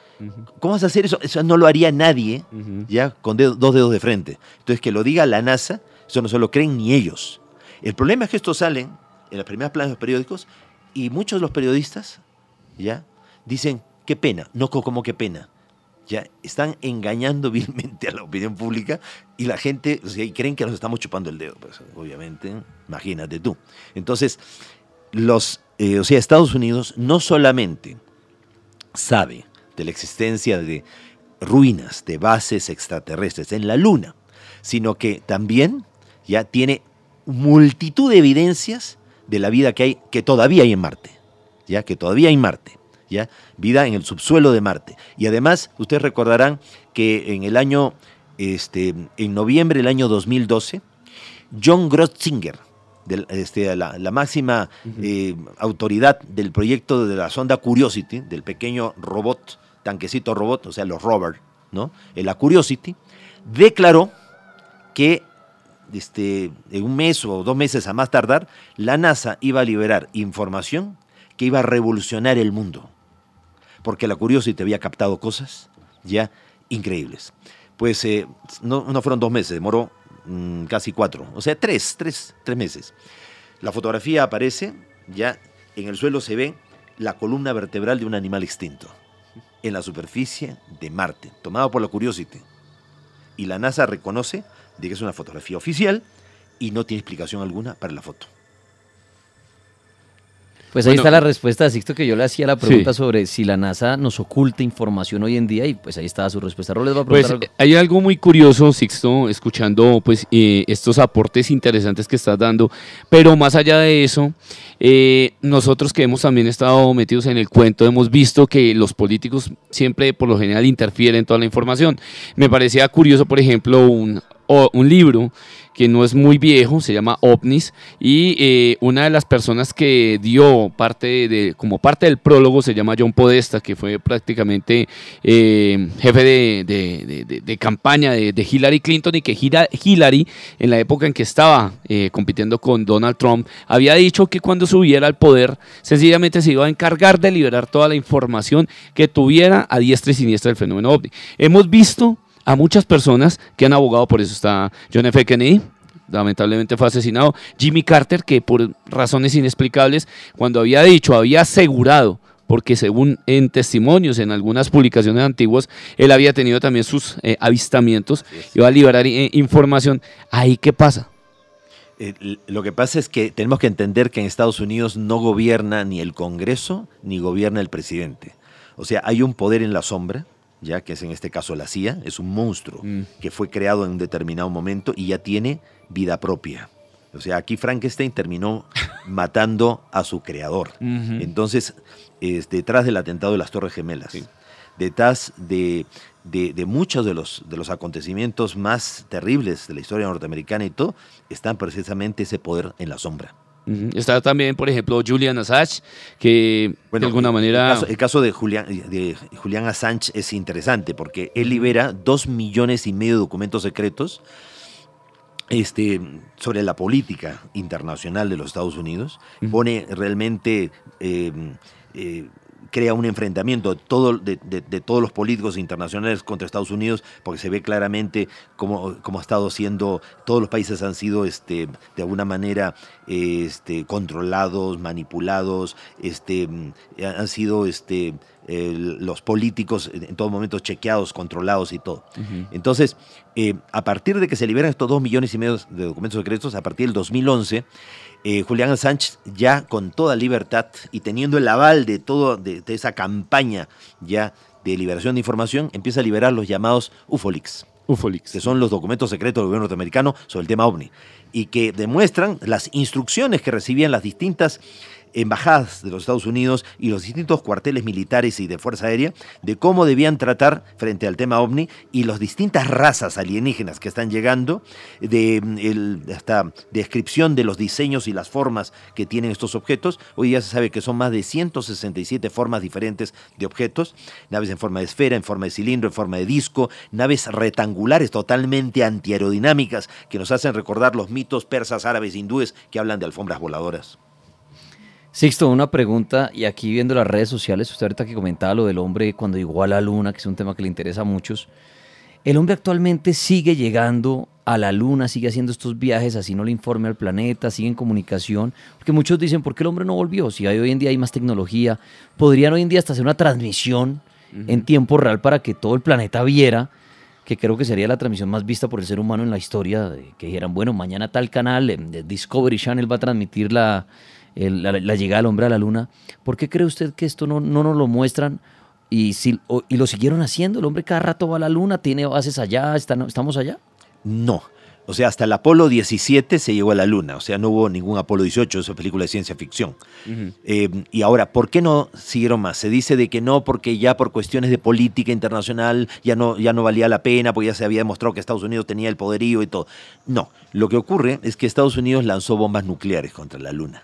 Speaker 3: ¿Cómo vas a hacer eso? Eso no lo haría nadie, ya, con dedo- dos dedos de frente. Entonces, que lo diga la NASA, eso no se lo creen ni ellos. El problema es que estos salen en las primeras planas de los periódicos y muchos de los periodistas, ya, dicen, qué pena, no co- como qué pena. ya están engañando vilmente a la opinión pública y la gente, o sea, y creen que nos estamos chupando el dedo, pues obviamente, imagínate tú. Entonces, los, eh, o sea, Estados Unidos no solamente sabe de la existencia de ruinas de bases extraterrestres en la Luna, sino que también ya tiene multitud de evidencias de la vida que hay, que todavía hay en Marte, ya que todavía hay Marte. ¿Ya? Vida en el subsuelo de Marte. Y además, ustedes recordarán que en el año, este, en noviembre del año 2012, John Grotzinger, este, la, máxima eh, autoridad del proyecto de la sonda Curiosity, del pequeño robot, tanquecito robot, o sea, los rover, ¿no? la Curiosity, declaró que este, en un mes o dos meses a más tardar, la NASA iba a liberar información que iba a revolucionar el mundo. Porque la Curiosity había captado cosas ya increíbles. Pues eh, no, fueron dos meses, demoró mm, casi cuatro, o sea, tres, tres, tres meses. La fotografía aparece, ya en el suelo se ve la columna vertebral de un animal extinto en la superficie de Marte, tomado por la Curiosity. Y la NASA reconoce que es una fotografía oficial y no tiene explicación alguna para la foto.
Speaker 2: Pues ahí está la respuesta de Sixto que yo le hacía la pregunta sobre si la NASA nos oculta información hoy en día y pues ahí estaba su respuesta.
Speaker 4: va a pues hay algo muy curioso, Sixto, escuchando pues eh, estos aportes interesantes que estás dando, pero más allá de eso, eh, nosotros que hemos también estado metidos en el cuento, hemos visto que los políticos siempre por lo general interfieren en toda la información. Me parecía curioso, por ejemplo, un, un libro que no es muy viejo, se llama OVNIS, y eh, una de las personas que dio parte de, como parte del prólogo se llama John Podesta, que fue prácticamente eh, jefe de, campaña de, Hillary Clinton y que Hillary, en la época en que estaba eh, compitiendo con Donald Trump, había dicho que cuando subiera al poder, sencillamente se iba a encargar de liberar toda la información que tuviera a diestra y siniestra del fenómeno OVNI. Hemos visto a muchas personas que han abogado por eso. Está John F. Kennedy, lamentablemente fue asesinado. Jimmy Carter, que por razones inexplicables, cuando había dicho, había asegurado, porque según en testimonios, en algunas publicaciones antiguas, él había tenido también sus eh, avistamientos, iba a liberar eh, información. ¿Ahí qué pasa?
Speaker 3: Eh, lo que pasa es que tenemos que entender que en Estados Unidos no gobierna ni el Congreso ni gobierna el presidente. O sea, hay un poder en la sombra ya que es en este caso la CIA, es un monstruo mm. que fue creado en un determinado momento y ya tiene vida propia. O sea, aquí Frankenstein terminó matando a su creador. Entonces, es detrás del atentado de las Torres Gemelas, detrás de, muchos de los, de los acontecimientos más terribles de la historia norteamericana y todo, están precisamente ese poder en la sombra.
Speaker 4: Está también, por ejemplo, Julian Assange, que de alguna manera...
Speaker 3: El caso, de, Julian, de Julian Assange es interesante porque él libera dos millones y medio de documentos secretos este, sobre la política internacional de los Estados Unidos. Pone realmente... Eh, eh, crea un enfrentamiento de, todo, de, todos los políticos internacionales contra Estados Unidos, porque se ve claramente cómo, cómo ha estado siendo, todos los países han sido este, de alguna manera este, controlados, manipulados, este, han sido este, los políticos en todo momento chequeados, controlados y todo. Entonces, eh, a partir de que se liberan estos dos millones y medio de documentos secretos, a partir del 2011, eh, Julián Assange ya con toda libertad y teniendo el aval de todo de, esa campaña ya de liberación de información, empieza a liberar los llamados UFOLIX. UFOLIX. Que son los documentos secretos del gobierno norteamericano sobre el tema OVNI. Y que demuestran las instrucciones que recibían las distintas embajadas de los Estados Unidos y los distintos cuarteles militares y de Fuerza Aérea de cómo debían tratar frente al tema ovni y las distintas razas alienígenas que están llegando, de esta descripción de los diseños y las formas que tienen estos objetos. Hoy ya se sabe que son más de 167 formas diferentes de objetos, naves en forma de esfera, en forma de cilindro, en forma de disco, naves rectangulares totalmente antiaerodinámicas que nos hacen recordar los mitos persas, árabes, hindúes que hablan de alfombras voladoras.
Speaker 2: Sixto, una pregunta, y aquí viendo las redes sociales, usted ahorita que comentaba lo del hombre cuando llegó a la luna, que es un tema que le interesa a muchos, el hombre actualmente sigue llegando a la luna, sigue haciendo estos viajes, así no le informe al planeta, sigue en comunicación, porque muchos dicen, ¿por qué el hombre no volvió? Si hoy en día hay más tecnología, podrían hoy en día hasta hacer una transmisión en tiempo real para que todo el planeta viera, que creo que sería la transmisión más vista por el ser humano en la historia, que dijeran, bueno, mañana tal canal, Discovery Channel va a transmitir la, el- la, la llegada del hombre a la luna. ¿Por qué cree usted que esto no, no nos lo muestran? Y, si, o- y lo siguieron haciendo, el hombre cada rato va a la luna, tiene bases allá, están- estamos allá.
Speaker 3: No. O sea, hasta el Apolo 17 se llegó a la Luna. O sea, no hubo ningún Apolo 18, esa película de ciencia ficción. Eh, y ahora, ¿por qué no siguieron más? Se dice de que no, porque ya por cuestiones de política internacional ya no, ya no valía la pena, porque ya se había demostrado que Estados Unidos tenía el poderío y todo. No, lo que ocurre es que Estados Unidos lanzó bombas nucleares contra la Luna,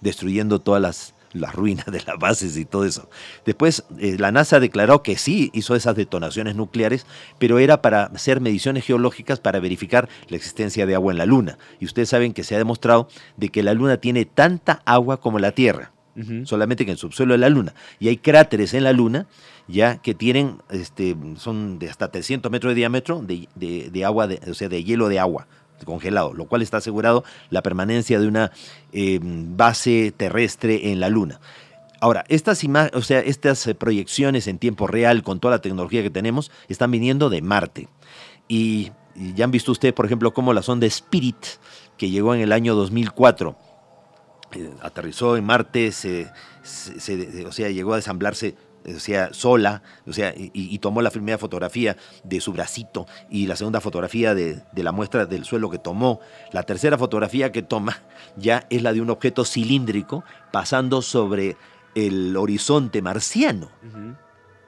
Speaker 3: destruyendo todas las, las ruinas de las bases y todo eso. Después, eh, la NASA declaró que sí hizo esas detonaciones nucleares, pero era para hacer mediciones geológicas para verificar la existencia de agua en la Luna. Y ustedes saben que se ha demostrado de que la Luna tiene tanta agua como la Tierra solamente que en el subsuelo de la Luna. Y hay cráteres en la Luna ya que tienen, este, son de hasta 300 metros de diámetro de, de- de agua, de- o sea, de hielo de agua congelado, lo cual está asegurado la permanencia de una eh, base terrestre en la Luna. Ahora, estas, o sea, estas eh, proyecciones en tiempo real con toda la tecnología que tenemos están viniendo de Marte. Y, ya han visto ustedes, por ejemplo, cómo la sonda Spirit, que llegó en el año 2004, eh, aterrizó en Marte, se, se- o sea, llegó a desamblarse o sea, sola, o sea, y, y tomó la primera fotografía de su bracito y la segunda fotografía de, de la muestra del suelo que tomó. La tercera fotografía que toma ya es la de un objeto cilíndrico pasando sobre el horizonte marciano.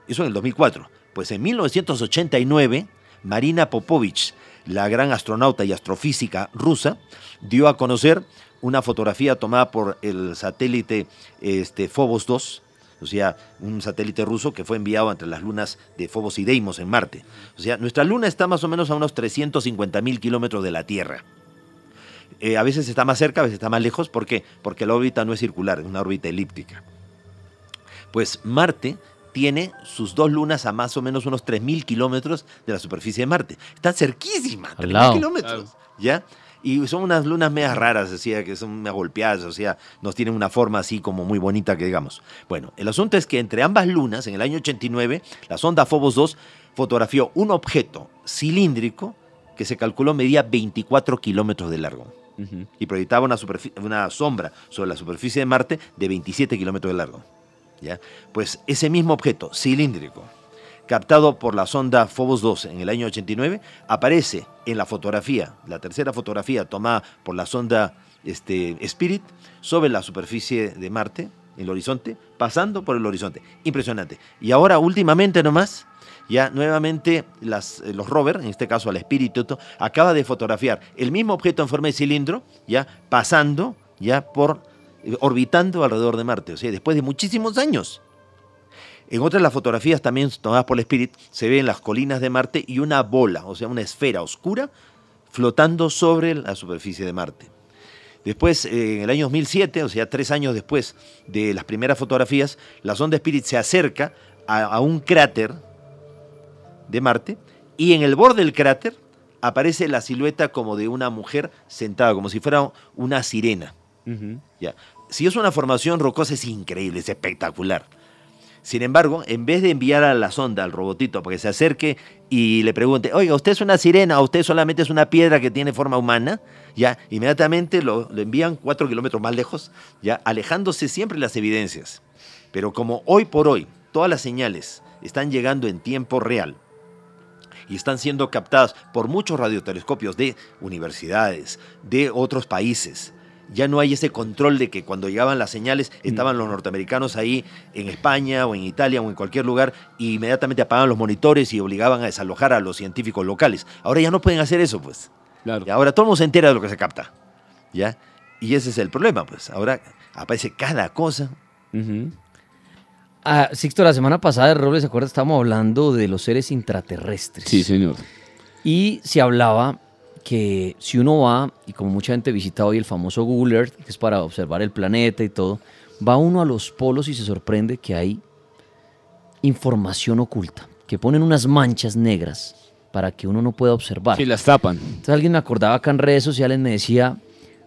Speaker 3: Eso en el 2004. Pues en 1989, Marina Popovich, la gran astronauta y astrofísica rusa, dio a conocer una fotografía tomada por el satélite este, Phobos 2, o sea, un satélite ruso que fue enviado entre las lunas de Phobos y Deimos en Marte. O sea, nuestra luna está más o menos a unos 350 mil kilómetros de la Tierra. Eh, a veces está más cerca, a veces está más lejos. ¿Por qué? Porque la órbita no es circular, es una órbita elíptica. Pues Marte tiene sus dos lunas a más o menos unos 3.000 kilómetros de la superficie de Marte. Está cerquísima,
Speaker 2: Al
Speaker 3: 3.000
Speaker 2: lado.
Speaker 3: kilómetros. ¿Ya? Y son unas lunas medias raras, decía, que son medio golpeadas, o sea, nos tienen una forma así como muy bonita que digamos. Bueno, el asunto es que entre ambas lunas, en el año 89, la sonda Phobos 2 fotografió un objeto cilíndrico que se calculó medía 24 kilómetros de largo y proyectaba una, una sombra sobre la superficie de Marte de 27 kilómetros de largo. ¿ya? Pues ese mismo objeto cilíndrico, captado por la sonda Phobos 2 en el año 89, aparece en la fotografía, la tercera fotografía tomada por la sonda este, Spirit sobre la superficie de Marte, en el horizonte, pasando por el horizonte. Impresionante. Y ahora, últimamente nomás, ya nuevamente eh, los rovers, en este caso el Espíritu, acaba de fotografiar el mismo objeto en forma de cilindro, ya pasando, ya por, eh, orbitando alrededor de Marte, o sea, después de muchísimos años. En otras las fotografías también tomadas por el Spirit se ven las colinas de Marte y una bola, o sea, una esfera oscura flotando sobre la superficie de Marte. Después, eh, en el año 2007, o sea, tres años después de las primeras fotografías, la sonda Spirit se acerca a, a un cráter de Marte y en el borde del cráter aparece la silueta como de una mujer sentada, como si fuera una sirena. Ya. Si es una formación rocosa es increíble, es espectacular. Sin embargo, en vez de enviar a la sonda, al robotito, para que se acerque y le pregunte, oiga, ¿usted es una sirena o usted solamente es una piedra que tiene forma humana? Ya, inmediatamente lo, lo envían cuatro kilómetros más lejos, ya, alejándose siempre las evidencias. Pero como hoy por hoy todas las señales están llegando en tiempo real, y están siendo captadas por muchos radiotelescopios de universidades, de otros países. Ya no hay ese control de que cuando llegaban las señales estaban los norteamericanos ahí en España o en Italia o en cualquier lugar y inmediatamente apagaban los monitores y obligaban a desalojar a los científicos locales. Ahora ya no pueden hacer eso, pues.
Speaker 4: Claro.
Speaker 3: Y ahora todo el mundo se entera de lo que se capta. ¿Ya? Y ese es el problema, pues. Ahora aparece cada cosa.
Speaker 2: Ah, Sixto, la semana pasada, Robles, ¿se acuerda? Estábamos hablando de los seres intraterrestres.
Speaker 4: Sí, señor.
Speaker 2: Y se hablaba que si uno va, y como mucha gente visita hoy el famoso Google Earth, que es para observar el planeta y todo, va uno a los polos y se sorprende que hay información oculta, que ponen unas manchas negras para que uno no pueda observar.
Speaker 4: Sí, las tapan.
Speaker 2: Entonces alguien me acordaba acá en redes sociales, me decía,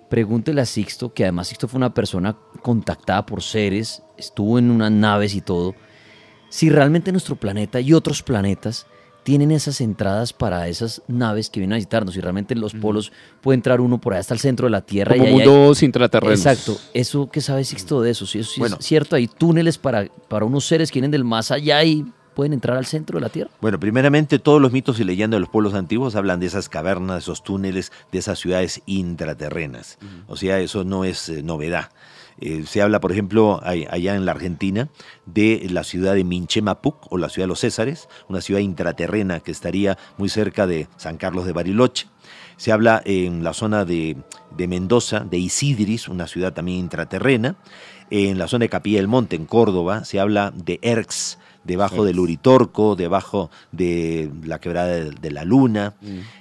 Speaker 2: pregúntele a Sixto, que además Sixto fue una persona contactada por seres, estuvo en unas naves y todo, si realmente nuestro planeta y otros planetas tienen esas entradas para esas naves que vienen a visitarnos. Y realmente en los polos puede entrar uno por ahí hasta el centro de la Tierra.
Speaker 4: Como
Speaker 2: y ahí hay-
Speaker 4: mundos intraterrenos.
Speaker 2: Exacto. ¿Eso qué sabe Sixto de eso? Si eso
Speaker 3: Bueno.
Speaker 2: es cierto, hay túneles para, para unos seres que vienen del más allá y pueden entrar al centro de la Tierra.
Speaker 3: Bueno, primeramente todos los mitos y leyendas de los pueblos antiguos hablan de esas cavernas, esos túneles, de esas ciudades intraterrenas. O sea, eso no es eh, novedad. Eh, se habla, por ejemplo, allá en la Argentina, de la ciudad de Minchemapuc o la ciudad de los Césares, una ciudad intraterrena que estaría muy cerca de San Carlos de Bariloche. Se habla en la zona de, de Mendoza, de Isidris, una ciudad también intraterrena. En la zona de Capilla del Monte, en Córdoba, se habla de Erx, debajo del Uritorco, debajo de la quebrada de, de la Luna.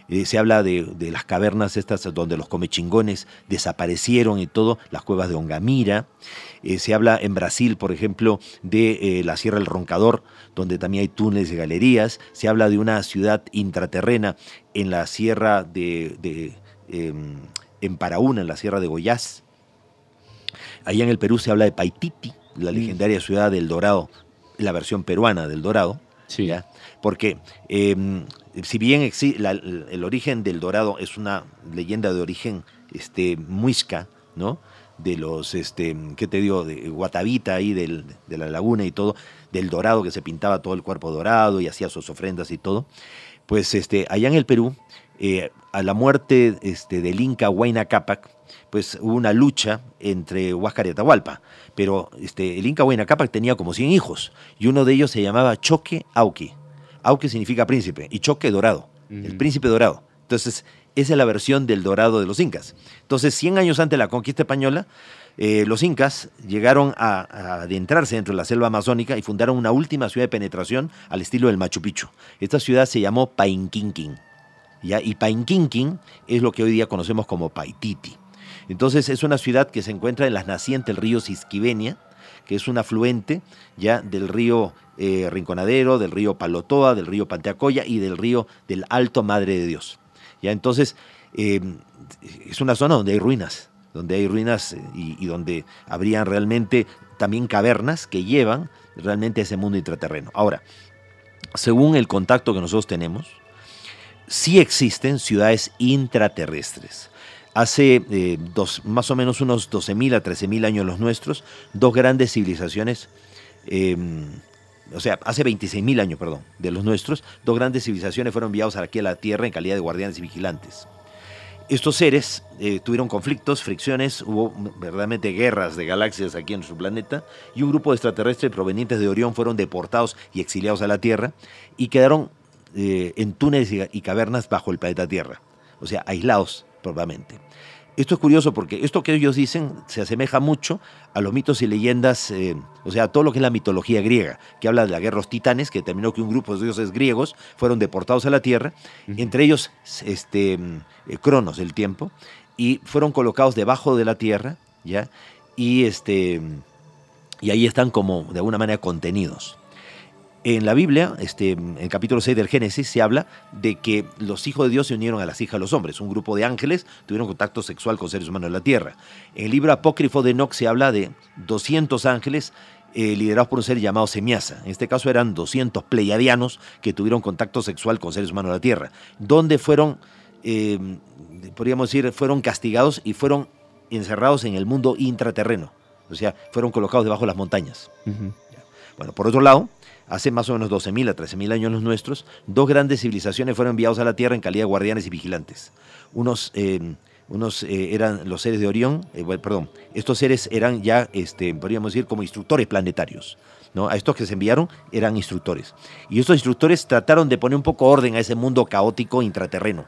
Speaker 3: Eh, se habla de, de las cavernas estas donde los comechingones desaparecieron y todo, las cuevas de Ongamira. Eh, se habla en Brasil, por ejemplo, de eh, la Sierra del Roncador, donde también hay túneles y galerías. Se habla de una ciudad intraterrena en la Sierra de, de, em, en Paraúna, en la Sierra de Goiás. Allá en el Perú se habla de Paititi, la legendaria ciudad del Dorado, la versión peruana del Dorado.
Speaker 4: Sí.
Speaker 3: ¿ya? Porque em, si bien la- el origen del Dorado es una leyenda de origen este, muisca, ¿no? De los, este, ¿qué te digo? De Guatavita ahí del- de la laguna y todo, del dorado que se pintaba todo el cuerpo dorado y hacía sus ofrendas y todo. Pues este, allá en el Perú, eh, a la muerte este, del Inca Huayna Cápac, pues hubo una lucha entre Huáscar y Atahualpa. Pero este, el Inca Cápac tenía como 100 hijos y uno de ellos se llamaba Choque Auqui. Auqui significa príncipe y Choque dorado, el príncipe dorado. Entonces, esa es la versión del dorado de los incas. Entonces, 100 años antes de la conquista española, eh, los incas llegaron a, a adentrarse dentro de la selva amazónica y fundaron una última ciudad de penetración al estilo del Machu Picchu. Esta ciudad se llamó Painquinquín. ¿ya? Y Painquinquín es lo que hoy día conocemos como Paititi. Entonces es una ciudad que se encuentra en las nacientes del río Sisquivenia, que es un afluente ya del río eh, Rinconadero, del río Palotoa, del río Panteacoya y del río del Alto Madre de Dios. Ya entonces eh, es una zona donde hay ruinas, donde hay ruinas eh, y, y donde habrían realmente también cavernas que llevan realmente a ese mundo intraterreno. Ahora, según el contacto que nosotros tenemos, sí existen ciudades intraterrestres. Hace eh, dos, más o menos unos 12.000 a 13.000 años los nuestros, dos grandes civilizaciones, eh, o sea, hace 26.000 años, perdón, de los nuestros, dos grandes civilizaciones fueron enviados aquí a la Tierra en calidad de guardianes y vigilantes. Estos seres eh, tuvieron conflictos, fricciones, hubo verdaderamente guerras de galaxias aquí en nuestro planeta y un grupo de extraterrestres provenientes de Orión fueron deportados y exiliados a la Tierra y quedaron eh, en túneles y cavernas bajo el planeta Tierra, o sea, aislados probablemente. Esto es curioso porque esto que ellos dicen se asemeja mucho a los mitos y leyendas, eh, o sea, a todo lo que es la mitología griega, que habla de la guerra de los titanes, que terminó que un grupo de dioses griegos fueron deportados a la Tierra, entre ellos este, eh, Cronos, el tiempo, y fueron colocados debajo de la Tierra, ¿ya? Y, este, y ahí están como de alguna manera contenidos. En la Biblia, este, en el capítulo 6 del Génesis, se habla de que los hijos de Dios se unieron a las hijas de los hombres. Un grupo de ángeles tuvieron contacto sexual con seres humanos en la tierra. En el libro apócrifo de Enoch se habla de 200 ángeles eh, liderados por un ser llamado Semiasa. En este caso eran 200 pleiadianos que tuvieron contacto sexual con seres humanos en la tierra, donde fueron, eh, podríamos decir, fueron castigados y fueron encerrados en el mundo intraterreno. O sea, fueron colocados debajo de las montañas. Bueno, por otro lado, hace más o menos 12.000 a 13.000 años los nuestros, dos grandes civilizaciones fueron enviados a la Tierra en calidad de guardianes y vigilantes. Unos, eh, unos eh, eran los seres de Orión, eh, perdón, estos seres eran ya, este, podríamos decir, como instructores planetarios. ¿no? A estos que se enviaron eran instructores. Y estos instructores trataron de poner un poco orden a ese mundo caótico intraterreno.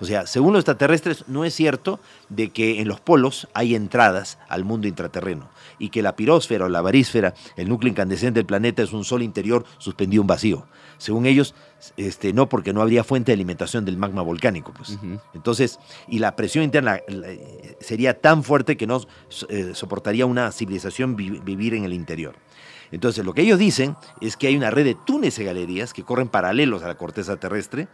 Speaker 3: O sea, según los extraterrestres, no es cierto de que en los polos hay entradas al mundo intraterreno y que la pirósfera o la varísfera, el núcleo incandescente del planeta, es un sol interior suspendido en vacío. Según ellos, este, no porque no habría fuente de alimentación del magma volcánico. Pues. Entonces, y la presión interna la, sería tan fuerte que no eh, soportaría una civilización vi vivir en el interior. Entonces, lo que ellos dicen es que hay una red de túneles y galerías que corren paralelos a la corteza terrestre,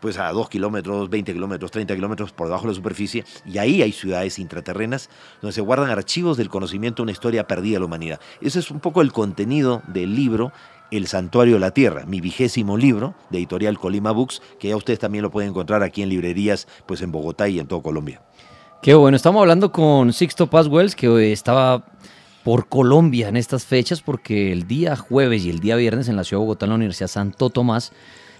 Speaker 3: pues a 2 kilómetros, 20 kilómetros, 30 kilómetros por debajo de la superficie, y ahí hay ciudades intraterrenas donde se guardan archivos del conocimiento de una historia perdida de la humanidad. Ese es un poco el contenido del libro El Santuario de la Tierra, mi vigésimo libro de editorial Colima Books, que ya ustedes también lo pueden encontrar aquí en librerías, pues en Bogotá y en todo Colombia.
Speaker 2: Qué bueno, estamos hablando con Sixto Paz Wells, que estaba por Colombia en estas fechas, porque el día jueves y el día viernes en la ciudad de Bogotá, en la Universidad Santo Tomás,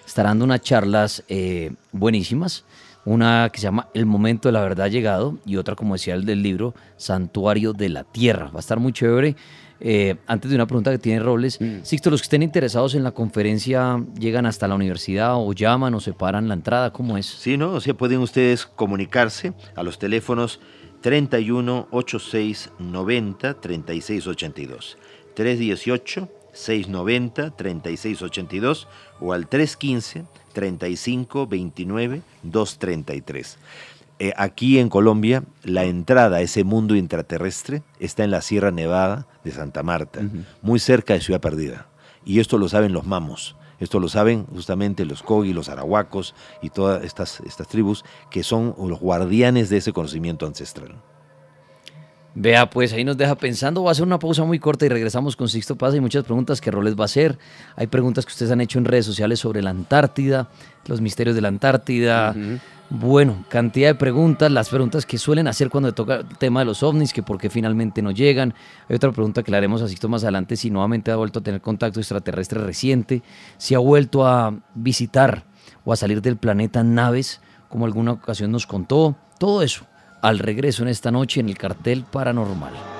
Speaker 2: estarán dando unas charlas eh, buenísimas. Una que se llama El momento de la verdad llegado y otra, como decía el del libro, Santuario de la Tierra. Va a estar muy chévere. Eh, antes de una pregunta que tiene Robles, mm. Sixto, los que estén interesados en la conferencia llegan hasta la universidad o llaman o separan la entrada, ¿cómo es?
Speaker 3: Sí, ¿no? O sea, pueden ustedes comunicarse a los teléfonos 31 86 90 36 82, 318 690 36 82 o al 315 35 29 233. Eh, aquí en Colombia, la entrada a ese mundo intraterrestre está en la Sierra Nevada de Santa Marta, muy cerca de Ciudad Perdida. Y esto lo saben los mamos. Esto lo saben justamente los Kogi, los Arahuacos y todas estas, estas tribus que son los guardianes de ese conocimiento ancestral.
Speaker 2: Vea, pues ahí nos deja pensando. Va a ser una pausa muy corta y regresamos con Sixto Paz. Hay muchas preguntas que Roles va a hacer. Hay preguntas que ustedes han hecho en redes sociales sobre la Antártida, los misterios de la Antártida. Bueno, cantidad de preguntas, las preguntas que suelen hacer cuando toca el tema de los ovnis, que por qué finalmente no llegan. Hay otra pregunta que le haremos a Sixto más adelante, si nuevamente ha vuelto a tener contacto extraterrestre reciente, si ha vuelto a visitar o a salir del planeta en naves, como alguna ocasión nos contó. Todo eso al regreso en esta noche en el cartel paranormal.